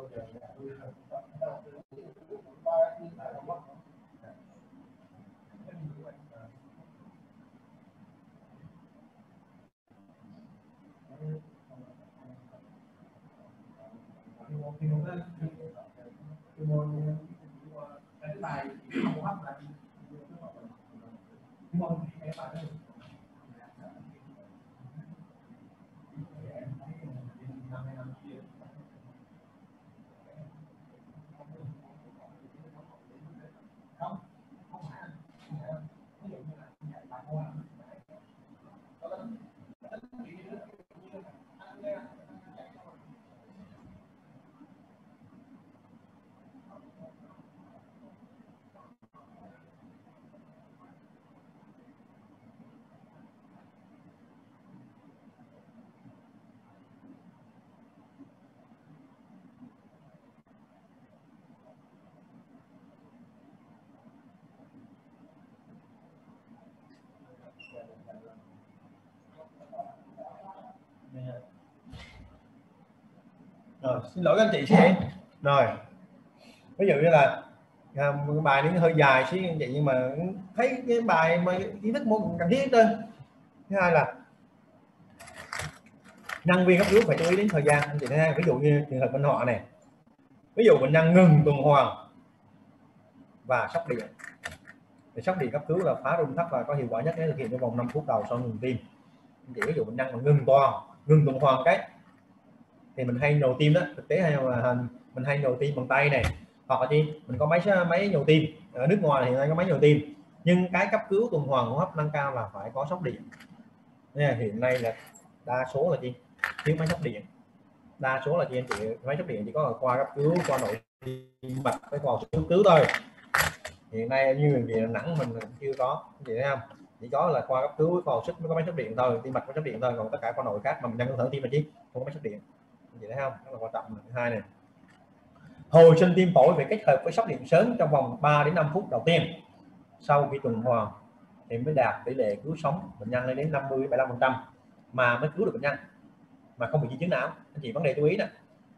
bài hô hấp là môn cái bài rồi xin lỗi các anh chị xí rồi. Ví dụ như là à, bài nó hơi dài xí anh chị nhưng mà thấy cái bài mà kiến thức môn cần thiết thôi. Thứ hai là nhân viên cấp cứu phải chú ý đến thời gian anh chị thấy ví dụ như trường hợp bên họ này. Ví dụ bệnh nhân ngừng tuần hoàn và sốc điện. Thì sốc điện cấp cứu là phá rung thấp và có hiệu quả nhất để thực hiện trong vòng 5 phút đầu sau ngừng tim. Anh chị ví dụ bệnh nhân mà ngừng toàn ngừng tuần hoàn cái thì mình hay nhồi tim đó, thực tế hay là mình hay nhồi tim bằng tay này hoặc là chi, mình có máy máy nhồi tim. Ở nước ngoài thì có máy nhồi tim, nhưng cái cấp cứu tuần hoàn hô hấp nâng cao là phải có sốc điện. Nên hiện nay là đa số là chi, thiếu máy sốc điện. Đa số là chị em chị, máy sốc điện chỉ có qua cấp cứu, qua nội tim mạch với vào cấp cứu thôi. Hiện nay như bệnh viện Đà Nẵng mình chưa có chị thấy không? Chỉ có là qua cấp cứu vào sức mới có máy sốc điện thôi, tim mạch có sốc điện thôi, còn tất cả qua nội khác mà mình đang thở tim là chứ không có máy sốc điện chị thấy không? Rất là quan trọng thứ hai này. Hồi sinh tim phổi phải kết hợp với sốc điện sớm trong vòng 3 đến 5 phút đầu tiên. Sau khi tuần hoàn thì mới đạt tỷ lệ cứu sống bệnh nhân lên đến 50 75 phần trăm mà mới cứu được bệnh nhân. Mà không bị di chứng não anh chị vấn đề chú ý nè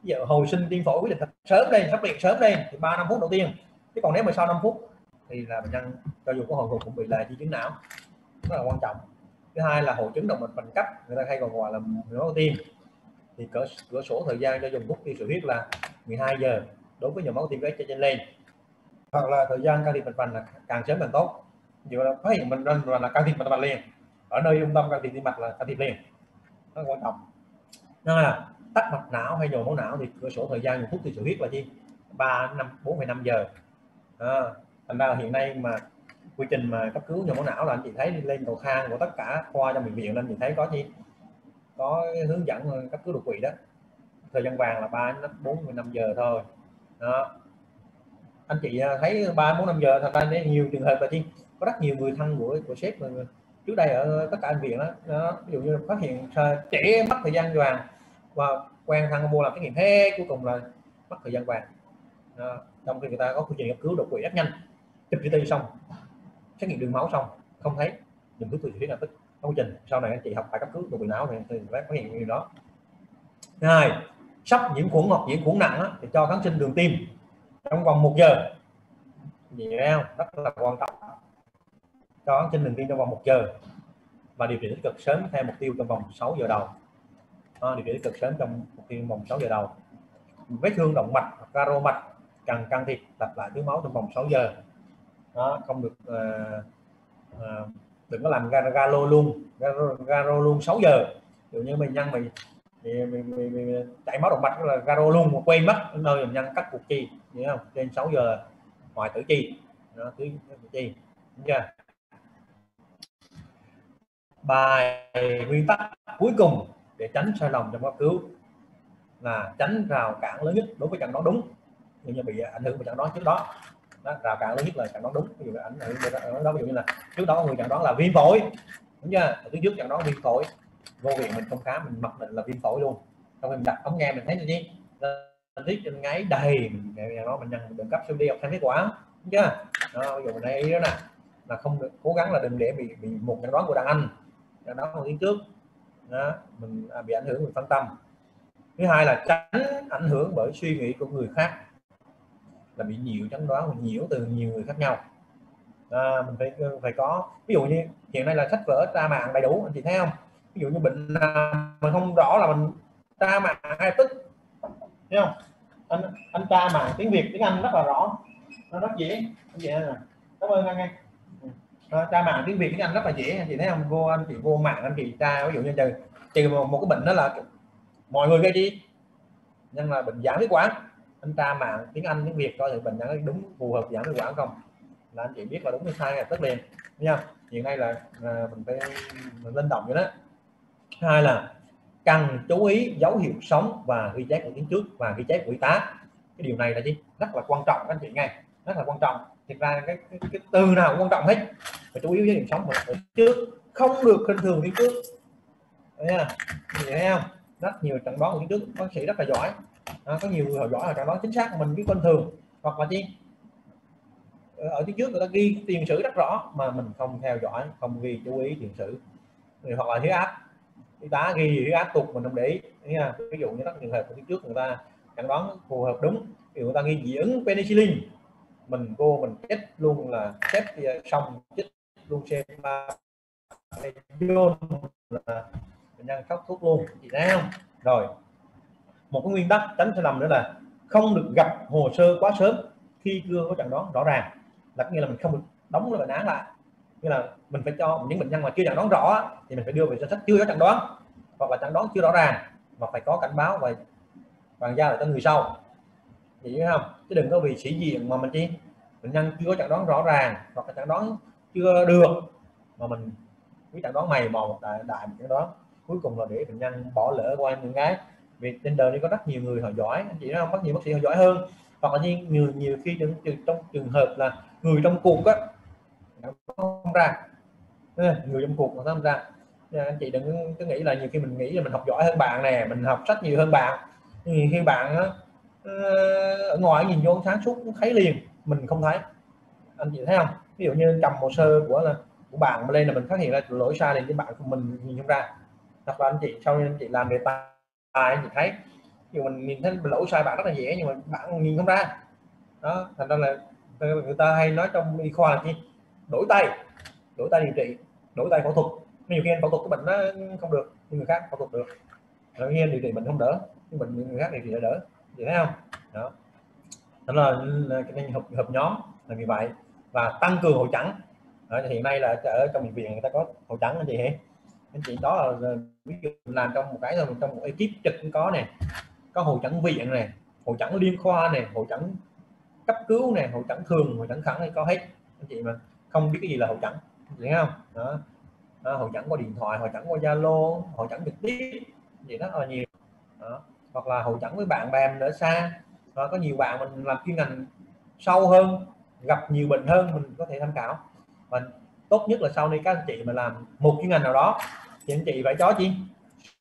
bây giờ hồi sinh tim phổi quyết định thật sớm đây sốc điện sớm đây thì 3 năm phút đầu tiên. Chứ còn nếu mà sau 5 phút thì là bệnh nhân cho dù có hồi phục cũng bị là di chứng não. Rất là quan trọng. Thứ hai là hội chứng động mạch vành cấp, người ta hay còn gọi là nhồi tim thì cửa, cửa sổ thời gian cho dùng thuốc khi sữa huyết là 12 giờ đối với nhồi máu tim cái trên lên. Hoặc là thời gian can thiệp mạch vành là càng sớm càng tốt. Dù là phát hiện mình là, là can thiệp mạch vành liền. Ở nơi trung tâm can thiệp tim mạch là can thiệp liền. Nó quan trọng. Nên là tắc mạch não hay nhồi máu não thì cửa sổ thời gian dùng thuốc thì sữa huyết là chi? 3 năm 4,5 giờ. À, thành ra hiện nay mà quy trình mà cấp cứu nhồi máu não là anh chị thấy lên cầu thang của tất cả khoa trong bệnh viện nên chị thấy có gì có hướng dẫn cấp cứu đột quỵ đó. Thời gian vàng là ba đến bốn năm giờ thôi. Đó. Anh chị à, thấy ba bốn năm giờ thành ra nhiều trường hợp là chi có rất nhiều người thân của của sếp trước đây ở tất cả anh viện đó, đó ví dụ như phát hiện trẻ mất thời gian vàng và quen thằng mua làm cái nghiệm thế cuối cùng là mất thời gian vàng. Đó. trong khi người ta có quy trình cấp cứu đột quỵ rất nhanh chụp CT xong xét nghiệm đường máu xong không thấy dùng thuốc từ lập tức công trình. Sau này anh chị học bài cấp cứu đột quỵ não thì thì phát hiện như đó. Thứ hai sắp nhiễm khuẩn hoặc nhiễm khuẩn nặng á, thì cho kháng sinh đường tim. Trong vòng một giờ. Gì không? Rất là quan trọng. Cho kháng sinh đường tim trong vòng một giờ. Và điều trị tích cực sớm theo mục tiêu trong vòng 6 giờ đầu. À, điều trị tích cực sớm trong mục tiêu vòng 6 giờ đầu. Vết thương động mạch hoặc caro mạch cần can thiệp tập lại tưới máu trong vòng 6 giờ. Đó, không được uh, uh, đừng có làm galo luôn. Galo, garo luôn 6 giờ. Kiểu dụ như mình nhân mình thì mình, mình, mình chảy máu động mạch là garo luôn mà quên mất nơi mình nhân cắt cuộc chi hiểu không? Trên 6 giờ ngoài tử chi. Nó tử chi. Đúng chưa? Bài nguyên tắc cuối cùng để tránh sai lầm trong cấp cứu là tránh rào cản lớn nhất đối với chẩn đoán đúng. Như bị ảnh hưởng bởi chẩn đoán trước đó đó, rào cản lớn nhất là chẩn đoán đúng. Ví dụ ảnh hưởng đó ờ, ví dụ như là trước đó người chẩn đoán là viêm phổi. Đúng chưa? Thứ trước chẩn đoán viêm phổi. Vô viện mình không khám mình mặc định là viêm phổi luôn. Xong mình đặt ống nghe mình thấy là gì mình thấy trên ngáy đầy mình nó mình nhận được cấp siêu đi học thêm kết quả. Đúng chưa? Đó, ví dụ mình thấy đó nè. Là không được cố gắng là đừng để bị bị một chẩn đoán của đàn anh. Chẩn đoán của tiếng trước. Đó, mình à, bị ảnh hưởng mình phân tâm. Thứ hai là tránh ảnh hưởng bởi suy nghĩ của người khác là bị nhiều chấn đoán và nhiễu từ nhiều người khác nhau. À, mình phải phải có ví dụ như hiện nay là sách vở tra mạng đầy đủ anh chị thấy không? Ví dụ như bệnh mà không rõ là mình tra mạng hai tức thấy không? Anh anh tra mạng tiếng việt tiếng anh rất là rõ nó rất dễ anh chị nè cảm ơn anh nghe à, tra mạng tiếng việt tiếng anh rất là dễ anh chị thấy không? Vô anh chị vô mạng anh chị tra ví dụ như trừ trừ một, một cái bệnh đó là mọi người gây đi nhưng là bệnh giảm huyết quản anh tra mạng tiếng anh tiếng việt coi thì bệnh nó đúng phù hợp giảm hiệu quả không? Là anh chị biết là đúng hay sai là tất liền nha hiện nay là, à, mình phải mình linh động vậy đó. Hai là cần chú ý dấu hiệu sống và ghi chép của tiếng trước và ghi chép của y tá. Cái điều này là gì? Rất là quan trọng các anh chị nghe rất là quan trọng. Thực ra cái, cái, cái từ nào cũng quan trọng hết. Phải chú ý dấu hiệu sống và trước không được khinh thường tiếng trước nha thấy không? Rất nhiều trận đoán của tiếng trước bác sĩ rất là giỏi à, có nhiều người họ giỏi là trả đoán chính xác mình biết bình thường hoặc là chi ờ, ở tiếng trước người ta ghi tiền sử rất rõ mà mình không theo dõi không ghi chú ý tiền sử. Hoặc là huyết áp y tá ghi huyết áp tục mình không để ý nha ví dụ như các trường hợp của tiếng trước người ta chẩn đoán phù hợp đúng thì người ta ghi dị ứng penicillin. Mình vô mình chết luôn là chết ờ, xong chết luôn xem là bệnh nhân khóc thuốc luôn. Chị thấy rồi một cái nguyên tắc tránh sai lầm nữa là không được gặp hồ sơ quá sớm khi chưa có chẩn đoán rõ ràng. Là nghĩa là mình không được đóng bệnh án lại. Như là mình phải cho những bệnh nhân mà chưa chẩn đoán rõ thì mình phải đưa về danh sách chưa có chẩn đoán. Hoặc là chẩn đoán chưa rõ ràng và phải có cảnh báo và bàn giao lại cho người sau. Hiểu không? Chứ đừng có vì sĩ diện mà mình chi bệnh nhân chưa có chẩn đoán rõ ràng hoặc là chẩn đoán chưa được mà mình cứ chẩn đoán mày mò một đại đại một chẩn đoán. Cuối cùng là để bệnh nhân bỏ lỡ qua những cái vì trên đời này có rất nhiều người họ giỏi anh chị nói không? Rất nhiều bác sĩ họ giỏi hơn. Hoặc là như nhiều nhiều khi trong, trong trường hợp là người trong cuộc á không ra. Người trong cuộc mà không ra. Anh chị đừng cứ nghĩ là nhiều khi mình nghĩ là mình học giỏi hơn bạn nè mình học sách nhiều hơn bạn. Nhưng khi bạn á, ờ, ở ngoài nhìn vô sáng suốt thấy liền mình không thấy. Anh chị thấy không? Ví dụ như cầm hồ sơ của là của bạn lên là mình phát hiện ra lỗi sai liền với bạn của mình nhìn không ra. Hoặc là anh chị sau anh chị làm đề tài bài chị thấy nhưng mình nhìn thấy lỗi sai bạn rất là dễ nhưng mà bạn nhìn không ra. Đó thành ra là người ta hay nói trong y khoa là gì đổi tay đổi tay điều trị đổi tay phẫu thuật. Nhiều khi anh phẫu thuật cái bệnh nó không được nhưng người khác phẫu thuật được. Rồi khi điều trị bệnh không đỡ nhưng bệnh người khác điều trị đỡ. Vậy thấy không? Đó. Đó là cái hợp, hợp nhóm là như vậy. Và tăng cường hội chẩn. Hiện nay là ở trong bệnh viện người ta có hội chẩn anh chị hết anh chị đó là ví dụ làm trong một cái là trong một ekip trực cũng có này có hội chẩn viện này hội chẩn liên khoa này hội chẩn cấp cứu này hội chẩn thường hội chẩn khẩn này có hết. Anh chị mà không biết cái gì là hội chẩn thấy không? Đó, đó hội chẩn qua điện thoại hội chẩn qua zalo hội chẩn trực tiếp gì rất là nhiều. Đó. hoặc là hội chẩn với bạn bè mình ở xa. Và có nhiều bạn mình làm chuyên ngành sâu hơn gặp nhiều bệnh hơn mình có thể tham khảo. Và tốt nhất là sau này các anh chị mà làm một chuyên ngành nào đó thì anh chị phải cho chi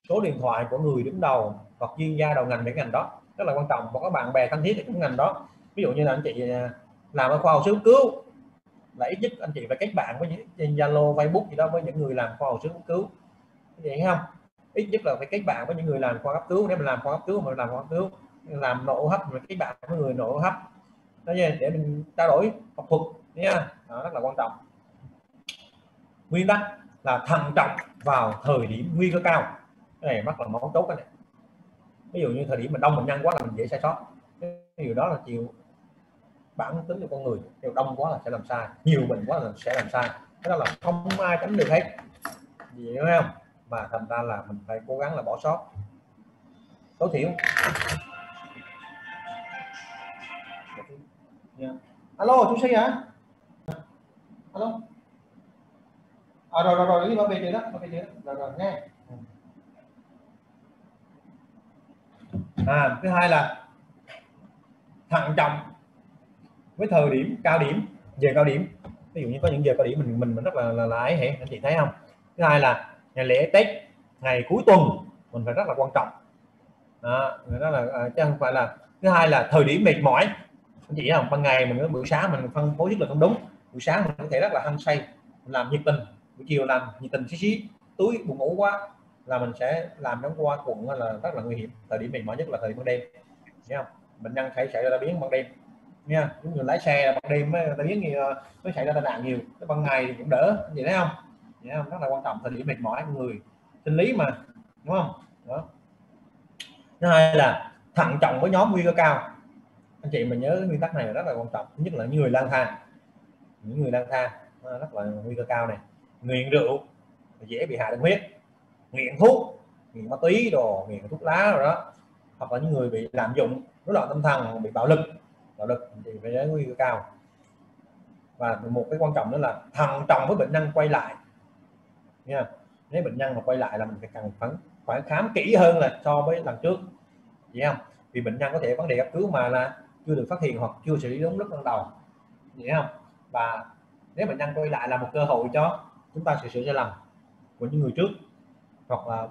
số điện thoại của người đứng đầu hoặc chuyên gia đầu ngành về ngành đó rất là quan trọng. Và các bạn bè thân thiết trong ngành đó. Ví dụ như là anh chị à, làm ở khoa học sơ cứu là ít nhất anh chị phải kết bạn với những trên Zalo Facebook gì đó với những người làm khoa học sơ cứu. Vậy không? Ít nhất là phải kết bạn với những người làm khoa cấp cứu. Nếu mình làm khoa cấp cứu mà làm khoa cấp cứu làm nội hấp mình kết bạn với người nội hấp. Đó để mình trao đổi học thuật nha. Đó, rất là quan trọng. Nguyên tắc là thận trọng vào thời điểm nguy cơ cao. Cái này mắc là máu chốt cái này. Ví dụ như thời điểm mình đông bệnh nhân quá là mình dễ sai sót. Cái điều đó là chịu bản tính của con người. Nếu đông quá là sẽ làm sai, nhiều bệnh quá là sẽ làm sai. Cái đó là không ai tránh được hết. Gì hiểu không? Mà thành ra là mình phải cố gắng là bỏ sót. Tối thiểu. Yeah. alo, chú sĩ hả? Alo à, rồi rồi rồi đi bảo vệ đó nó về chị đó. Rồi rồi nghe. À thứ hai là thận trọng với thời điểm cao điểm giờ cao điểm. Ví dụ như có những giờ cao điểm mình mình, mình rất là là lái hệ anh chị thấy không? Thứ hai là ngày lễ tết ngày cuối tuần mình phải rất là quan trọng. Đó, đó là à, chứ không phải là thứ hai là thời điểm mệt mỏi. Anh chị thấy không? Ban ngày mình buổi sáng mình phân phối rất là không đúng. Buổi sáng mình có thể rất là hăng say làm nhiệt tình buổi chiều làm nhiệt tình xí xí. Túi buồn ngủ quá là mình sẽ làm nó qua quận là rất là nguy hiểm. Thời điểm mệt mỏi nhất là thời điểm ban đêm nhé không? Bệnh nhân phải xảy ra biến ban đêm nha những người lái xe là ban đêm mới ta biến thì ờ, mới xảy ra tai nạn nhiều, cái ban ngày thì cũng đỡ, vậy thấy không? Vậy không? Rất là quan trọng, thời điểm mệt mỏi của người sinh lý mà, đúng không? Đó. Thứ hai là thận trọng với nhóm nguy cơ cao. Anh chị mình nhớ nguyên tắc này rất là quan trọng, thứ nhất là những người lang thang, những người lang thang rất là nguy cơ cao này nghiện rượu dễ bị hạ đường huyết. Nghiện thuốc nghiện ma túy đồ nghiện thuốc lá rồi đó. Hoặc là những người bị lạm dụng rối loạn tâm thần bị bạo lực. Bạo lực thì phải đến nguy cơ cao. Và một cái quan trọng nữa là thận trọng với bệnh nhân quay lại. Nha nếu bệnh nhân mà quay lại là mình phải cần phải, phải khám kỹ hơn là so với lần trước. Vậy không? Vì bệnh nhân có thể vấn đề cấp cứu mà là chưa được phát hiện hoặc chưa xử lý đúng lúc ban đầu. Vậy không? Và nếu bệnh nhân quay lại là một cơ hội cho chúng ta sẽ sửa sai lầm của những người trước, hoặc là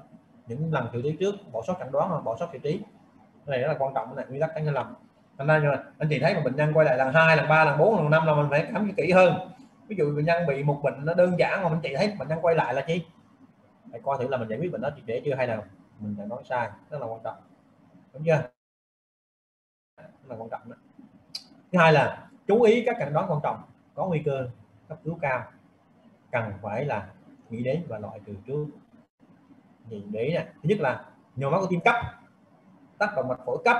những lần xử lý trước, bỏ sót chẩn đoán hoặc bỏ sót xử trí. Cái này rất là quan trọng này nguyên tắc tránh sai lầm. Thành ra rồi anh chị thấy mà bệnh nhân quay lại lần hai, lần ba, lần bốn, lần năm là mình phải khám kỹ hơn. Ví dụ bệnh nhân bị một bệnh nó đơn giản mà anh chị thấy bệnh nhân quay lại là chi? Phải coi thử là mình giải quyết bệnh đó triệt để chưa hay nào mình đã nói sai, rất là quan trọng. Đúng chưa? Rất là quan trọng đó. thứ hai là chú ý các cảnh đoán quan trọng có nguy cơ cấp cứu cao cần phải là nghĩ đến và loại trừ trước. Nhìn đấy nè, thứ nhất là nhồi máu cơ tim cấp tắc động mạch phổi cấp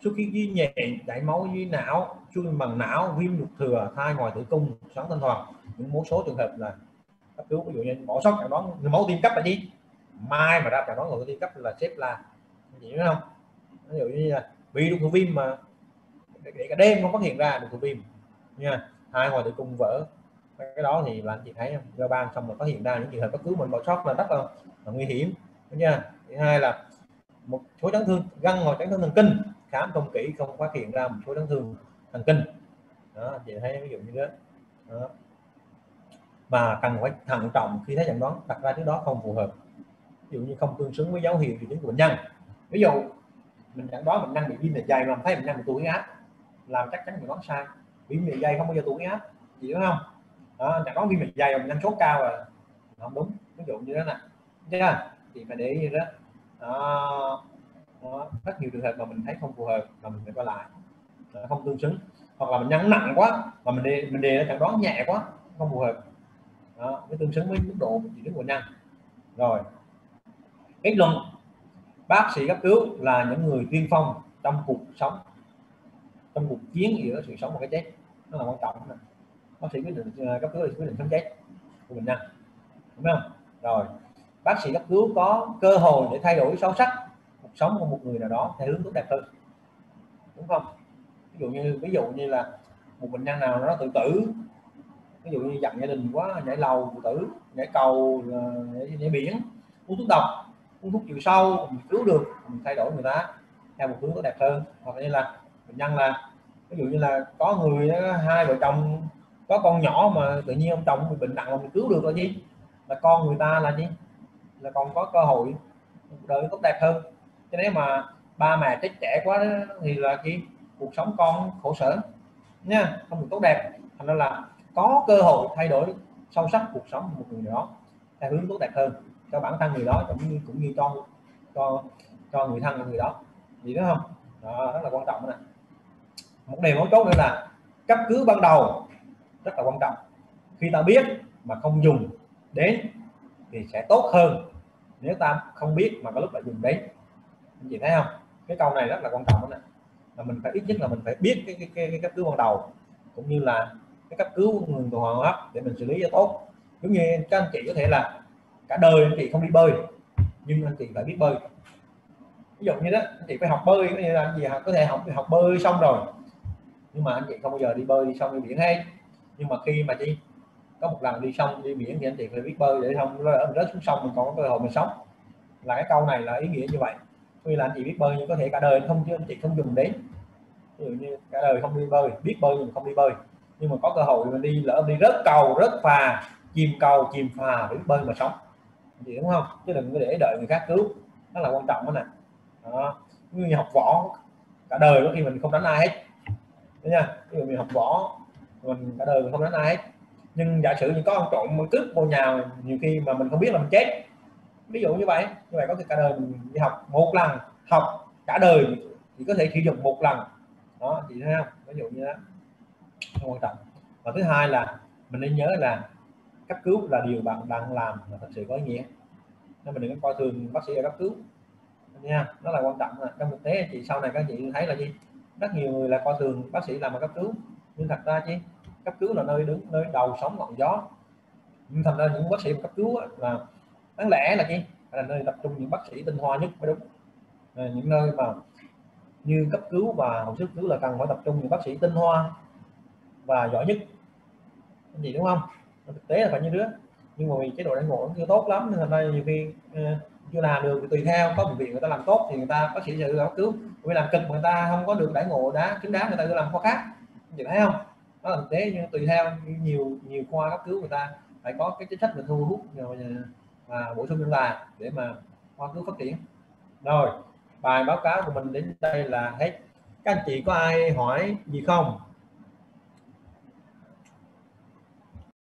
xuất huyết dưới nhẹ chảy máu dưới não chui bằng não, viêm ruột thừa, thai ngoài tử cung sáng tinh hoàn những một số trường hợp là cấp cứu, ví dụ như bỏ sót chẩn đoán máu tim cấp là gì? Mai mà ra chẩn đoán máu tim cấp là xếp là gì nữa không? Ví dụ như là bị đục viêm mà để cả đêm không phát hiện ra đục thụ viêm. Nha hai ngoài tử cung vỡ cái đó thì là anh chị thấy không do ban xong rồi phát hiện ra những trường hợp cấp cứu mình bỏ sót là rất là, là nguy hiểm nha thứ hai là một số chấn thương găng hoặc chấn thương thần kinh khám không kỹ không phát hiện ra một số chấn thương thần kinh. Đó chị thấy ví dụ như thế, đó. mà cần phải thận trọng khi thấy chẩn đoán đặt ra trước đó không phù hợp. Ví dụ như không tương xứng với dấu hiệu triệu chứng của bệnh nhân. Ví dụ mình chẩn đoán bệnh nhân bị viêm dạ dày mà thấy bệnh nhân bị tụt huyết áp làm chắc chắn mình đoán sai. Viêm dạ dày không bao giờ tụt huyết áp chị hiểu không? Đó, chẩn đoán viêm mạch dày mà bệnh nhân sốt cao rồi. Không đúng ví dụ như thế này chưa thì phải để ý đó. Đó, đó. rất nhiều trường hợp mà mình thấy không phù hợp mà mình phải quay lại. Đó, không tương xứng. Hoặc là mình nhăn nặng quá mà mình đề mình đề nó chẳng đoán nhẹ quá không phù hợp. Đó, mới tương xứng với mức độ chỉ đứng của nhân. Rồi. Kết luận. Bác sĩ cấp cứu là những người tiên phong trong cuộc sống trong cuộc chiến giữa sự sống và cái chết. Nó là quan trọng này bác sĩ quyết định ờ, cấp cứu quyết định sống chết của bệnh nhân. Đúng không? Rồi bác sĩ cấp cứu có cơ hội để thay đổi sâu sắc cuộc sống của một người nào đó theo hướng tốt đẹp hơn. Đúng không? Ví dụ như ví dụ như là một bệnh nhân nào nó tự tử ví dụ như giận gia đình quá nhảy lầu tự tử nhảy cầu ờ, nhảy, nhảy biển uống thuốc độc uống thuốc chiều sâu mình cứu được mình thay đổi người ta theo một hướng tốt đẹp hơn. Hoặc như là bệnh nhân là ví dụ như là có người ờ, hai vợ chồng có con nhỏ mà tự nhiên ông chồng bị bệnh nặng mà mình cứu được là gì là con người ta là gì là còn có cơ hội đời tốt đẹp hơn. Cho nên mà ba mẹ chết trẻ quá thì là cái cuộc sống con khổ sở nha. Không được tốt đẹp. Thành ra là có cơ hội thay đổi sâu sắc cuộc sống của một người đó theo hướng tốt đẹp hơn cho bản thân người đó cũng như cũng như cho cho cho người thân của người đó. Gì đó không? Đó, rất là quan trọng này một điều mấu chốt nữa là cấp cứu ban đầu rất là quan trọng. Khi ta biết mà không dùng đến thì sẽ tốt hơn. Nếu ta không biết mà có lúc lại dùng đến. Anh chị thấy không? Cái câu này rất là quan trọng đó là mình phải ít nhất là mình phải biết cái, cái, cái, cái cấp cứu ban đầu cũng như là cái cấp cứu người tuần hoàn hô hấp để mình xử lý cho tốt. Giống như các anh chị có thể là cả đời anh chị không đi bơi nhưng anh chị phải biết bơi. Ví dụ như đó anh chị phải học bơi có nghĩa là anh chị có thể học học bơi xong rồi nhưng mà anh chị không bao giờ đi bơi đi xong đi biển hay nhưng mà khi mà chị có một lần đi xong đi biển thì anh chị phải biết bơi để không rớt xuống sông mình còn có cơ hội mình sống. Là cái câu này là ý nghĩa như vậy. Vì là anh chị biết bơi nhưng có thể cả đời không, chứ anh chị không dùng đến. Ví dụ như cả đời không đi bơi, biết bơi nhưng không đi bơi. Nhưng mà có cơ hội mình đi lỡ đi rớt cầu, rớt phà, chìm cầu, chìm phà biết bơi mà sống. Chị đúng không? Chứ đừng có để đợi người khác cứu. Đó là quan trọng đó nè. Đó. như học võ, cả đời có khi mình không đánh ai hết. Đấy nha ví dụ mình học võ mình cả đời mình không đánh ai hết. Nhưng giả sử như có ông trộm một cướp vô nhà nhiều khi mà mình không biết là mình chết. Ví dụ như vậy như vậy có thể cả đời mình đi học một lần, học cả đời chỉ có thể sử dụng một lần. Đó chị thấy không ví dụ như đó. Không quan trọng. Và thứ hai là mình nên nhớ là cấp cứu là điều bạn đang làm là thật sự có ý nghĩa. Nên mình đừng có coi thường bác sĩ ở cấp cứu. Nha nó là quan trọng là trong thực tế chị sau này các chị thấy là gì? Rất nhiều người là coi thường bác sĩ làm ở cấp cứu. Nhưng thật ra chứ cấp cứu là nơi đứng nơi đầu sóng ngọn gió. Nhưng thành ra những bác sĩ cấp cứu là đáng lẽ là gì là nơi tập trung những bác sĩ tinh hoa nhất mới đúng. À, những nơi mà như cấp cứu và hồi sức cứu là cần phải tập trung những bác sĩ tinh hoa và giỏi nhất. Gì đúng không? Thực tế là phải như đứa nhưng mà vì chế độ đánh ngộ chưa tốt lắm nên thành ra nhiều khi ờ, chưa làm được thì tùy theo. Có bệnh viện người ta làm tốt thì người ta bác sĩ sẽ cấp cứu. Vì làm cực người ta không có được đãi ngộ đá chính đáng người ta cứ làm khó khác. Vậy thấy không? Đó là thực tế nhưng tùy theo, nhiều nhiều khoa cấp cứu người ta phải có cái chính sách để thu hút và à, bổ sung nhân tài để mà khoa cứu phát triển. Rồi, bài báo cáo của mình đến đây là hết. Các anh chị có ai hỏi gì không?